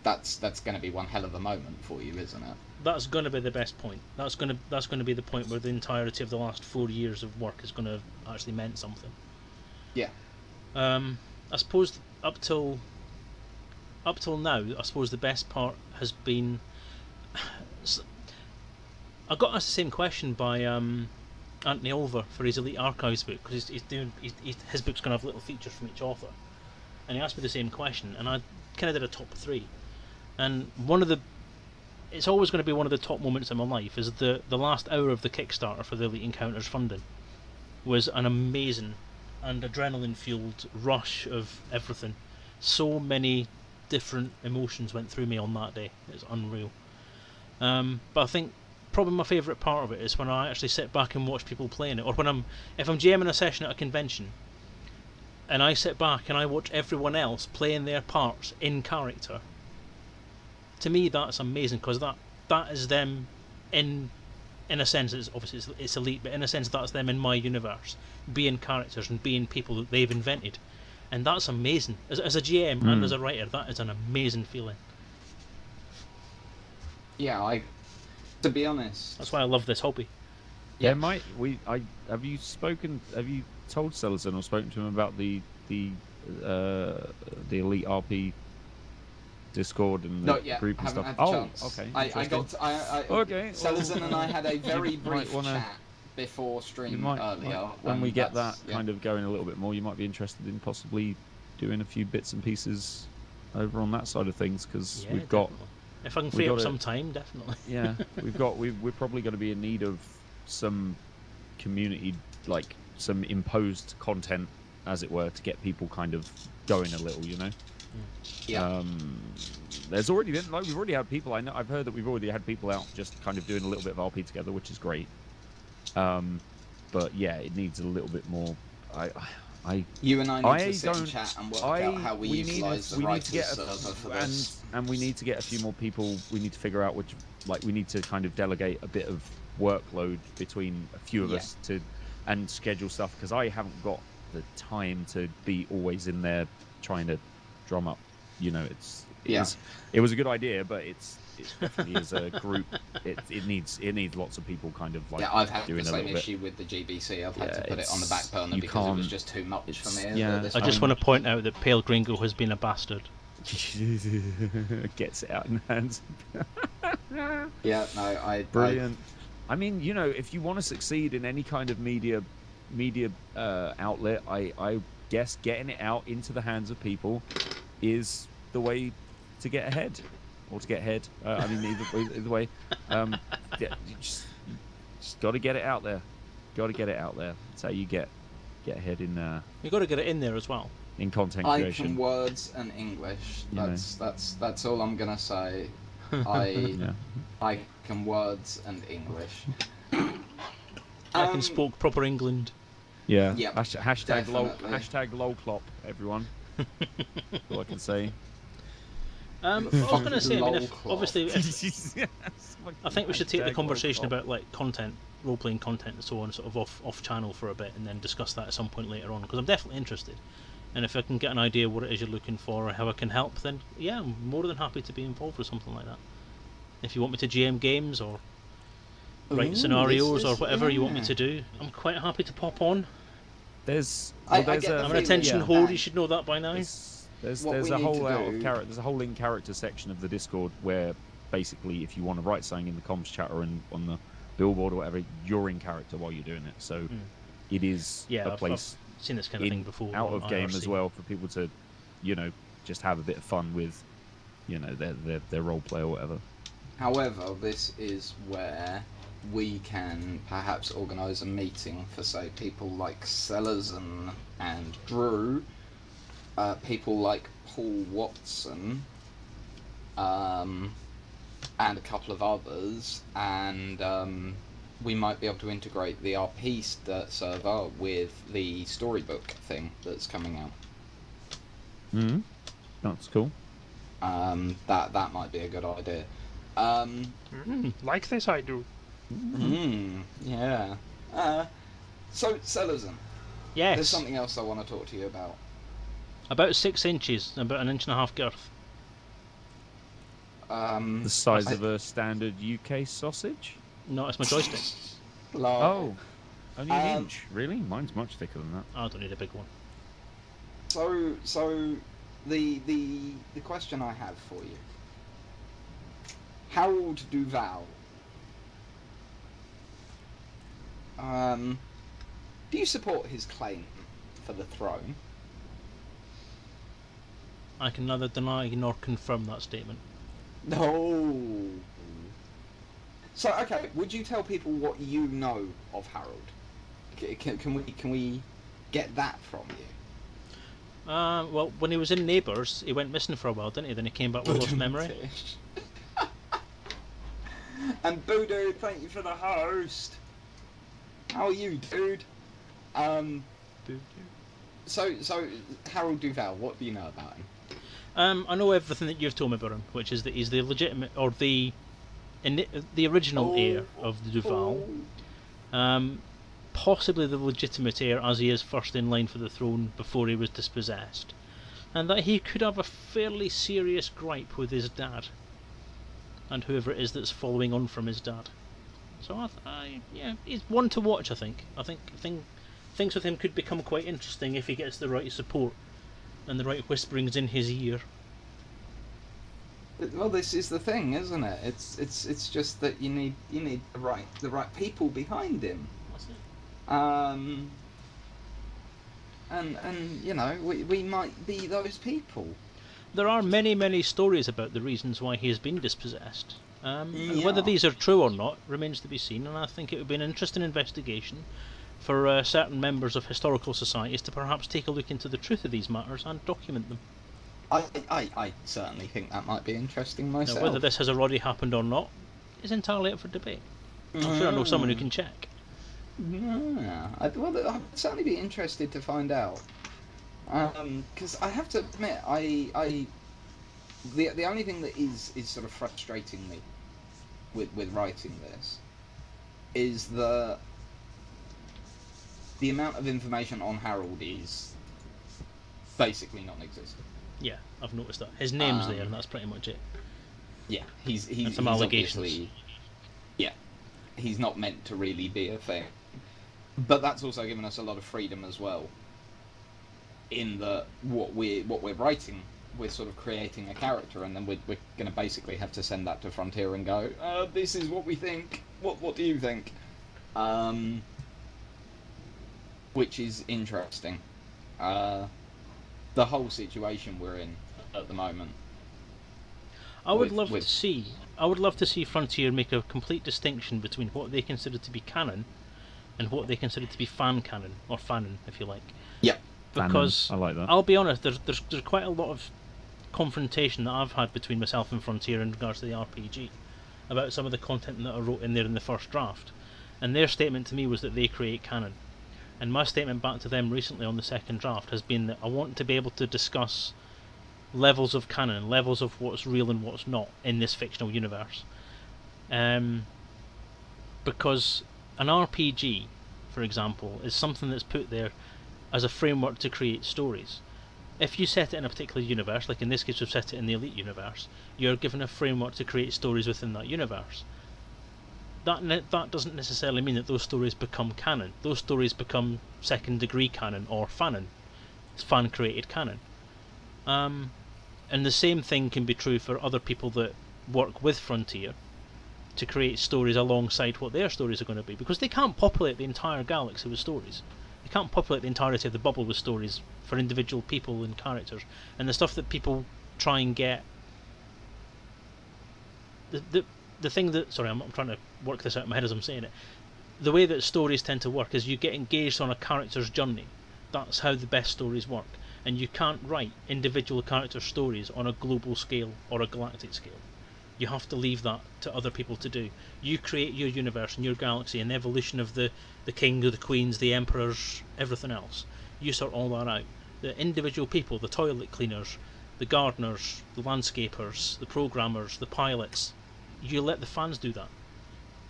that's that's going to be one hell of a moment for you, isn't it? That's going to be the best point. That's going to that's going to be the point where the entirety of the last four years of work is going to actually meant something. Yeah. Um, I suppose up till up till now, I suppose the best part has been. *sighs* I got asked the same question by um, Anthony Oliver for his Elite Archives book because he's, he's doing he's, he's, his book's going to have little features from each author, and he asked me the same question, and I kind of did a top three, and one of the it's always going to be one of the top moments in my life is the the last hour of the Kickstarter for the Elite Encounters funding was an amazing and adrenaline fueled rush of everything. So many different emotions went through me on that day. It's unreal. Um, but I think probably my favourite part of it is when I actually sit back and watch people playing it, or when I'm if I'm GMing a session at a convention, and I sit back and I watch everyone else playing their parts in character. To me, that's amazing because that that is them in in a sense it's obviously it's, it's elite but in a sense that's them in my universe being characters and being people that they've invented and that's amazing as, as a gm and Mm. as a writer that is an amazing feeling Yeah, I. To be honest, that's why i love this hobby Yeah, might we? I have you spoken? Have you told Selezen or spoken to him about the the uh, the Elite RP Discord and the Not yet. group and stuff? had the oh, chance. okay. I, I interesting. got. I, I, Okay, Selezen and I had a *laughs* very brief wanna- chat before stream You might, earlier. might- when we get that yeah. kind of going a little bit more, you might be interested in possibly doing a few bits and pieces over on that side of things because Yeah, we've got definitely. if i can free up some time definitely *laughs* yeah we've got we we're probably going to be in need of some community, like some imposed content, as it were, to get people kind of going a little, you know. Yeah. Um, there's already been like we've already had people. I know I've heard that we've already had people out just kind of doing a little bit of RP together, which is great. Um, but yeah, it needs a little bit more. I, I, You and I need I to sit and chat and work I out how we, we the we need to get a- server for and this. and we need to get a few more people. We need to figure out which, like, we need to kind of delegate a bit of workload between a few of Yeah. us to, and schedule stuff because I haven't got the time to be always in there trying to drum up. You know, it's it Yeah. was, it was a good idea, but it's it's definitely as a group, it it needs it needs lots of people kind of like yeah, I've had doing the same little bit. issue with the GBC. I've had Yeah, to put it on the it's- back burner because it was just too much for me. yeah, this I just want to point out that Pale Gringo has been a bastard. *laughs* Gets it out in hands. *laughs* Yeah, no, I Brilliant. I mean, you know, if you want to succeed in any kind of media media uh, outlet, I, I guess getting it out into the hands of people is the way to get ahead, or to get ahead. Uh, I mean, either, way- either way, um, yeah, you just, just got to get it out there. Got to get it out there. That's how you get get ahead in uh, You got to get it in there as well. in content creation. I can words and English. You know. That's that's that's all I'm gonna say. *laughs* I Yeah. I can words and English. I Um, can speak proper England. Yeah. Yep, Hashtag, hashtag lol definitely. hashtag lolclop, everyone. That's *laughs* all I can say. Um, The I was going to say, I mean, if, obviously, if, *laughs* *laughs* I think we should take the conversation about like content, role playing content, and so on, sort of off off channel for a bit, and then discuss that at some point later on. Because I'm definitely interested, and if I can get an idea what it is you're looking for or how I can help, then yeah, I'm more than happy to be involved with something like that. If you want me to GM games or write Ooh, scenarios this or is- whatever you want me to do, I'm quite happy to pop on. There's, I- well, I there's get the a, I'm an attention yeah. whore. You should know that by now. There's there's, What there's a whole to out of character. There's a whole in character section of the Discord where basically, if you want to write something in the comms chat or in, on the billboard or whatever, you're in character while you're doing it. So Mm. it is Yeah, a I've- I've place Seen this kind of in- thing before. out on of game as well for people to, you know, just have a bit of fun with, you know, their their, their role play or whatever. However, this is where we can perhaps organise a meeting for, say, people like Selezen and, and Drew, uh, people like Paul Watson, um, and a couple of others, and um, we might be able to integrate the RP server with the storybook thing that's coming out. Mm-hmm. That's cool. Um, that that might be a good idea. Um, Mm, like this, I do. Mm, yeah. Uh, so, Selezen, Yes. there's something else I want to talk to you about. About six inches, about an inch and a half girth. Um, The size I- of a standard UK sausage. No, it's my joystick. *laughs* Oh, only an Um, inch. Really? Mine's much thicker than that. I don't need a big one. So, so the the the question I have for you, Harold Duval. Um, do you support his claim for the throne? I can neither deny nor confirm that statement. No. So, okay, would you tell people what you know of Harold? Can, can we can we get that from you? Uh, well, when he was in Neighbours, he went missing for a while, didn't he? Then he came back with lost memory. *laughs* and Dude, thank you for the host. How are you, dude? Um. So, so Harold Duval, what do you know about him? Um, I know everything that you've told me about him, which is that he's the legitimate or the ini the original heir of the Duval. Um, possibly the legitimate heir, as he is first in line for the throne before he was dispossessed, and that he could have a fairly serious gripe with his dad, and whoever it is that's following on from his dad. So I, th- I yeah, he's one to watch. I think. I think thing, things with him could become quite interesting if he gets the right support and the right whisperings in his ear. Well, this is the thing, isn't it? It's it's it's just that you need you need the right the right people behind him. Um. And and you know we we might be those people. There are many, many stories about the reasons why he has been dispossessed. Um, and Whether these are true or not remains to be seen, and I think it would be an interesting investigation for uh, certain members of historical societies to perhaps take a look into the truth of these matters and document them. I, I, I certainly think that might be interesting Now, myself. whether this has already happened or not is entirely up for debate. I'm sure I know someone who Mm. can check. Yeah, I'd, well, I'd certainly be interested to find out. Because I have to admit, I, I, the the only thing that is is sort of frustrating me with with writing this is the the amount of information on Harold is basically non-existent. Yeah, I've noticed that. His name's there, Um, and that's pretty much it. Yeah, he's he's, And some he's allegations. Yeah, he's not meant to really be a thing, but that's also given us a lot of freedom as well. In that what we what we're writing, we're sort of creating a character, and then we're we're going to basically have to send that to Frontier and go, uh, "This is what we think. What what do you think?" Um, which is interesting. Uh, the whole situation we're in at the moment. I would with- love with- to see. I would love to see Frontier make a complete distinction between what they consider to be canon and what they consider to be fan canon or fanon, if you like. Yep. Fanon, Because I like that. I'll be honest, there's, there's there's quite a lot of confrontation that I've had between myself and Frontier in regards to the RPG about some of the content that I wrote in there in the first draft, and their statement to me was that they create canon, and my statement back to them recently on the second draft has been that I want to be able to discuss levels of canon, levels of what's real and what's not in this fictional universe, um, because an RPG, for example, is something that's put there as a framework to create stories. If you set it in a particular universe, like in this case we've set it in the Elite universe, you're given a framework to create stories within that universe. That ne- that doesn't necessarily mean that those stories become canon. Those stories become second degree canon or fanon. Fan created canon. Um, and the same thing can be true for other people that work with Frontier to create stories alongside what their stories are going to be because they can't populate the entire galaxy with stories. They can't populate the entirety of the bubble with stories for individual people and characters. And the stuff that people try and get. The, the, the thing that. Sorry, I'm, I'm trying to work this out in my head as I'm saying it. The way that stories tend to work is you get engaged on a character's journey. That's how the best stories work. And you can't write individual character stories on a global scale or a galactic scale. You have to leave that to other people to do. You create your universe and your galaxy and the evolution of the, the king, the queens, the emperors, everything else. You sort all that out. The individual people, the toilet cleaners, the gardeners, the landscapers, the programmers, the pilots, you let the fans do that.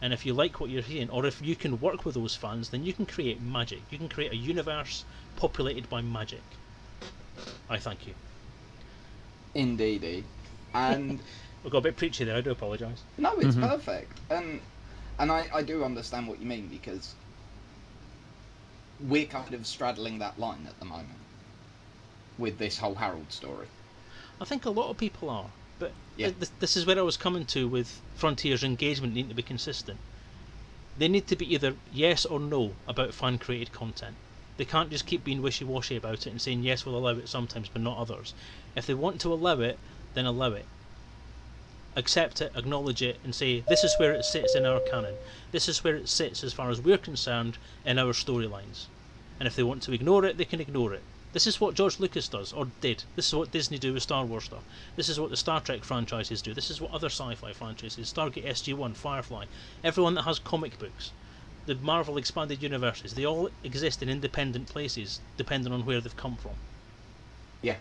And if you like what you're hearing, or if you can work with those fans, then you can create magic. You can create a universe populated by magic. I thank you. Indeedy. Eh? And *laughs* I got a bit preachy there. I do apologise. no, it's Mhm. perfect. And and I, I do understand what you mean because we're kind of straddling that line at the moment with this whole Harold story. I think a lot of people are, but Yeah. th- this is where I was coming to with Frontier's engagement needing to be consistent. They need to be either yes or no about fan created content. They can't just keep being wishy washy about it and saying yes, we'll allow it sometimes, but not others. If they want to allow it, then allow it. Accept it, acknowledge it, and say this is where it sits in our canon. This is where it sits as far as we're concerned in our storylines. And if they want to ignore it, they can ignore it. This is what George Lucas does, or did. This is what Disney do with Star Wars stuff. This is what the Star Trek franchises do. This is what other sci-fi franchises, do. Stargate SG-1, Firefly, everyone that has comic books, the Marvel expanded universes, they all exist in independent places, depending on where they've come from. Yeah.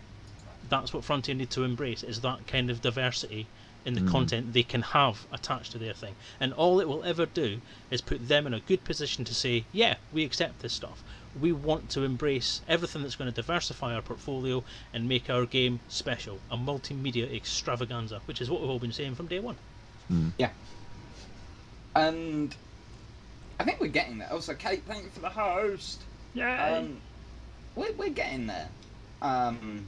That's what Frontier need to embrace, is that kind of diversity in the Mm. content they can have attached to their thing. And all it will ever do is put them in a good position to say, yeah, we accept this stuff. We want to embrace everything that's going to diversify our portfolio and make our game special, a multimedia extravaganza, which is what we've all been saying from day one. Yeah. And I think we're getting there. Also, Kate, thank you for the host. Yeah. Um, we're, we're getting there. Um,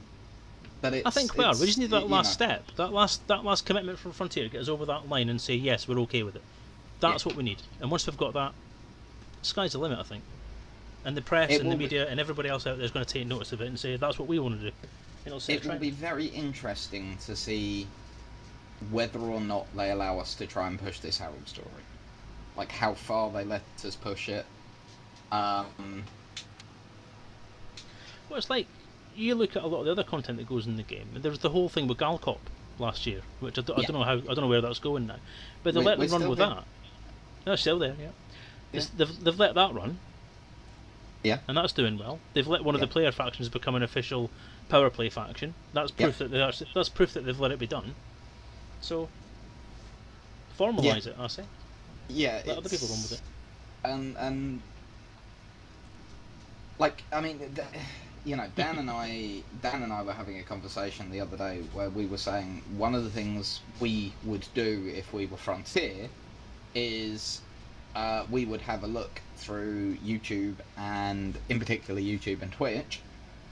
but I think we are. We just need that last know, step, that last that last commitment from Frontier, get us over that line and say yes, we're okay with it. That's what we need. And once we've got that, sky's the limit, I think. And the press It and the will be- media and everybody else out there is going to take notice of it and say that's what we want to do. It'll It will be very interesting to see whether or not they allow us to try and push this Harold story. Like how far they let us push it. Um, Well, it's like you look at a lot of the other content that goes in the game. There was the whole thing with Galcop last year, which I, d- I Yeah. don't know how I don't know where that's going now, but they let them run with there. that. It's still there. Yeah, Yeah. They've they've let that run. Yeah. and that's doing well. They've let one of Yeah. the player factions become an official power play faction. That's proof that they actually, that's proof that they've let it be done. So formalize it, I say. yeah, Let other people run with it. and and like I mean, th- you know, Dan and I, Dan and I were having a conversation the other day where we were saying one of the things we would do if we were Frontier is uh, we would have a look through YouTube and in particular YouTube and Twitch,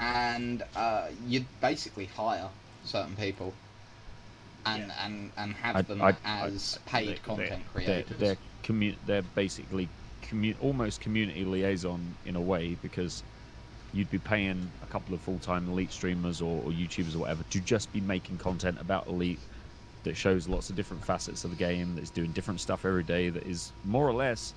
and uh, you'd basically hire certain people. And, and, and have I- them I- as I- paid they're- content they're, creators. They're, commu- they're basically commu- almost community liaison in a way because you'd be paying a couple of full-time elite streamers or, or YouTubers or whatever to just be making content about elite that shows lots of different facets of the game, that's doing different stuff every day, that is more or less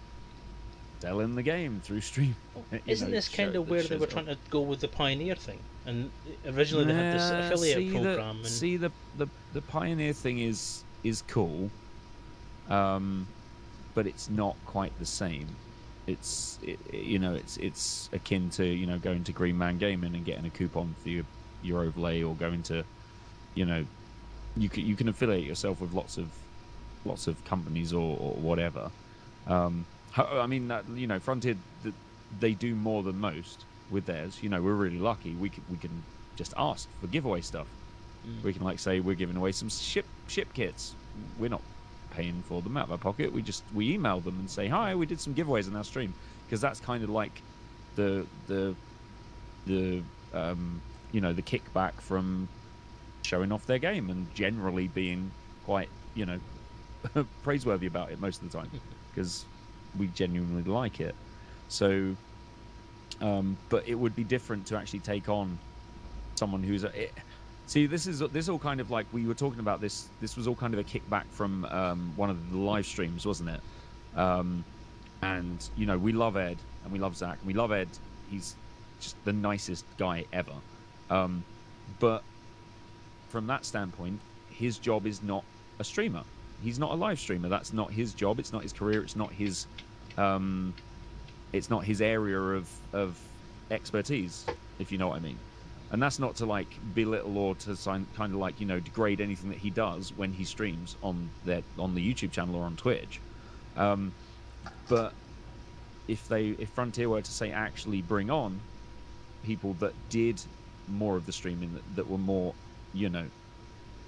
selling the game through stream. *laughs* Isn't know, this kind of where they were trying to go with the Pioneer thing? And originally they had this affiliate see program, The, and See the, the the pioneer thing is is cool, um, but it's not quite the same. It's it, you know it's it's akin to you know going to Green Man Gaming and getting a coupon for your your overlay or going to you know you can you can affiliate yourself with lots of lots of companies or, or whatever. Um, I mean that you know Frontier they do more than most with theirs. You know we're really lucky. We can, we can just ask for giveaway stuff. Mm. We can like say we're giving away some ship ship kits. We're not paying for them out of our pocket. We just we email them and say hi. We did some giveaways in our stream because that's kind of like the the the um, you know the kickback from showing off their game and generally being quite you know *laughs* praiseworthy about it most of the time *laughs* because we genuinely like it. So, um, but it would be different to actually take on someone who's a. It, see, this is this all kind of like we were talking about this. This was all kind of a kickback from um, one of the live streams, wasn't it? Um, and you know, we love Ed and we love Zach and we love Ed. He's just the nicest guy ever. Um, but from that standpoint, his job is not a streamer. He's not a live streamer. That's not his job. It's not his career. It's not his. Um, it's not his area of of expertise, if you know what I mean. And that's not to like belittle or to sign, kind of like you know degrade anything that he does when he streams on their on the YouTube channel or on Twitch. Um, but if they if Frontier were to say actually bring on people that did more of the streaming that, that were more you know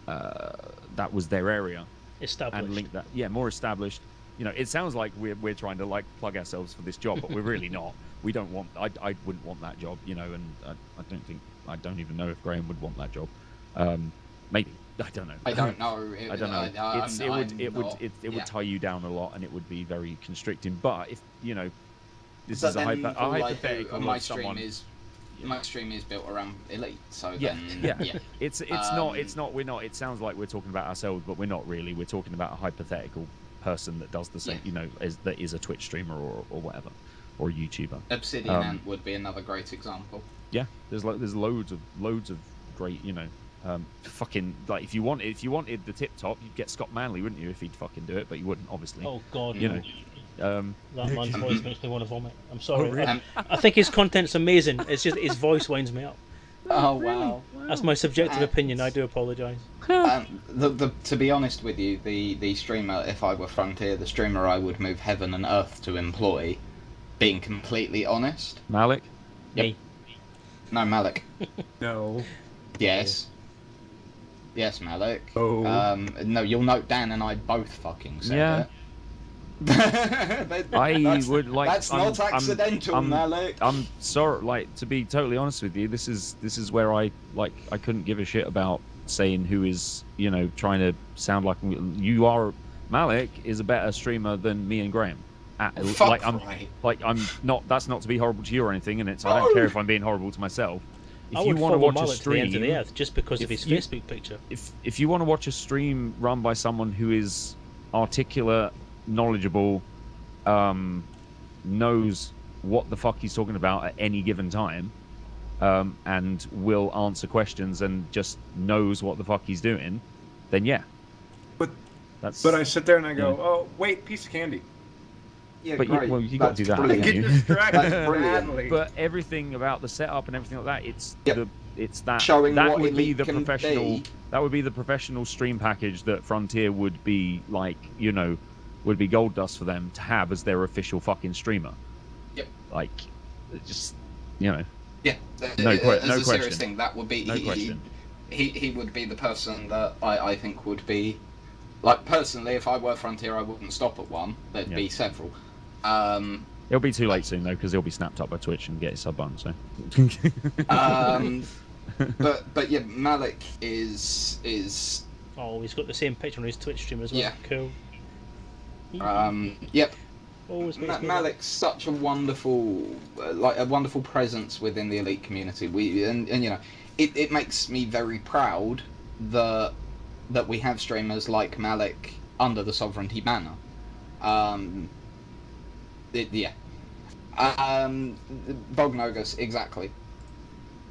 uh, that was their area established. and link that yeah more established you know it sounds like we're, we're trying to like plug ourselves for this job but we're really *laughs* not we don't want I, I wouldn't want that job you know and I, I don't think I don't even know if Graeme would want that job um, maybe I don't know I don't *laughs* know. It, I don't know. I, it would it would it, it yeah. would tie you down a lot, and it would be very constricting. But if you know, this But is a, hypo- a all I do hypothetical my stream someone. is my stream is built around elite. So Yeah, then yeah. yeah. It's it's not Um, it's not we're not. It sounds like we're talking about ourselves, but we're not really. We're talking about a hypothetical person that does the same. Yeah. You know, is that is a Twitch streamer or or whatever, or a YouTuber. Obsidian Um, Ant would be another great example. Yeah, there's lo- there's loads of loads of great. You know, um, fucking like if you wanted if you wanted the tip top, you'd get Scott Manley, wouldn't you? If he'd fucking do it, but you wouldn't, obviously. oh God, you no. know, um, that man's *laughs* voice makes me want to vomit. I'm sorry. really? I, I think his content's amazing. It's just his voice winds me up. Oh wow. That's my subjective Uh, opinion. I do apologise. *laughs* um, the, the, to be honest with you, the, the streamer, if I were Frontier, the streamer I would move heaven and earth to employ, being completely honest, Malik. Yep. Me. No Malik. No. Yes. Yes, Malik. Oh. Um, no, you'll note Dan and I both fucking said Yeah. it. *laughs* I that's- would like. That's I'm- not accidental, I'm, Malik. I'm sorry. Like to be totally honest with you, this is this is where I like I couldn't give a shit about saying who is you know trying to sound like you are. Malik is a better streamer than me and Graeme. At, Fuck like I'm right. like I'm not. That's not to be horrible to you or anything, and it's I don't care if I'm being horrible to myself. if I you want to watch a Mullet to the end of the stream, earth just because of if his you- Facebook picture. if if you want to watch a stream run by someone who is articulate, knowledgeable, um, knows what the fuck he's talking about at any given time, um, and will answer questions and just knows what the fuck he's doing, then yeah, But that's. but I sit there and I go, Yeah. oh wait, piece of candy. Yeah, But you- well, you gotta do that, brilliant. haven't Get distracted That's brilliant. but everything about the setup and everything like that, it's Yep. the it's that Showing that what would be the professional be. that would be the professional stream package that Frontier would be like, you know, would be gold dust for them to have as their official fucking streamer. Yep. Like, just you know, Yeah, No uh, que- as no a serious question. thing, that would be no he, question. He, he would be the person that I, I think would be, like personally, if I were Frontier, I wouldn't stop at one. There'd Yeah. be several. Um, It'll be too late soon though because he'll be snapped up by Twitch and get his sub on. So. *laughs* um, *laughs* but but yeah, Malik is is Oh, he's got the same picture on his Twitch stream as well. Yeah. Cool. um, yep. Always Ma- Malik's such a wonderful, uh, like a wonderful presence within the elite community. We and, and you know, it, it makes me very proud that that we have streamers like Malik under the sovereignty banner. Um, it, yeah. Um, Bognogus, exactly.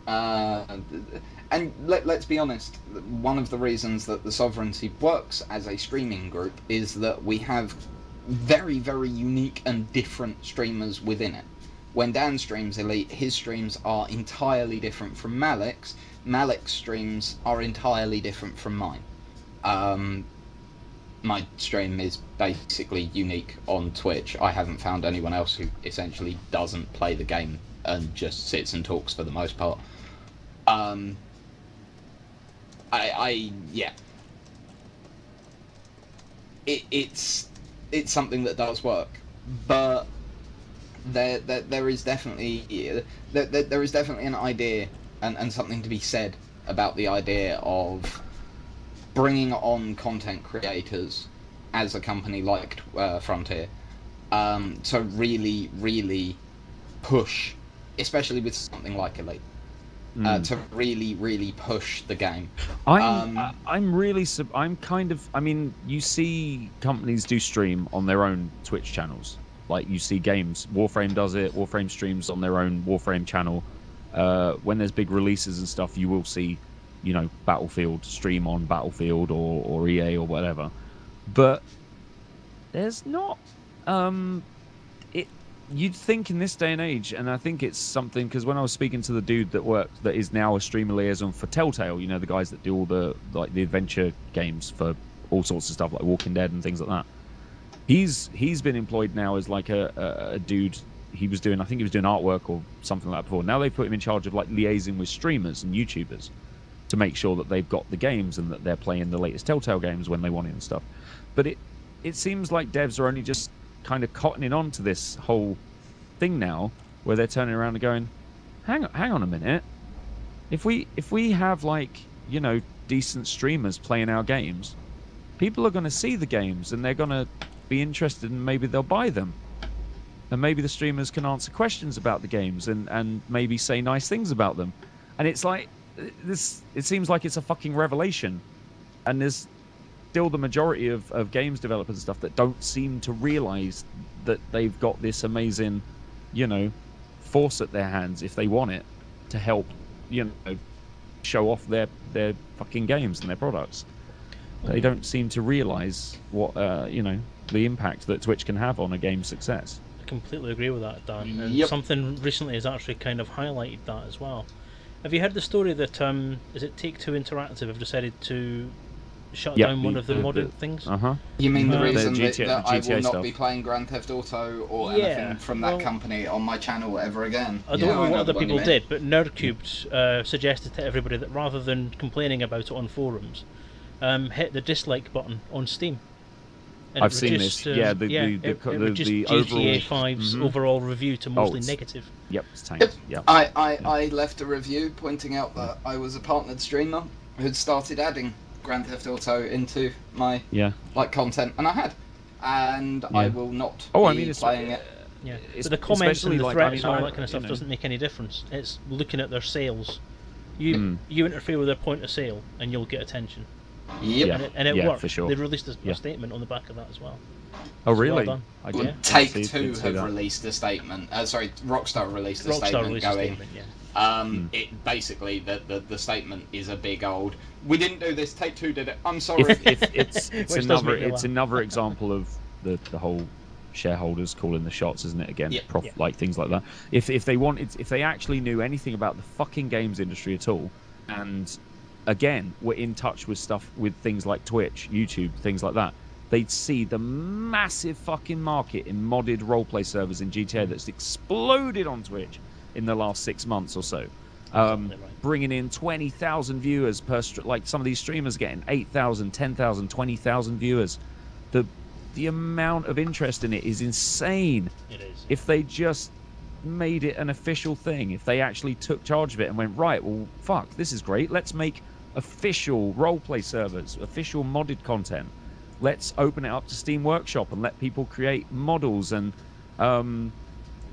Uh, and let, let's be honest, one of the reasons that the Sovereignty works as a streaming group is that we have very, very unique and different streamers within it. When Dan streams Elite, his streams are entirely different from Malik's. Malik's streams are entirely different from mine. Um, my stream is basically unique on Twitch. I haven't found anyone else who essentially doesn't play the game and just sits and talks for the most part. Um, I, I yeah. It, it's it's something that does work, but there there, there is definitely there, there, there is definitely an idea and, and something to be said about the idea of bringing on content creators as a company like uh, Frontier um, to really really push, especially with something like Elite, uh, Mm. to really really push the game. I'm Um, I- I'm really I'm kind of I mean you see companies do stream on their own Twitch channels like you see games Warframe does it Warframe streams on their own Warframe channel uh, when there's big releases and stuff you will see you know Battlefield stream on Battlefield or, or EA or whatever. But there's not um it you'd think in this day and age and I think it's something because when I was speaking to the dude that worked that is now a streamer liaison for Telltale you know the guys that do all the like the adventure games for all sorts of stuff like Walking Dead and things like that. He's he's been employed now as like a, a, a dude he was doing I think he was doing artwork or something like that before. Now they put him in charge of like liaising with streamers and YouTubers to make sure that they've got the games and that they're playing the latest Telltale games when they want it and stuff. But it it seems like devs are only just kind of cottoning on to this whole thing now where they're turning around and going hang on hang on a minute. If we if we have like you know decent streamers playing our games people are going to see the games and they're going to be interested and maybe they'll buy them. And maybe the streamers can answer questions about the games and and maybe say nice things about them. And it's like this it seems like it's a fucking revelation and there's still the majority of, of games developers and stuff that don't seem to realize that they've got this amazing you know force at their hands if they want it to help you know show off their their fucking games and their products they don't seem to realize what uh, you know the impact that twitch can have on a game's success I completely agree with that, Dan. And Yep. something recently has actually kind of highlighted that as well. Have you heard the story that um, is it Take Two Interactive have decided to shut Yep, down one of the, the- modern the- things? uh-huh You mean the Uh, reason that, GTA that I GTA will not stuff. be playing Grand Theft Auto or Yeah, anything from that well- company on my channel ever again? I don't Yeah, know what other people did, but Nerdcubed uh, suggested to everybody that rather than complaining about it on forums, um, hit the dislike button on Steam. And I've it seen reduced, this. Yeah, the- the- it, the it co- the- reduced the GTA overall- 5's Mhm. overall review to mostly it's- negative. yep it's tanked Yep. yeah I, I, I left a review pointing out that I was a partnered streamer who'd started adding Grand Theft Auto into my yeah like content, and I had, and I will not oh be i mean it's playing it. Yeah, It's but the comments especially and the like, I threats mean, and all that kind of stuff know. doesn't make any difference. It's looking at their sales You Mm. you interfere with their point of sale, and you'll get attention. Yep. Yeah. And it, and it Yeah, worked. for sure. They released a, a Yeah. statement on the back of that as well. Oh really? done. I Well, didn't Take see- Two have that. released a statement. Uh, sorry, Rockstar released a Rockstar statement released a statement. Yeah. Um, it basically the, the the statement is a big old. We didn't do this. Take Two did it. I'm sorry. if, if it's *laughs* it's *laughs* another it's laugh. another *laughs* example of the the whole shareholders calling the shots, isn't it? Again, Yeah. prof, Yeah. like things like that. If if they wanted, if they actually knew anything about the fucking games industry at all, and again were in touch with stuff with things like Twitch, YouTube, things like that, they'd see the massive fucking market in modded roleplay servers in GTA that's exploded on Twitch in the last six months or so. Um, right. bringing in 20,000 viewers per str- like some of these streamers getting 8,000, 10,000, 20,000 viewers. The the amount of interest in it is insane. It is. If they just made it an official thing, if they actually took charge of it and went, right, well, fuck, this is great. Let's make official roleplay servers, official modded content. Let's open it up to Steam Workshop and let people create models and, um,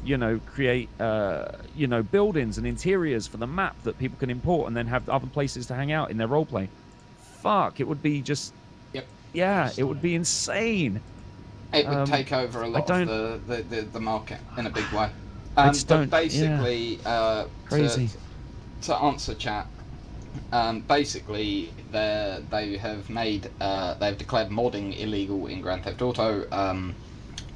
you know, create, uh, you know, buildings and interiors for the map that people can import and then have other places to hang out in their roleplay. Fuck, it would be just. Yep. Yeah, it would be insane. It would Um, take over a lot of the, the, the, the market in a big way. I Um, just don't- yeah. basically, uh, Crazy. To, to answer chat, um, basically they they have made uh, they've declared modding illegal in Grand Theft Auto. Um,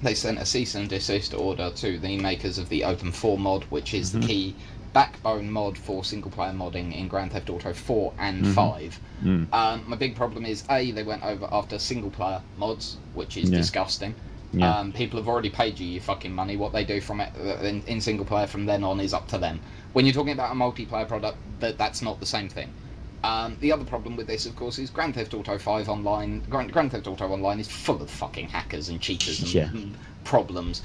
they sent a cease and desist order to the makers of the Open 4 mod, which is Mhm. the key backbone mod for single player modding in Grand Theft Auto 4 and Mhm. 5. Mm. Um, my big problem is a they went over after single player mods, which is Yeah. disgusting. Yeah. Um, people have already paid you your fucking money. What they do from it uh, in, in single player from then on is up to them. When you're talking about a multiplayer product, that that's not the same thing. Um, the other problem with this, of course, is Grand Theft Auto 5 online. Grand, Grand Theft Auto Online is full of fucking hackers and cheaters and, Yeah. and problems.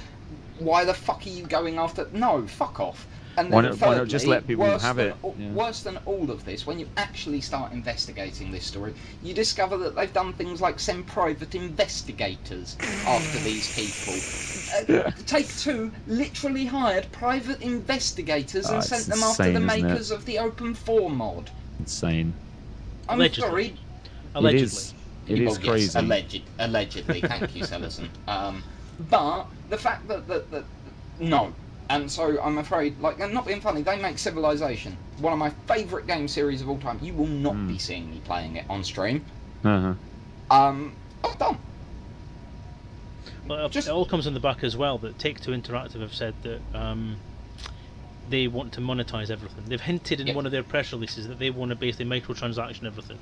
Why the fuck are you going after? No, fuck off. And Why then not- why not just thirdly, let people worse have than it? all- Yeah. Worse than all of this, when you actually start investigating this story, you discover that they've done things like send private investigators *laughs* after these people. Uh, Take Two literally hired private investigators Oh, and sent them after the insane, it? makers of the Open 4 mod. Insane. I'm Allegedly. sorry. Allegedly. It is. It Well, is yes, crazy. alleged, allegedly, thank you, Selezen. *laughs* Um, but the fact that, that, that no, and so I'm afraid, like, and not being funny, they make Civilization one of my favourite game series of all time. You will not Mm. be seeing me playing it on stream. Uh-huh. Um, I'm done. Well, Just- it all comes in the back as well that Take Two Interactive have said that um, they want to monetize everything. They've hinted in Yep. one of their press releases that they want to basically microtransaction everything.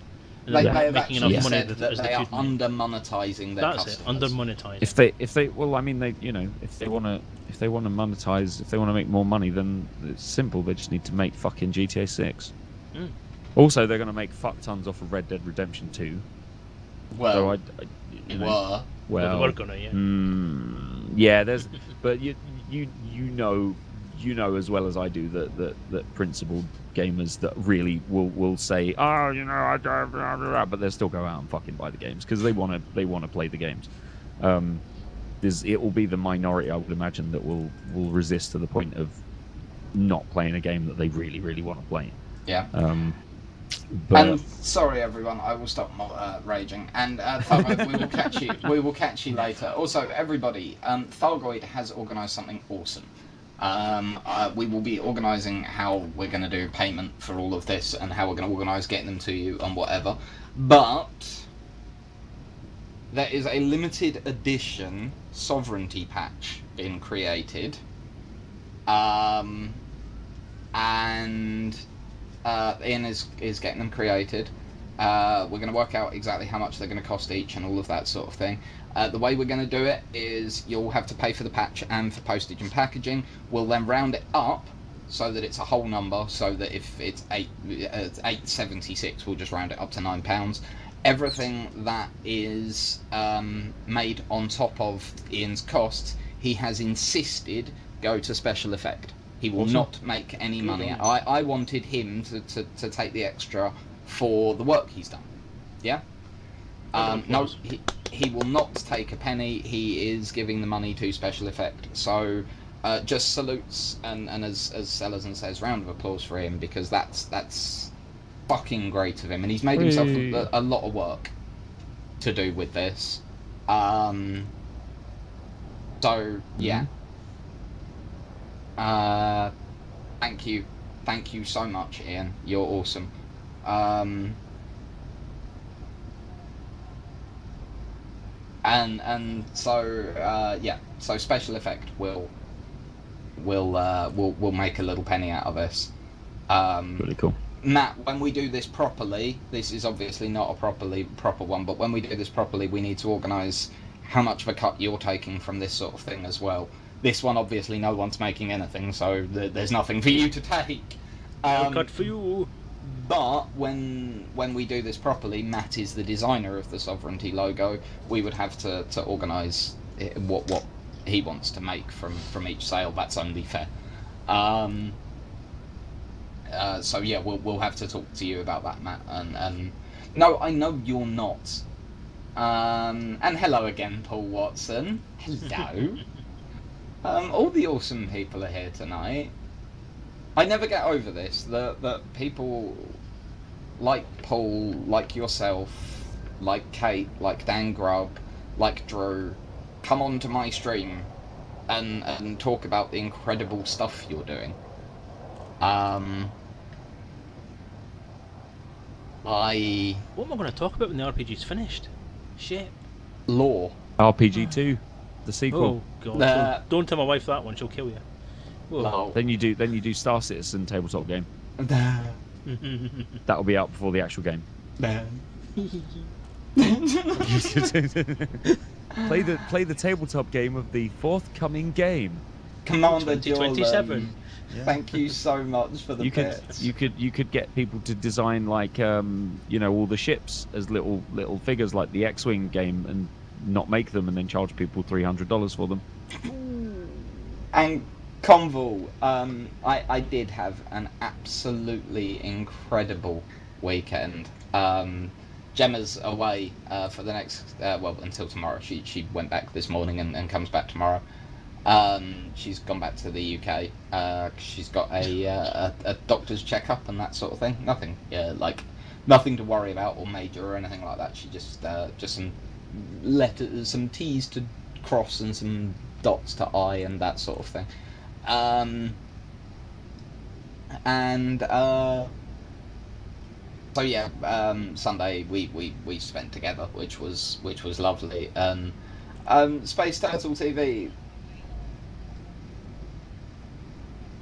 And They, they're have making actually enough money said that, that they they are under monetizing their That's customers. it, under monetized. If they, if they, well, I mean, they, you know, if they want to, if they want to monetize, if they want to make more money, then it's simple. They just need to make fucking GTA Six. Mm. Also, they're going to make fuck tons off of Red Dead Redemption Two. Well, so I, I you know, were. well, well, they work on it, yeah. Mm, yeah, there's, *laughs* but you you you know you know as well as I do that that, that principled gamers that really will will say, oh, you know, I don't, blah, blah, blah," but they'll still go out and fucking buy the games because they want to they want to play the games. Um, there's it will be the minority I would imagine that will will resist to the point of not playing a game that they really really want to play. Yeah. Um, but and sorry, everyone, I will stop uh, raging. And uh, Thargoid, we will catch you. We will catch you later. Also, everybody, um, Thargoid has organised something awesome. Um, uh, we will be organising how we're going to do payment for all of this and how we're going to organise getting them to you and whatever. But there is a limited edition sovereignty patch being created. Um, and uh, Ian is is getting them created. Uh, we're going to work out exactly how much they're going to cost each and all of that sort of thing. Uh, the way we're going to do it is you'll have to pay for the patch and for postage and packaging. We'll then round it up so that it's a whole number. So that if it's eight uh, eight seventy six, we'll just round it up to nine pounds. Everything that is um, made on top of Ian's costs, he has insisted go to special effect. He will Awesome. not make any money. I, I wanted him to, to, to take the extra for the work he's done. Yeah? Um, no, he, he will not take a penny. He is giving the money to special effect. So uh, just salutes and, and as as Selezen says, round of applause for him because that's that's fucking great of him, and he's made himself a, a lot of work to do with this. Um, so yeah. Uh, thank you, thank you so much, Ian. You're awesome. Um, and and so uh, yeah, so special effect will will uh, will will make a little penny out of this. Um, Really cool. Matt, when we do this properly, this is obviously not a properly proper one, but when we do this properly, we need to organise how much of a cut you're taking from this sort of thing as well. This one, obviously, no one's making anything, so th- there's nothing for you to take. Um, Cut for you. But when when we do this properly, Matt is the designer of the sovereignty logo. We would have to, to organise what what he wants to make from from each sale. That's only fair. Um, uh, so yeah, we'll we'll have to talk to you about that, Matt. And and no, I know you're not. Um, and hello again, Paul Watson. Hello. *laughs* um, all the awesome people are here tonight. I never get over this. That that people like Paul, like yourself, like Kate, like Dan Grubb, like Drew, come onto my stream and and talk about the incredible stuff you're doing. Um, I What am I going to talk about when the RPG's finished? Shit. law. RPG two, the sequel. Oh god. Nah. Don't, don't tell my wife that one. She'll kill you. Whoa. Law. Then you do then you do Star Citizen tabletop game. *laughs* *laughs* That'll be out before the actual game. *laughs* play the play the tabletop game of the forthcoming game. Commander 2027. Jordan, thank you so much for the you could bits. you could you could get people to design like um, you know all the ships as little little figures like the X-wing game and not make them and then charge people three hundred dollars for them. And Conval, um, I, I did have an absolutely incredible weekend. Um, Gemma's away uh, for the next, uh, well, until tomorrow. She she went back this morning and, and comes back tomorrow. Um, she's gone back to the UK. Uh, she's got a, uh, a a doctor's checkup and that sort of thing. Nothing, yeah, like nothing to worry about or major or anything like that. She just uh, just some letters, some T's to cross and some dots to I and that sort of thing. Um, and uh, so yeah, um, Sunday we, we, we spent together, which was which was lovely. And um, Space Turtle TV,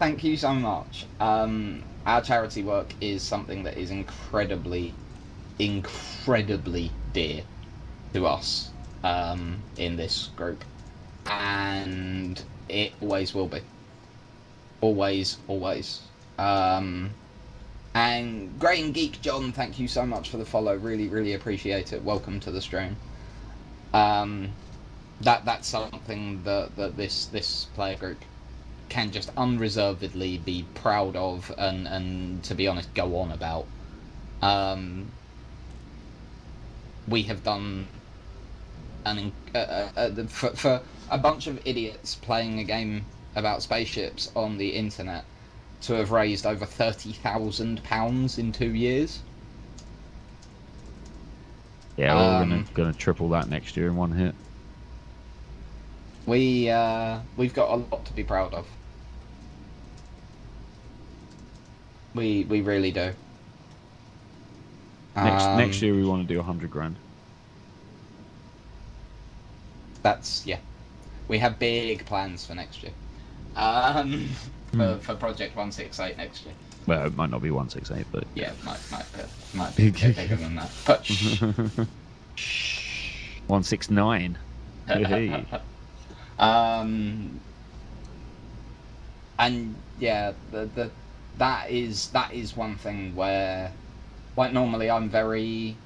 thank you so much. Um, our charity work is something that is incredibly, incredibly dear to us um, in this group, and it always will be. Always, always. Um, and Grey and Geek John, thank you so much for the follow. Really, really appreciate it. Welcome to the stream. Um, that that's something that, that this this player group can just unreservedly be proud of and and to be honest go on about. Um, we have done an uh, uh, uh, for, for a bunch of idiots playing a game about spaceships on the internet to have raised over thirty thousand pounds in two years. Yeah, we're gonna Um, gonna triple that next year in one hit. We uh, we've got a lot to be proud of. We we really do. Next Um, next year we want to do a hundred grand. That's yeah. We have big plans for next year. Um, for, Hmm. for Project One Six Eight next year. Well, it might not be one six eight, but Yeah, might might be, might be *laughs* bigger than that. But *laughs* shh. one six nine. Hey. *laughs* um, and yeah, the, the that is that is one thing where, like normally I'm very.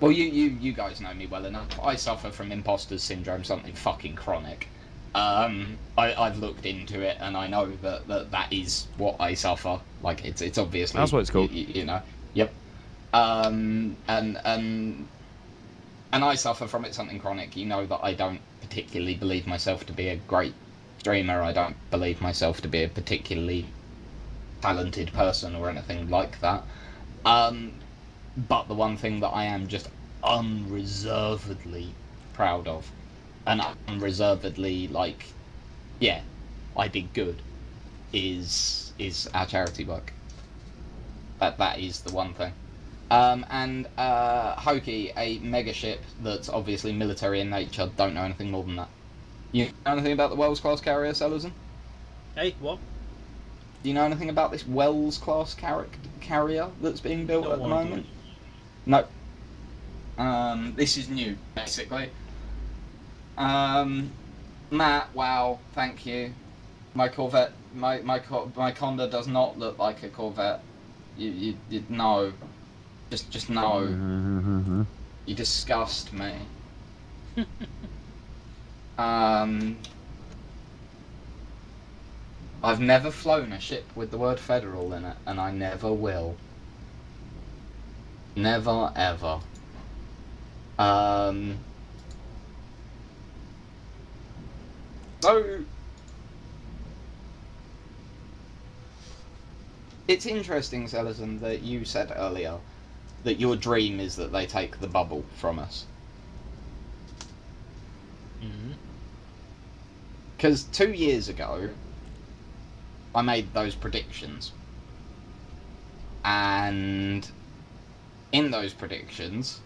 Well, you you you guys know me well enough. I suffer from imposter syndrome, something fucking chronic. Um, I, I've looked into it and I know that, that that is what I suffer. Like it's it's obviously That's what it's called. You, you know, yep. Um, and and and I suffer from it something chronic. You know that I don't particularly believe myself to be a great streamer. I don't believe myself to be a particularly talented person or anything like that. Um, but the one thing that I am just unreservedly proud of, and unreservedly like, yeah, I did good, is is our charity work. That that is the one thing. Um, and uh, Hoki, a mega ship that's obviously military in nature, don't know anything more than that. You know anything about the Wells class carrier, Selezen? Hey, what? Do you know anything about this Wells class car- carrier that's being built No at the moment? No. Um, this is new, basically. Um, Matt, wow, thank you. My Corvette, my my my Conda does not look like a Corvette. You you, you no, just just no. Mhm. You disgust me. um, I've never flown a ship with the word federal in it, and I never will. Never ever. Um. So. It's interesting, Selezen, that you said earlier that your dream is that they take the bubble from us. Mm-hmm. Because two years ago, I made those predictions. And in those predictions,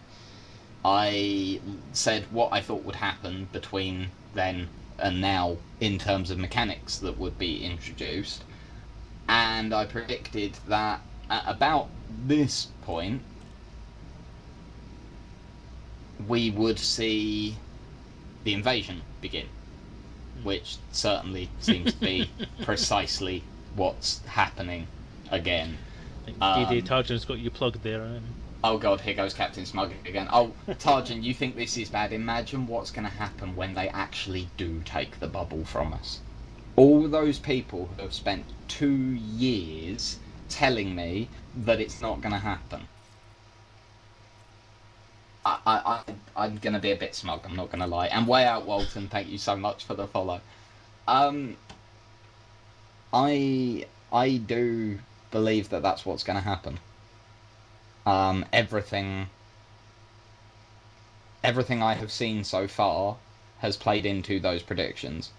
I said what I thought would happen between then and now in terms of mechanics that would be introduced. And I predicted that at about this point, we would see the invasion begin, which certainly seems to be *laughs* precisely what's happening again. I think Um, DD Targent's got you plugged there. Oh god, here goes Captain Smug again. Oh, Tarjan, you think this is bad? Imagine what's going to happen when they actually do take the bubble from us. All those people who have spent two years telling me that it's not going to happen. I, I, I, I'm going to be a bit smug, I'm not going to lie. And way out, Walton, thank you so much for the follow. Um, I, I do believe that that's what's going to happen um, everything everything I have seen so far has played into those predictions.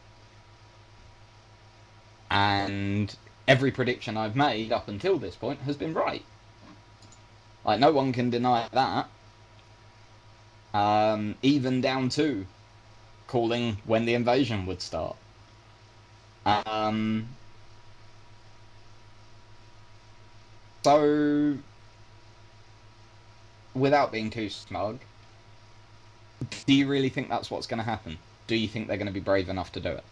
And every prediction I've made up until this point has been right. Like no one can deny that. Um, even down to calling when the invasion would start. Um, so without being too smug, do you really think that's what's going to happen? Do you think they're going to be brave enough to do it?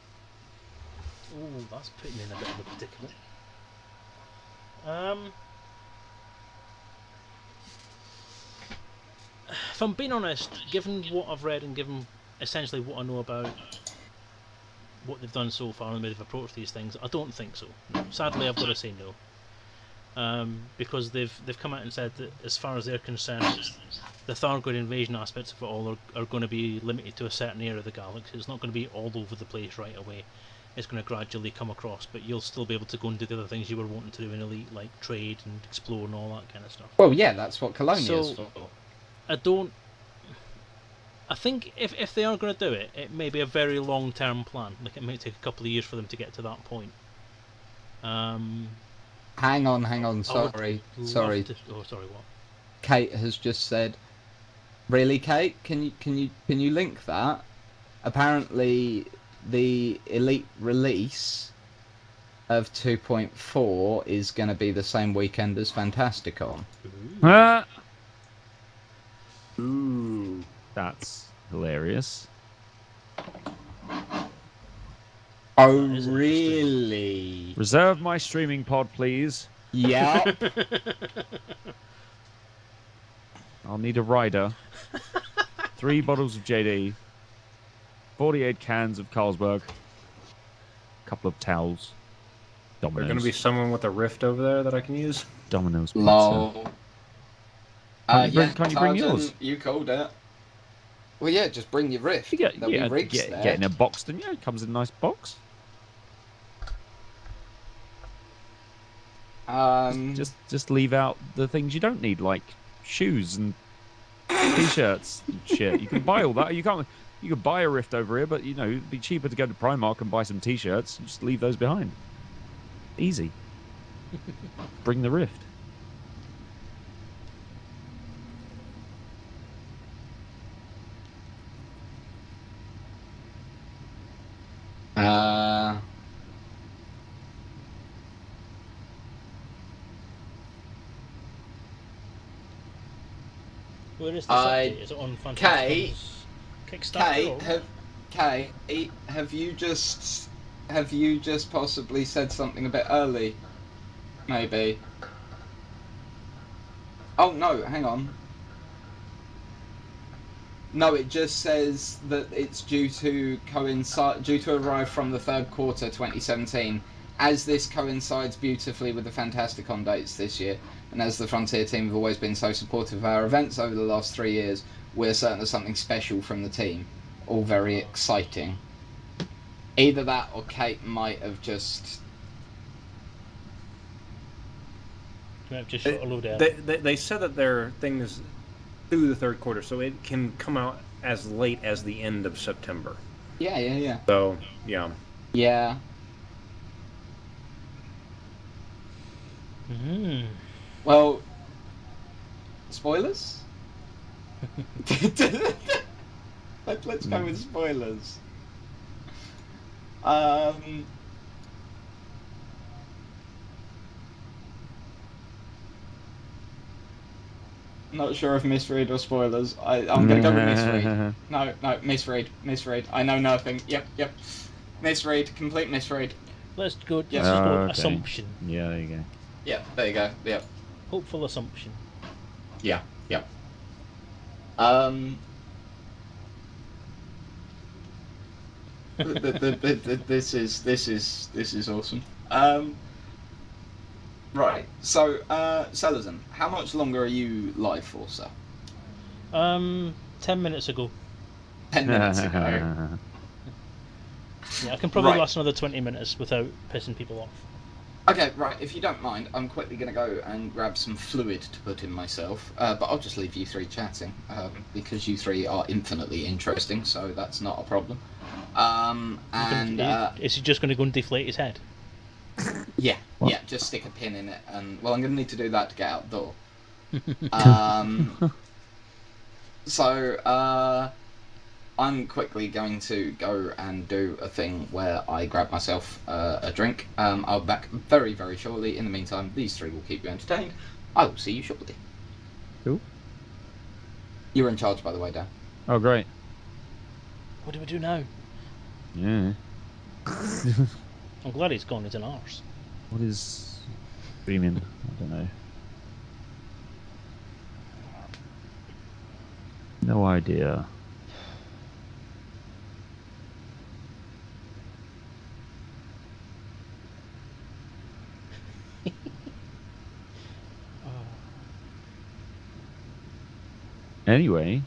oh, that's putting me in a bit of a predicament. Um, if I'm being honest, given what I've read and given essentially what I know about what they've done so far and the way they've approached these things, I don't think so. Sadly, I've got to say no. Um, because they've they've come out and said that as far as they're concerned, the Thargoid invasion aspects of it all are, are going to be limited to a certain area of the galaxy. It's not going to be all over the place right away. It's going to gradually come across, but you'll still be able to go and do the other things you were wanting to do in Elite, like trade and explore and all that kind of stuff. Well, yeah, that's what Colonia is So- for. I don't. I think if if they are going to do it, it may be a very long term plan. Like it may take a couple of years for them to get to that point. Um, Hang on, hang on. Sorry, sorry. to- oh, sorry. What? Kate has just said. Really, Kate? Can you can you can you link that? Apparently, the elite release of 2.4 is going to be the same weekend as Fantasticon. Ah, Ooh. that's hilarious. Oh, really? Reserve my streaming pod, please. Yeah. *laughs* I'll need a rider. Three bottles of JD. 48 cans of Carlsberg. A couple of towels. Dominoes. There's Dominoes. going to be someone with a rift over there that I can use. Dominoes pizza. Lol. Uh, Can't you bring- yeah, can't you bring yours? You called it. Well, yeah, just bring your rift. You get, There'll yeah, be rigs get, there. get in a box, then yeah, it comes in a nice box. Um, Just just leave out the things you don't need, like shoes and t-shirts and *laughs* shit. You can buy all that. You can't. You could buy a rift over here, but you know it'd be cheaper to go to Primark and buy some t-shirts. Just leave those behind. Easy. Bring the rift. uh, Where is this I- update? Is it on Fantastic's Kickstarter? Kate, have Kate, have you just have you just possibly said something a bit early? Maybe. Oh no, hang on. No, it just says that it's due to coincide due to arrive from the third quarter 2017. As this coincides beautifully with the Fantasticon dates this year, and as the Frontier team have always been so supportive of our events over the last three years, we're certain there's something special from the team. All very exciting. Either that or Kate might have just. Might have just shot a load out. They, they, they said that their thing is through the third quarter, so it can come out as late as the end of September. Yeah, yeah, yeah. So, yeah. Yeah. Mhm. Well, spoilers? Let, let's go with spoilers. Um. Not sure if misread or spoilers. I, I'm gonna go with misread. *laughs* No, no, misread, misread. I know nothing. Yep, yep. Misread, complete misread. Let's go. Let's Yeah. just go Okay. assumption. Yeah, there you go. Yep, there you go. Yep. Hopeful assumption. Yeah, yeah. Um. th- th- th- th- th- this is this is this is awesome. Um. Right. So, uh, Selezen, how much longer are you live for, sir? Um, ten minutes ago. Ten minutes ago. *laughs* Yeah, I can probably Right. last another twenty minutes without pissing people off. Okay, right. If you don't mind, I'm quickly going to go and grab some fluid to put in myself. Uh, but I'll just leave you three chatting um, because you three are infinitely interesting, so that's not a problem. Um, and uh, is he just going to go and deflate his head? Yeah, What? yeah, just stick a pin in it, and well, I'm gonna need to do that to get out the door. *laughs* Um, *laughs* so uh, I'm quickly going to go and do a thing where I grab myself uh, a drink. Um, I'll be back very, very shortly. In the meantime, these three will keep you entertained. I will see you shortly. Cool. You're in charge, by the way, Dan. Oh, great. What do we do now? Yeah. *laughs* I'm glad he's gone. He's an arse. What is streaming? I don't know. No idea. Anyway,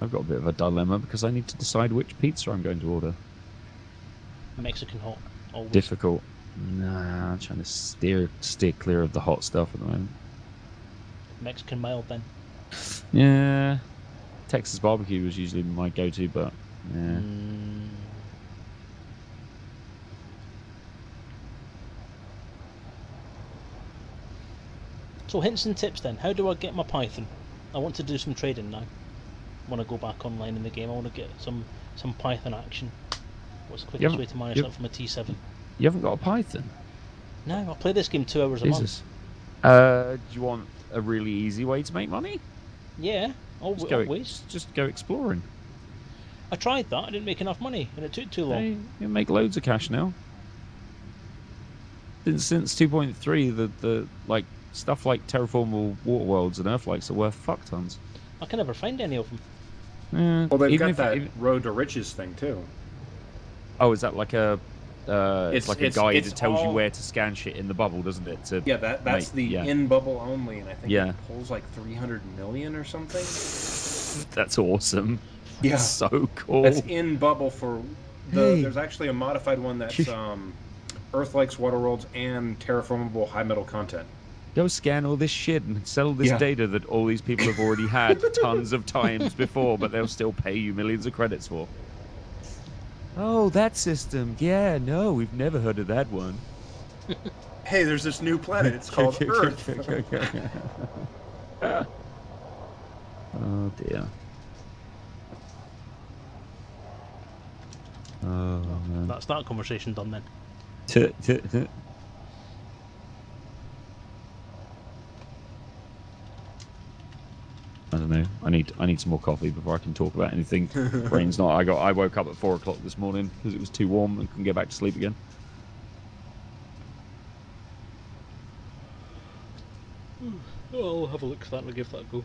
I've got a bit of a dilemma because I need to decide which pizza I'm going to order. Mexican hot. Always. Difficult. Nah, I'm trying to steer steer clear of the hot stuff at the moment. Mexican mild then. Yeah, Texas barbecue was usually my go-to, but yeah, Mm, So hints and tips then. How do I get my Python? I want to do some trading now. I want to go back online in the game. I want to get some some Python action. What's the quickest way to manage that from a T7? you haven't got a Python. No, I play this game two hours a month. Jesus. Uh, do you want a really easy way to make money? Yeah, al- Just go, always. just go exploring. I tried that. I didn't make enough money, and it took too long. Hey, you make loads of cash now. Since since 2.3, the the like stuff like terraformable water worlds and earthlikes are worth fuck tons. I can never find any of them. Eh, Well, they've even got if- that even- road to riches thing too. oh, is that like a? Uh, it's, It's- like a it's- guide it's that tells you where to scan shit in the bubble, doesn't it? To Yeah, that that's Right, the yeah. in bubble only, and I think Yeah. it pulls like 300 million or something. That's awesome. Yeah, So cool. that's in bubble for the. Hey. There's actually a modified one that's um, Earth likes water worlds and terraformable high metal content. Go scan all this shit and sell this Yeah. data that all these people have already had *laughs* tons of times before, but they'll still pay you millions of credits for. Oh, that system. Yeah, no, we've never heard of that one. *laughs* Hey, there's this new planet. It's called *laughs* Earth. oh dear. Oh man. That's that conversation done then. I don't know. I need I need some more coffee before I can talk about anything. *laughs* Brain's not. I got. I woke up at four o'clock this morning because it was too warm and couldn't get back to sleep again. Oh, I'll have a look at that and give that a go.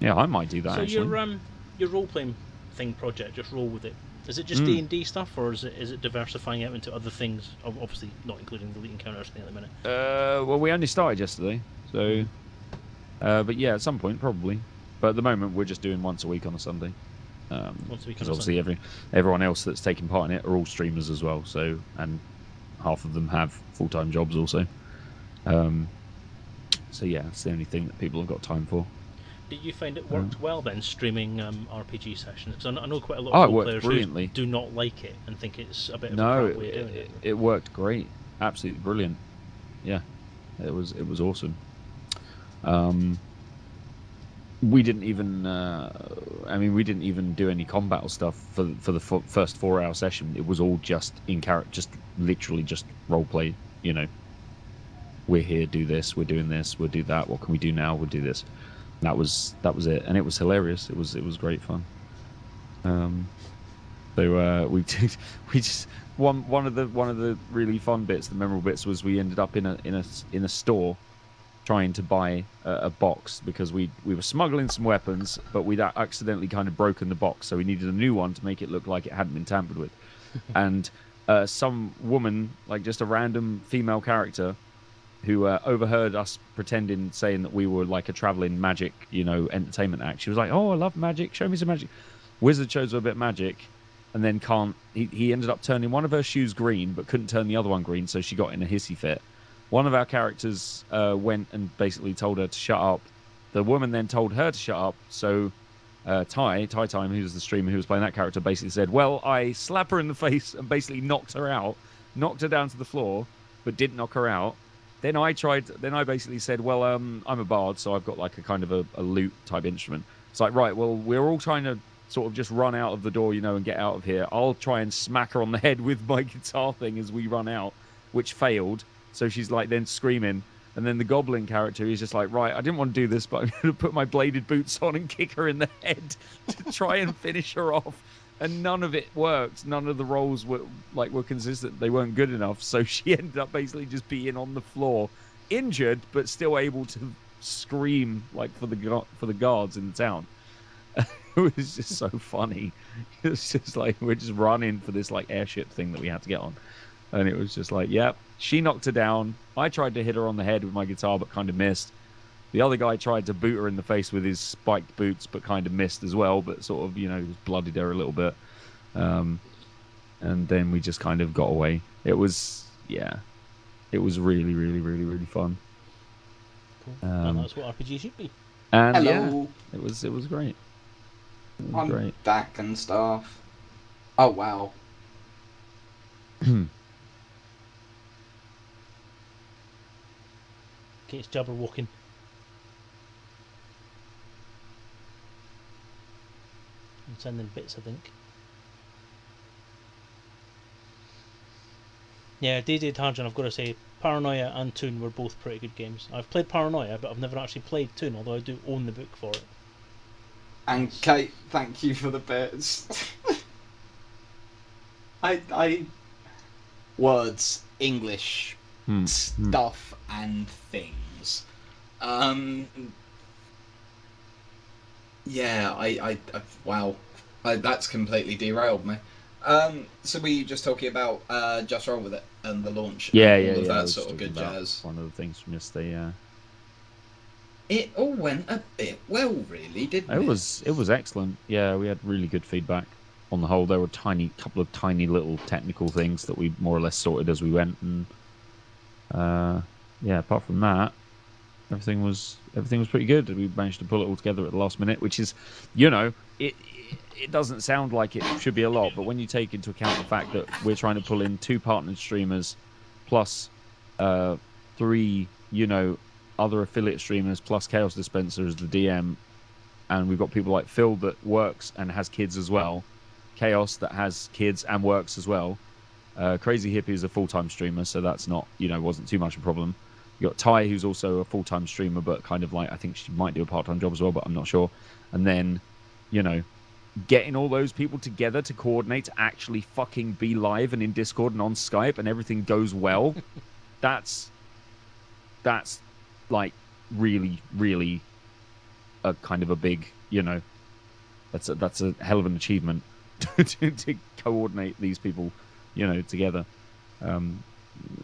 Yeah, I might do that so actually. your um your role playing thing project, just roll with it. Is it just Mm. D and D stuff, or is it is it diversifying out into other things? Obviously, not including the elite encounters thing at the minute. Uh, well, we only started yesterday, so. Uh, but yeah, at some point probably. But at the moment, we're just doing once a week on a Sunday. Um, Once a week because obviously every everyone else that's taking part in it are all streamers as well. So and half of them have full time jobs also. Um, so yeah, it's the only thing that people have got time for. Did you find it Um, worked well then, streaming um, RPG sessions? 'Cause I know, quite a lot Oh, of worked players brilliantly. who do not like it and think it's a bit of No, a crap way of doing it, it. it worked great, absolutely brilliant. Yeah, it was it was awesome. Um, we didn't even, uh, I mean, we didn't even do any combat stuff for for the f- first four hour session. It was all just in character, just literally just role play. You know, we're here, do this, we're doing this, we'll do that. What can we do now? We'll do this. That was that was it, and it was hilarious. It was it was great fun. Um, so uh, *laughs* we did. We just one one of the one of the really fun bits, the memorable bits, was we ended up in a in a in a store trying to buy a, a box because we we were smuggling some weapons, but we'd accidentally kind of broken the box, so we needed a new one to make it look like it hadn't been tampered with. *laughs* and uh, some woman, like just a random female character, who uh, overheard us pretending saying that we were like a traveling magic, you know, entertainment act. She was like, "Oh, I love magic. Show me some magic." Wizard shows her a bit of magic, and then can't. He, he ended up turning one of her shoes green, but couldn't turn the other one green, so she got in a hissy fit. One of our characters uh, went and basically told her to shut up. The woman then told her to shut up, so uh, Ty, Ty Time, who's the streamer who was playing that character, basically said, Well, I slap her in the *laughs* face and basically knocked her out, knocked her down to the floor, but didn't knock her out. Then I tried, then I basically said, Well, um, I'm a bard, so I've got like a kind of a, a lute type instrument. It's like, Right, well, we're all trying to sort of just run out of the door, you know, and get out of here. I'll try and smack her on the *laughs* head with my guitar thing as we run out, which failed. So she's like then screaming. And then the goblin character is just like, right, I didn't want to do this, but I'm *laughs* going to put my bladed boots on and kick her in the *laughs* head to try and finish her off. And none of it worked. None of the rolls were like were consistent. They weren't good enough. So she *laughs* ended up basically just being on the floor, injured but still able to scream like for the for the guards in the town. it was just so funny. It's just like we're just running for this like airship thing that we had to get on, and it was just like, yep. She knocked her down. I tried to hit her on the head with my guitar, but kind of missed. The other guy tried to boot her in the face with his spiked boots, but kind of missed as well. But sort of, you know, bloodied her a little bit. Um, and then we just kind of got away. It was, yeah, it was really, really, really, really fun. Cool. Um, and that's what RPG should be. And yeah, it was, it was great. It was I'm great. back and stuff. Oh wow. *clears throat* Okay, it's Jabberwocking. I'm sending bits, I think. Yeah, DD Tarjan, I've got to say, Paranoia and Toon were both pretty good games. I've played Paranoia, but I've never actually played Toon, although I do own the book for it. And Kate, thank you for the bits. *laughs* I I words, English, Hmm. stuff and things. Um Yeah, I I, I wow. I, that's completely derailed me. Um so were you just talking about uh Just Roll With It and the launch Yeah, and yeah, all yeah. That sort of good jazz. One of the things from yesterday, yeah. it all went a bit well, really, didn't it? It was it was excellent. Yeah, we had really good feedback on the whole. There were tiny couple of tiny little technical things that we more or less sorted as we went, and uh, yeah, apart from that, everything was everything was pretty good. We managed to pull it all together at the last minute, which is, you know, it it doesn't sound like it should be a lot, but when you take into account the fact that we're trying to pull in two partnered streamers, plus uh, three, you know, other affiliate streamers, plus Chaos Dispenser as the DM, and we've got people like Phil that works and has kids as well, Chaos that has kids and works as well. Uh, Crazy Hippie is a full time streamer, so that's not, you know, wasn't too much of a problem. You got Ty, who's also a full time streamer, but kind of like I think she might do a part time job as well, but I'm not sure. And then, you know, getting all those people together to coordinate to actually fucking be live and in Discord and on Skype and everything goes well, *laughs* that's that's like really, really a kind of a big, you know, that's a, that's a hell of an achievement *laughs* to, to coordinate these people, you know, together. Um,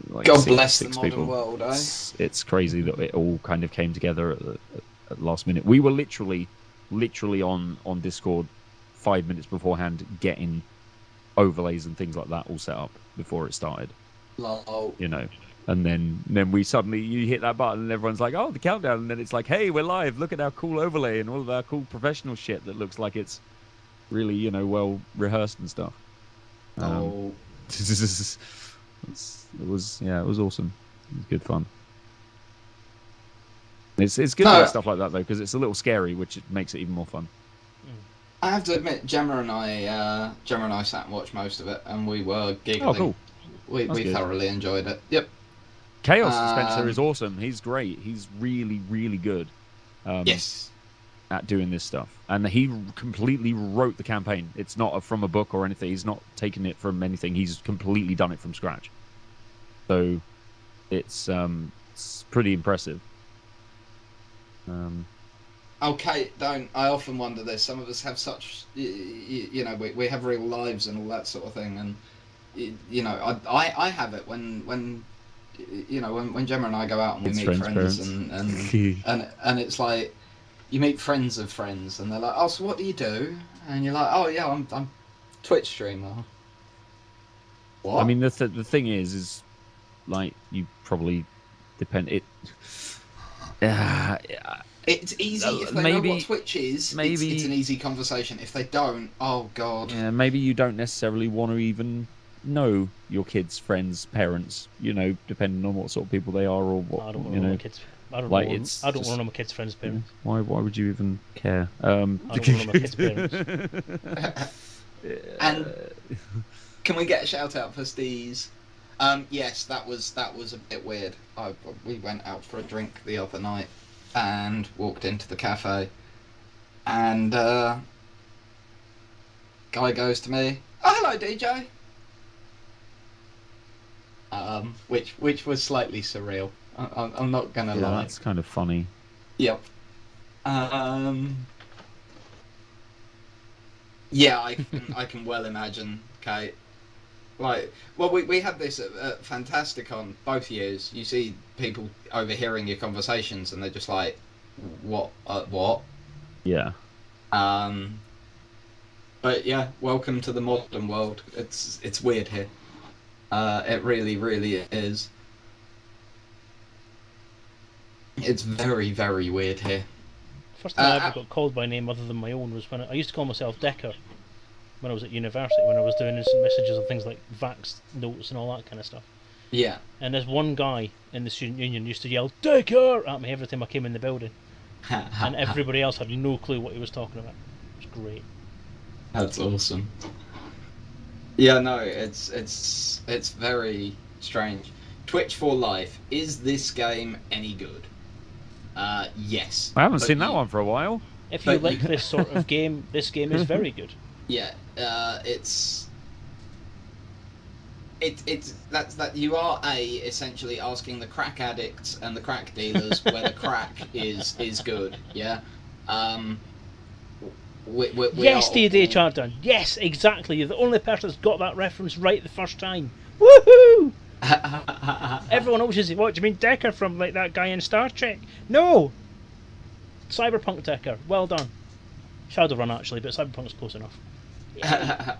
like God six- bless the six modern people. world, eh? It's, it's crazy that it all kind of came together at the, at the last minute. We were literally, literally on on Discord five minutes beforehand, getting overlays and things like that all set up before it started. Lol. You know, and then then we suddenly you hit that button and everyone's like, oh, the countdown, and then it's like, hey, we're live. Look at our cool overlay and all of our cool professional shit that looks like it's really you know well rehearsed and stuff. Um, Oh, *laughs* it was yeah, it was awesome. It was good fun. It's it's good No. stuff like that though because it's a little scary, which makes it even more fun. I have to admit, Gemma and I, uh, Gemma and I sat and watched most of it, and we were giggling. Oh, cool! We, That's we good. thoroughly enjoyed it. Yep. Chaos Um, Dispenser is awesome. He's great. He's really really good. Um, Yes. At doing this stuff, and he completely wrote the campaign. It's not from a book or anything. He's not taken it from anything. He's completely done it from scratch. So, it's um, it's pretty impressive. Um, Okay, don't. I often wonder this. Some of us have such, y- y- you know, we, we have real lives and all that sort of thing, and y- you know, I, I, I have it when when, you know, when, when Gemma and I go out and we It's meet friends' friends, and, and *laughs* and and it's like you meet friends of friends, and they're like, oh, so what do you do? And you're like, oh yeah, I'm I'm Twitch streamer. What? I mean, the th- the thing is, is like you probably depend it. *sighs* Uh, it's easy uh, if they know what Twitch is. It's, maybe- it's an easy conversation. If they don't, oh god. yeah, maybe you don't necessarily want to even know your kids' friends' parents. You know, depending on what sort of people they are or what I don't want you know know. my kids. I don't like, know. it's I don't just- want to know my kids' friends' parents. Why? Why would you even care? Um, I don't wanna know my kids' parents. *laughs* *laughs* And can we get a shout out for Steez? Um, yes, that was that was a bit weird. I, we went out for a drink the other night and walked into the cafe, and uh, guy goes to me, "Oh, hello, DJ." Um, which which was slightly surreal. I, I'm- I'm not gonna yeah, lie. that's kind of funny. Yep. Um. Yeah, I can, I can well imagine, Kate. Like, well, we, we had this at, at Fantasticon both years. You see people overhearing your conversations, and they're just like, "What? Uh, what?" Yeah. Um. But yeah, welcome to the modern world. It's it's weird here. Uh, it really, really is. It's very, very weird here. First time I Uh, ever got called by name other than my own was when I, I used to call myself Decker when I was at university, when I was doing instant messages and things like Vax notes and all that kind of stuff. Yeah. And there's one guy in the student union used to yell "Decker" at me every time I came in the building, *laughs* and everybody else had no clue what he was talking about. It was great. That's awesome. Yeah, no, it's it's it's very strange. Twitch for life. Is this game any good? Uh, yes. I haven't But seen that you- one for a while. If you like this *laughs* sort of game, this game is very good. Yeah, uh, it's it it's that's that you are a essentially asking the crack addicts and the crack dealers whether crack *laughs* is is good. Yeah. Um. We, we, we yes, are D&D all- Yes, exactly. You're the only person that's got that reference right the first time. Woohoo! *laughs* Everyone else is. What do you mean, Decker from like that guy in Star Trek? No, Cyberpunk Decker, well done. Shadowrun actually, but Cyberpunk's close enough. *laughs*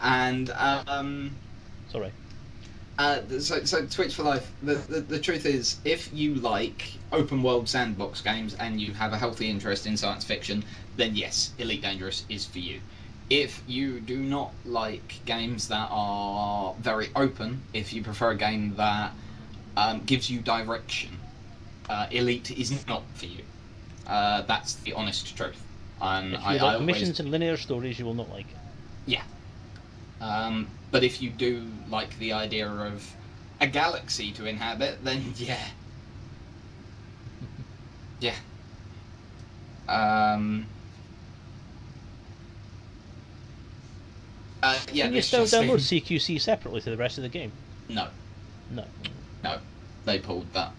and um, Sorry. Uh, so, so Twitch for Life. The, the the truth is, if you like open world sandbox games and you have a healthy interest in science fiction, then yes, Elite Dangerous is for you. If you do not like games that are very open, if you prefer a game that um, gives you direction, uh, Elite is not for you. Uh, that's the honest truth. And If you I, like I always- missions and linear stories, you will not like it. um, but if you do like the idea of a galaxy to inhabit, then *laughs* yeah. *laughs* Yeah. Um. Uh, yeah, Can you still download in- CQC separately to the rest of the game? No. No, No. they pulled that.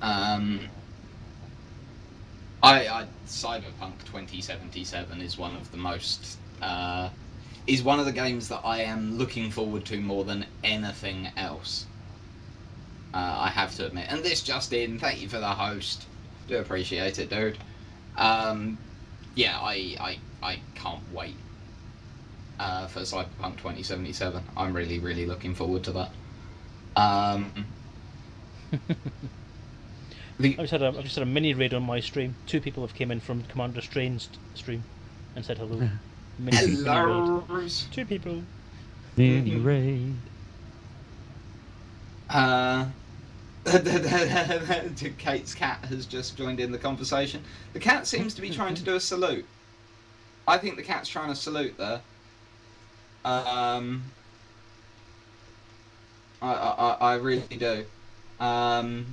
Um. I, I Cyberpunk 2077 is one of the most uh, is one of the games that I am looking forward to more than anything else. Uh, I have to admit, and this just in. Thank you for the host. Do appreciate it, dude. Um, yeah, I I I can't wait uh, for Cyberpunk 2077. I'm really really looking forward to that. Um, *laughs* the, I just had a I just had a mini raid on my stream. Two people have came in from Commander Strain's stream and said hello. *laughs* mini, mini raid. Hello. Two people. Mini raid. Uh, *laughs* Kate's cat has just joined in the conversation. The cat seems to be trying to do a salute. I think the cat's trying to salute there. Um, I, I, I really do. Um,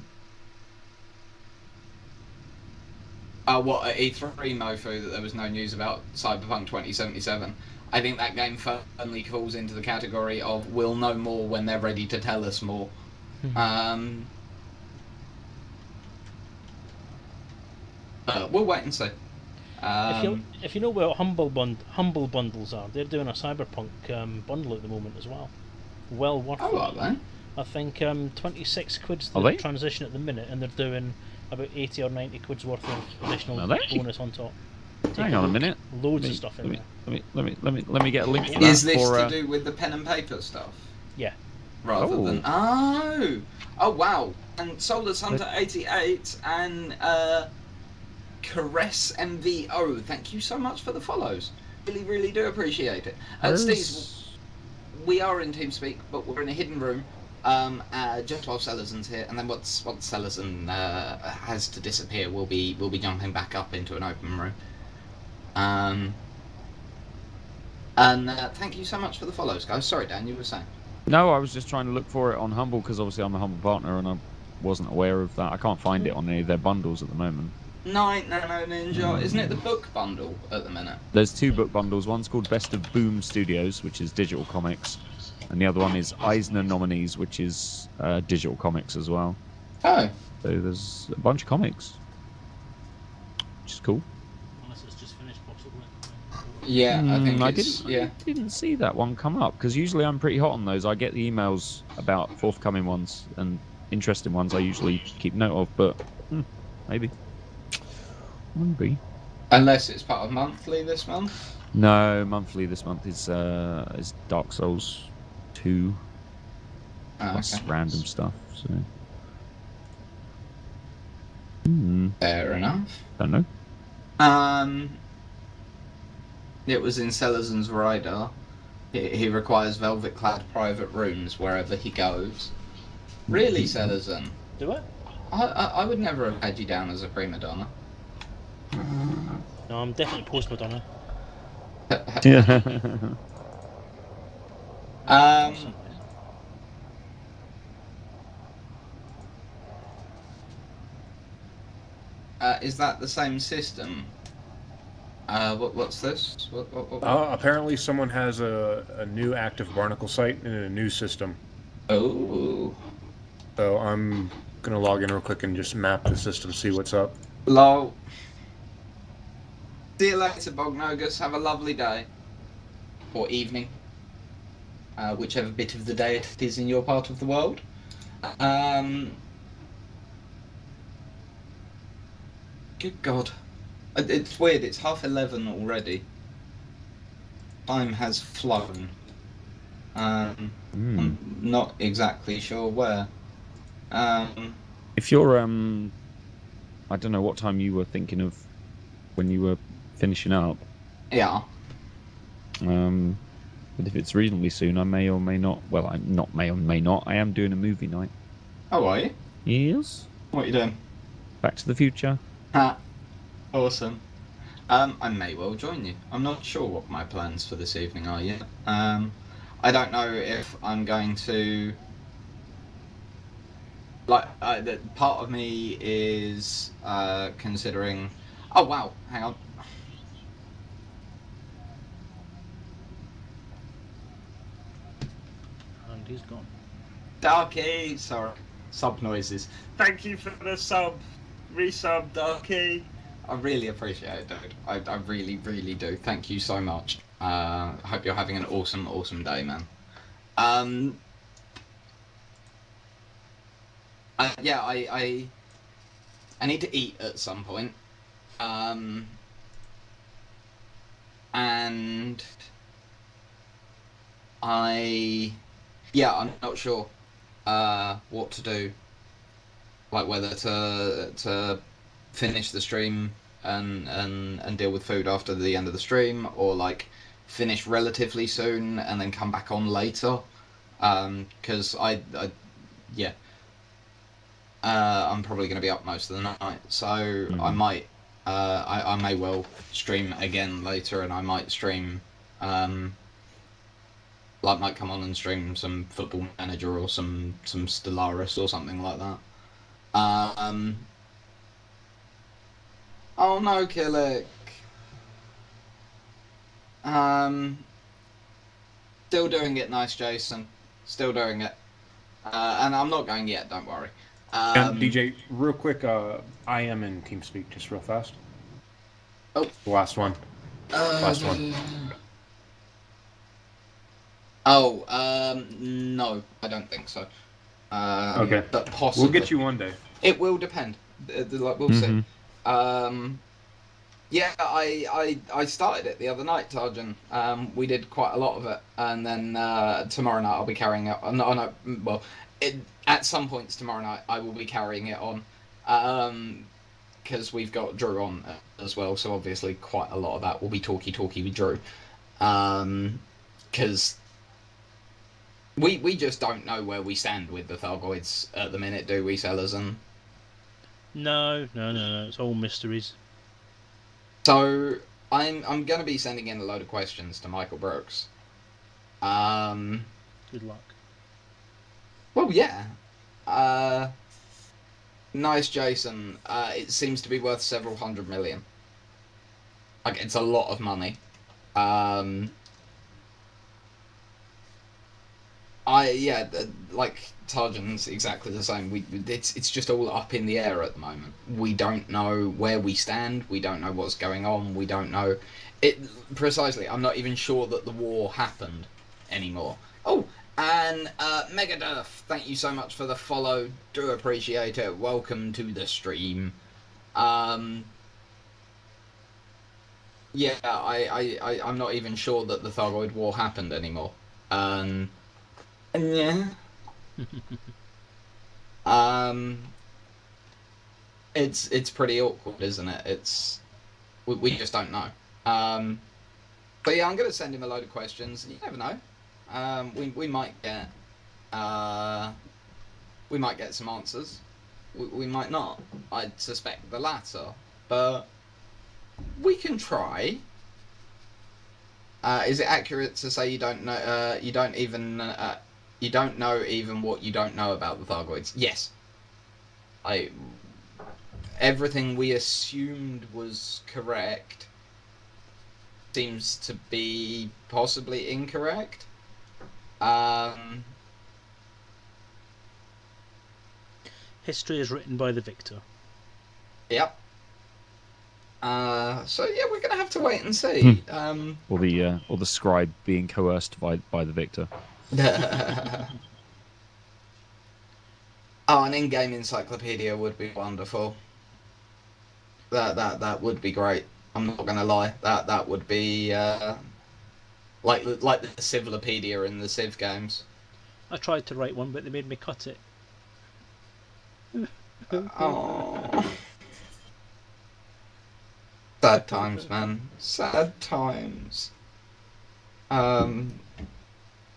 uh, what at E3 Mofu that there was no news about Cyberpunk 2077. I think that game firmly falls into the category of we'll know more when they're ready to tell us more. Mhm. Um, uh, we'll wait and see. If you Um, if you know where humble bund humble bundles are, they're doing a cyberpunk um, bundle at the moment as well. Well worth oh, are it. they? I think um, twenty six quid's the Are they? transition at the minute, and they're doing about eighty or ninety quid's worth of additional Are bonus on top. Hang on a minute. Loads Let of me- stuff let in me, there. let me let me let me let me get a link to that Is this for. to uh, do with the pen and paper stuff? Yeah. Rather Oh. than oh oh wow and Solar Hunter eighty eight and uh, Caress MVO. Thank you so much for the follows. Really really do appreciate it. Uh, Steve, we are in TeamSpeak, but we're in a hidden room. Um, uh, just while Selezen's here, and then once once Selezen uh, has to disappear, we'll be we'll be jumping back up into an open room. Um, and uh, thank you so much for the follows, guys. Sorry, Dan, you were saying. No, I was just trying to look for it on Humble because obviously I'm a Humble partner and I wasn't aware of that. I can't find it on any of their bundles at the moment. Night Nano Ninja, isn't it the book bundle at the minute? There's two book bundles. One's called Best of Boom Studios, which is digital comics, and the other one is Eisner Nominees, which is uh, digital comics as well. Oh, So there's a bunch of comics, which is cool. Unless it's just finished, possibly. yeah, I think Hmm, I didn't, yeah. I didn't see that one come up because usually I'm pretty hot on those. I get the emails about forthcoming ones and interesting ones. I usually keep note of, but hmm, maybe, maybe. Unless it's part of monthly this month. No, monthly this month is uh, is Dark Souls two Oh, plus okay. random stuff. So, hmm, Fair enough. I don't know. Um, it was in Selezen's radar. He, he requires velvet-clad private rooms wherever he goes. Really, Selezen? Do? I, I, I would never have had you down as a prima donna. No, I'm definitely post Madonna. Yeah. Um, uh, is that the same system? Uh, what, what's this? What, what, what, Uh, apparently, someone has a, a new active Barnacle site in a new system. Oh, So I'm gonna log in real quick and just map the system, see what's up. lol. See you later, Bognogus. Have a lovely day. Or evening. Uh, whichever bit of the day it is in your part of the world. Um. Good God. It's weird. It's half eleven already. Time has flown. Um, Hmm. I'm not exactly sure where. Um, If you're, um, I don't know what time you were thinking of when you were finishing up. yeah. Um, but if it's reasonably soon, I may or may not. Well, I'm not may or may not. I am doing a movie night. Oh, are you? Yes. What are you doing? Back to the Future. Ha. Awesome. Um, I may well join you. I'm not sure what my plans for this evening are yet. Um, I don't know if I'm going to. Like, uh, the, part of me is uh, considering. Oh wow! Hang on. And he's gone. Darky, sorry. Sub noises. Thank you for the sub. Resub, Darky. I really appreciate it, dude. I, I really, really do. Thank you so much. Uh, I hope you're having an awesome, awesome day, man. Um. Uh, yeah, I, I, I need to eat at some point. Um. And I, yeah, I'm not sure uh, what to do. Like whether to to finish the stream and and and deal with food after the end of the stream, or like finish relatively soon and then come back on later. Because I, I, yeah, uh, I'm probably going to be up most of the night, so I Mhm. might. Uh, I, I may well stream again later, and I might stream um, like might come on and stream some Football Manager or some some Stellaris or something like that. Um. Oh no, Killick. Um. Still doing it, nice, Jason. Still doing it. Uh, and I'm not going yet. Don't worry. Um, And DJ, real quick, uh, I am in TeamSpeak, just real fast. Oh. The last one. uh, last one. Oh, um, no, I don't think so. Um, Okay. But possibly. We'll get you one day. It will depend. Like we'll see. Mhm. Um, yeah, I, I I started it the other night, Tarjan. Um, we did quite a lot of it, and then uh, tomorrow night I'll be carrying it. On, no, no, mm, well, it, at some points tomorrow night I will be carrying it on, because we've got Drew on uh, as well. So obviously quite a lot of that will be talky talky with Drew, because. We, we just don't know where we stand with the Thargoids at the minute, do we, Sellers? And No, no, no, no. It's all mysteries. So I'm I'm gonna be sending in a load of questions to Michael Brookes. Um. Good luck. Well, yeah. Uh. Nice, Jason. Uh, it seems to be worth several hundred million. Like it's a lot of money. Um. I yeah, like Tarjan's exactly the same. We it's it's just all up in the air at the moment. We don't know where we stand. We don't know what's going on. We don't know it precisely. I'm not even sure that the war happened anymore. Oh, and uh, Megadurf, thank you so much for the follow. Do appreciate it. Welcome to the stream. Um. Yeah, I, I, I, I'm not even sure that the Thargoid War happened anymore. Um, yeah. *laughs* um, it's it's pretty awkward, isn't it? It's we, we just don't know. Um, but yeah, I'm gonna send him a load of questions. You never know. Um, we we might get uh, we might get some answers. We, we might not. I suspect the latter, but we can try. Uh, is it accurate to say you don't know? Uh, you don't even uh, you don't know even what you don't know about the Thargoids? Yes. I. Everything we assumed was correct seems to be possibly incorrect. Um, History is written by the victor. yep. Uh, so yeah, we're gonna have to wait and see. um, Or the uh, or the scribe being coerced by by the victor. *laughs* oh, an in-game encyclopedia would be wonderful. That that that would be great. I'm not gonna lie. That that would be uh, like like the Civilopedia in the Civ games. I tried to write one, but they made me cut it. *laughs* Oh. *laughs* Sad times, man. Sad times. Um,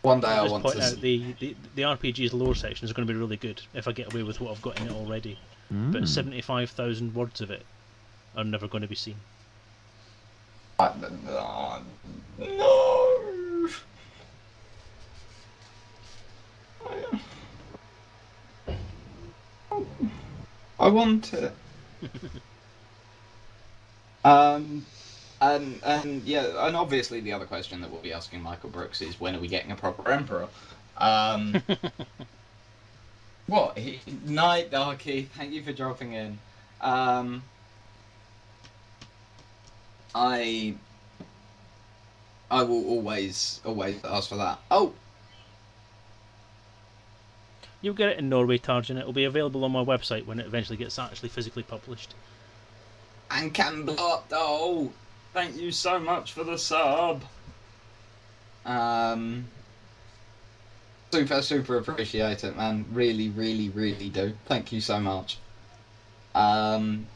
one day I just want point to. out the, the the RPG's lore section is going to be really good if I get away with what I've got in it already. But Mm. seventy-five thousand words of it are never going to be seen. No. no. I want it. *laughs* um, and and yeah, and obviously the other question that we'll be asking Michael Brookes is when are we getting a proper emperor? Um, *laughs* what? He, Night Darky, thank you for dropping in. Um, I I will always always ask for that. Oh, You'll get it in Norway, Tarjan. It'll be available on my website when it eventually gets actually physically published. and can blow up doll. Thank you so much for the sub. Um, super super appreciate it, man. Really really really do. Thank you so much. Um,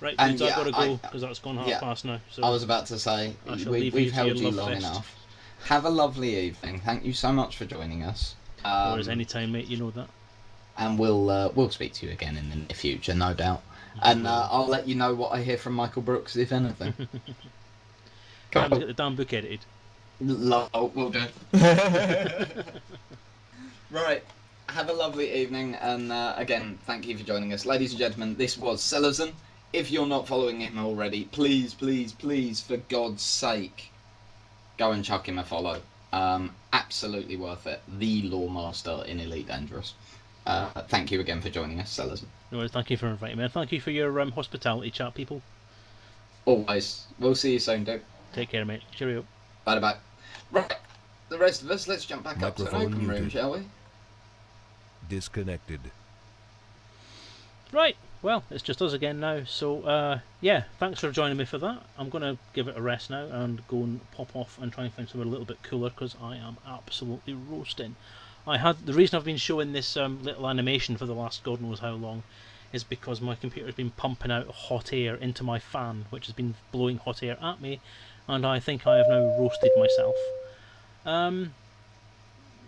Right, And kids, I've yeah, got to I- go because that's gone half yeah. past now. So I was about to say I shall we, we've you held you long fest. enough. Have a lovely evening. Thank you so much for joining us. Um, or as any time, mate, you know that. and we'll uh, we'll speak to you again in the near future, no doubt. And uh, I'll let you know what I hear from Michael Brookes, if anything. *laughs* Time to get the damn book edited. Lo- oh, will do. *laughs* *laughs* right. Have a lovely evening, and uh, again, thank you for joining us, ladies and gentlemen. This was Selezen. If you're not following him already, please, please, please, for God's sake, go and chuck him a follow. Um, absolutely worth it. The Lore Master in Elite Dangerous. Uh, thank you again for joining us, Selezen. No worries, thank you for inviting me. And thank you for your um, hospitality chat, people. Always. We'll see you soon, dude. Take care, mate. Cheerio. Bye bye. Right. The rest of us, let's jump back up to an Microphone open room, shall we? Disconnected. Right, well, it's just us again now. So, uh, yeah, thanks for joining me for that. I'm going to give it a rest now and go and pop off and try and find somewhere a little bit cooler because I am absolutely roasting. I had the reason I've been showing this um, little animation for the last God knows how long is because my computer's been pumping out hot air into my fan, which has been blowing hot air at me, and I think I have now roasted myself. Um,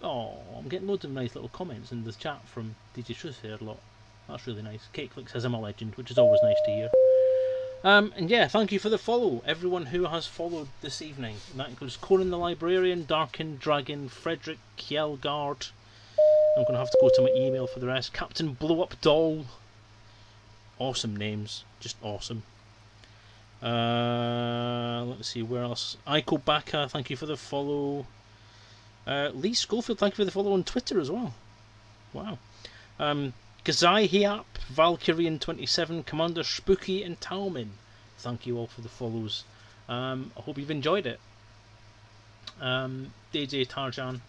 oh, I'm getting loads of nice little comments in the chat from DJ Truth here a lot. That's really nice. Click says I'm a legend, which is always nice to hear. Um, and yeah, thank you for the follow, everyone who has followed this evening. That includes Conan the Librarian, Darkin Dragon, Frederick Kjelgaard. I'm going to have to go to my email for the rest. Captain Blow Up Doll. Awesome names, just awesome. Uh, let's see, where else? Aiko Baka, thank you for the follow. Uh, Lee Schofield, thank you for the follow on Twitter as well. Wow. Um, Gazai Hiap, Valkyrian27, Commander Spooky, and Talman. Thank you all for the follows. Um, I hope you've enjoyed it. Um, DJ Tarjan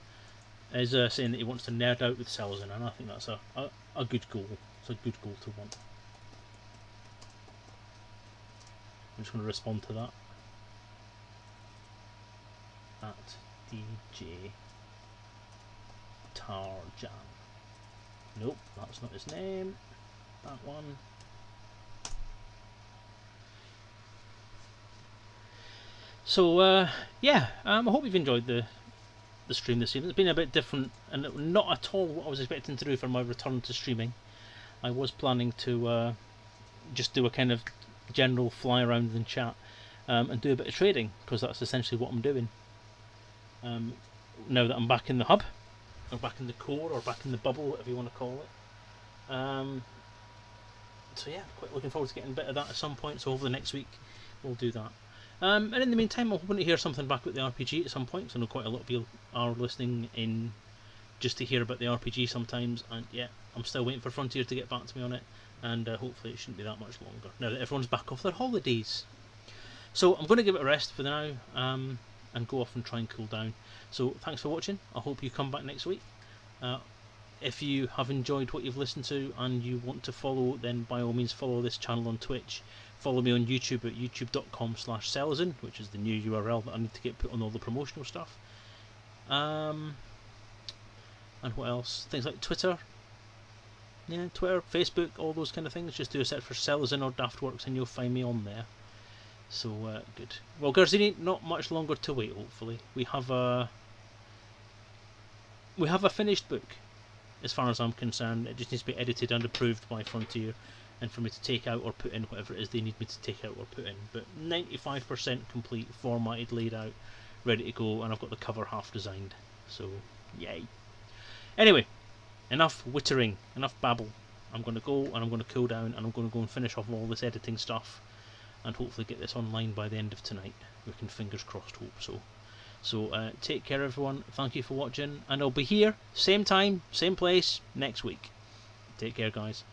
is uh, saying that he wants to nerd out with Selezen, and I think that's a, a, a good goal. It's a good goal to want. I'm just going to respond to that. At DJ Tarjan. Nope, that's not his name. That one. So uh, yeah, um, I hope you've enjoyed the the stream this evening. It's been a bit different and not at all what I was expecting to do for my return to streaming. I was planning to uh, just do a kind of general fly around and chat um, and do a bit of trading because that's essentially what I'm doing. Um, now that I'm back in the hub, or back in the core, or back in the bubble, whatever you want to call it. Um, so yeah, quite looking forward to getting a bit of that at some point. So over the next week, we'll do that. Um, and in the meantime, I'm hoping to hear something back with the RPG at some point. So I know quite a lot of you are listening in just to hear about the RPG sometimes. And yeah, I'm still waiting for Frontier to get back to me on it. And uh, hopefully, it shouldn't be that much longer now that everyone's back off their holidays. So I'm going to give it a rest for now um, and go off and try and cool down. So thanks for watching. I hope you come back next week. Uh, if you have enjoyed what you've listened to and you want to follow, then by all means follow this channel on Twitch. Follow me on YouTube at youtube.com slash which is the new URL that I need to get put on all the promotional stuff. Um, and what else? Things like Twitter. Yeah, Twitter, Facebook, all those kind of things. Just do a search for Selezen or Daftworks and you'll find me on there. So, uh, good. Well, Garzini, not much longer to wait, hopefully. We have a... We have a finished book, as far as I'm concerned. It just needs to be edited and approved by Frontier and for me to take out or put in whatever it is they need me to take out or put in. But 95% complete, formatted, laid out, ready to go, and I've got the cover half designed. So, yay. Anyway, enough wittering, enough babble. I'm going to go and I'm going to cool down and I'm going to go and finish off all this editing stuff and hopefully get this online by the end of tonight. We can fingers crossed hope so. So uh, take care everyone, thank you for watching, and I'll be here, same time, same place, next week. Take care guys.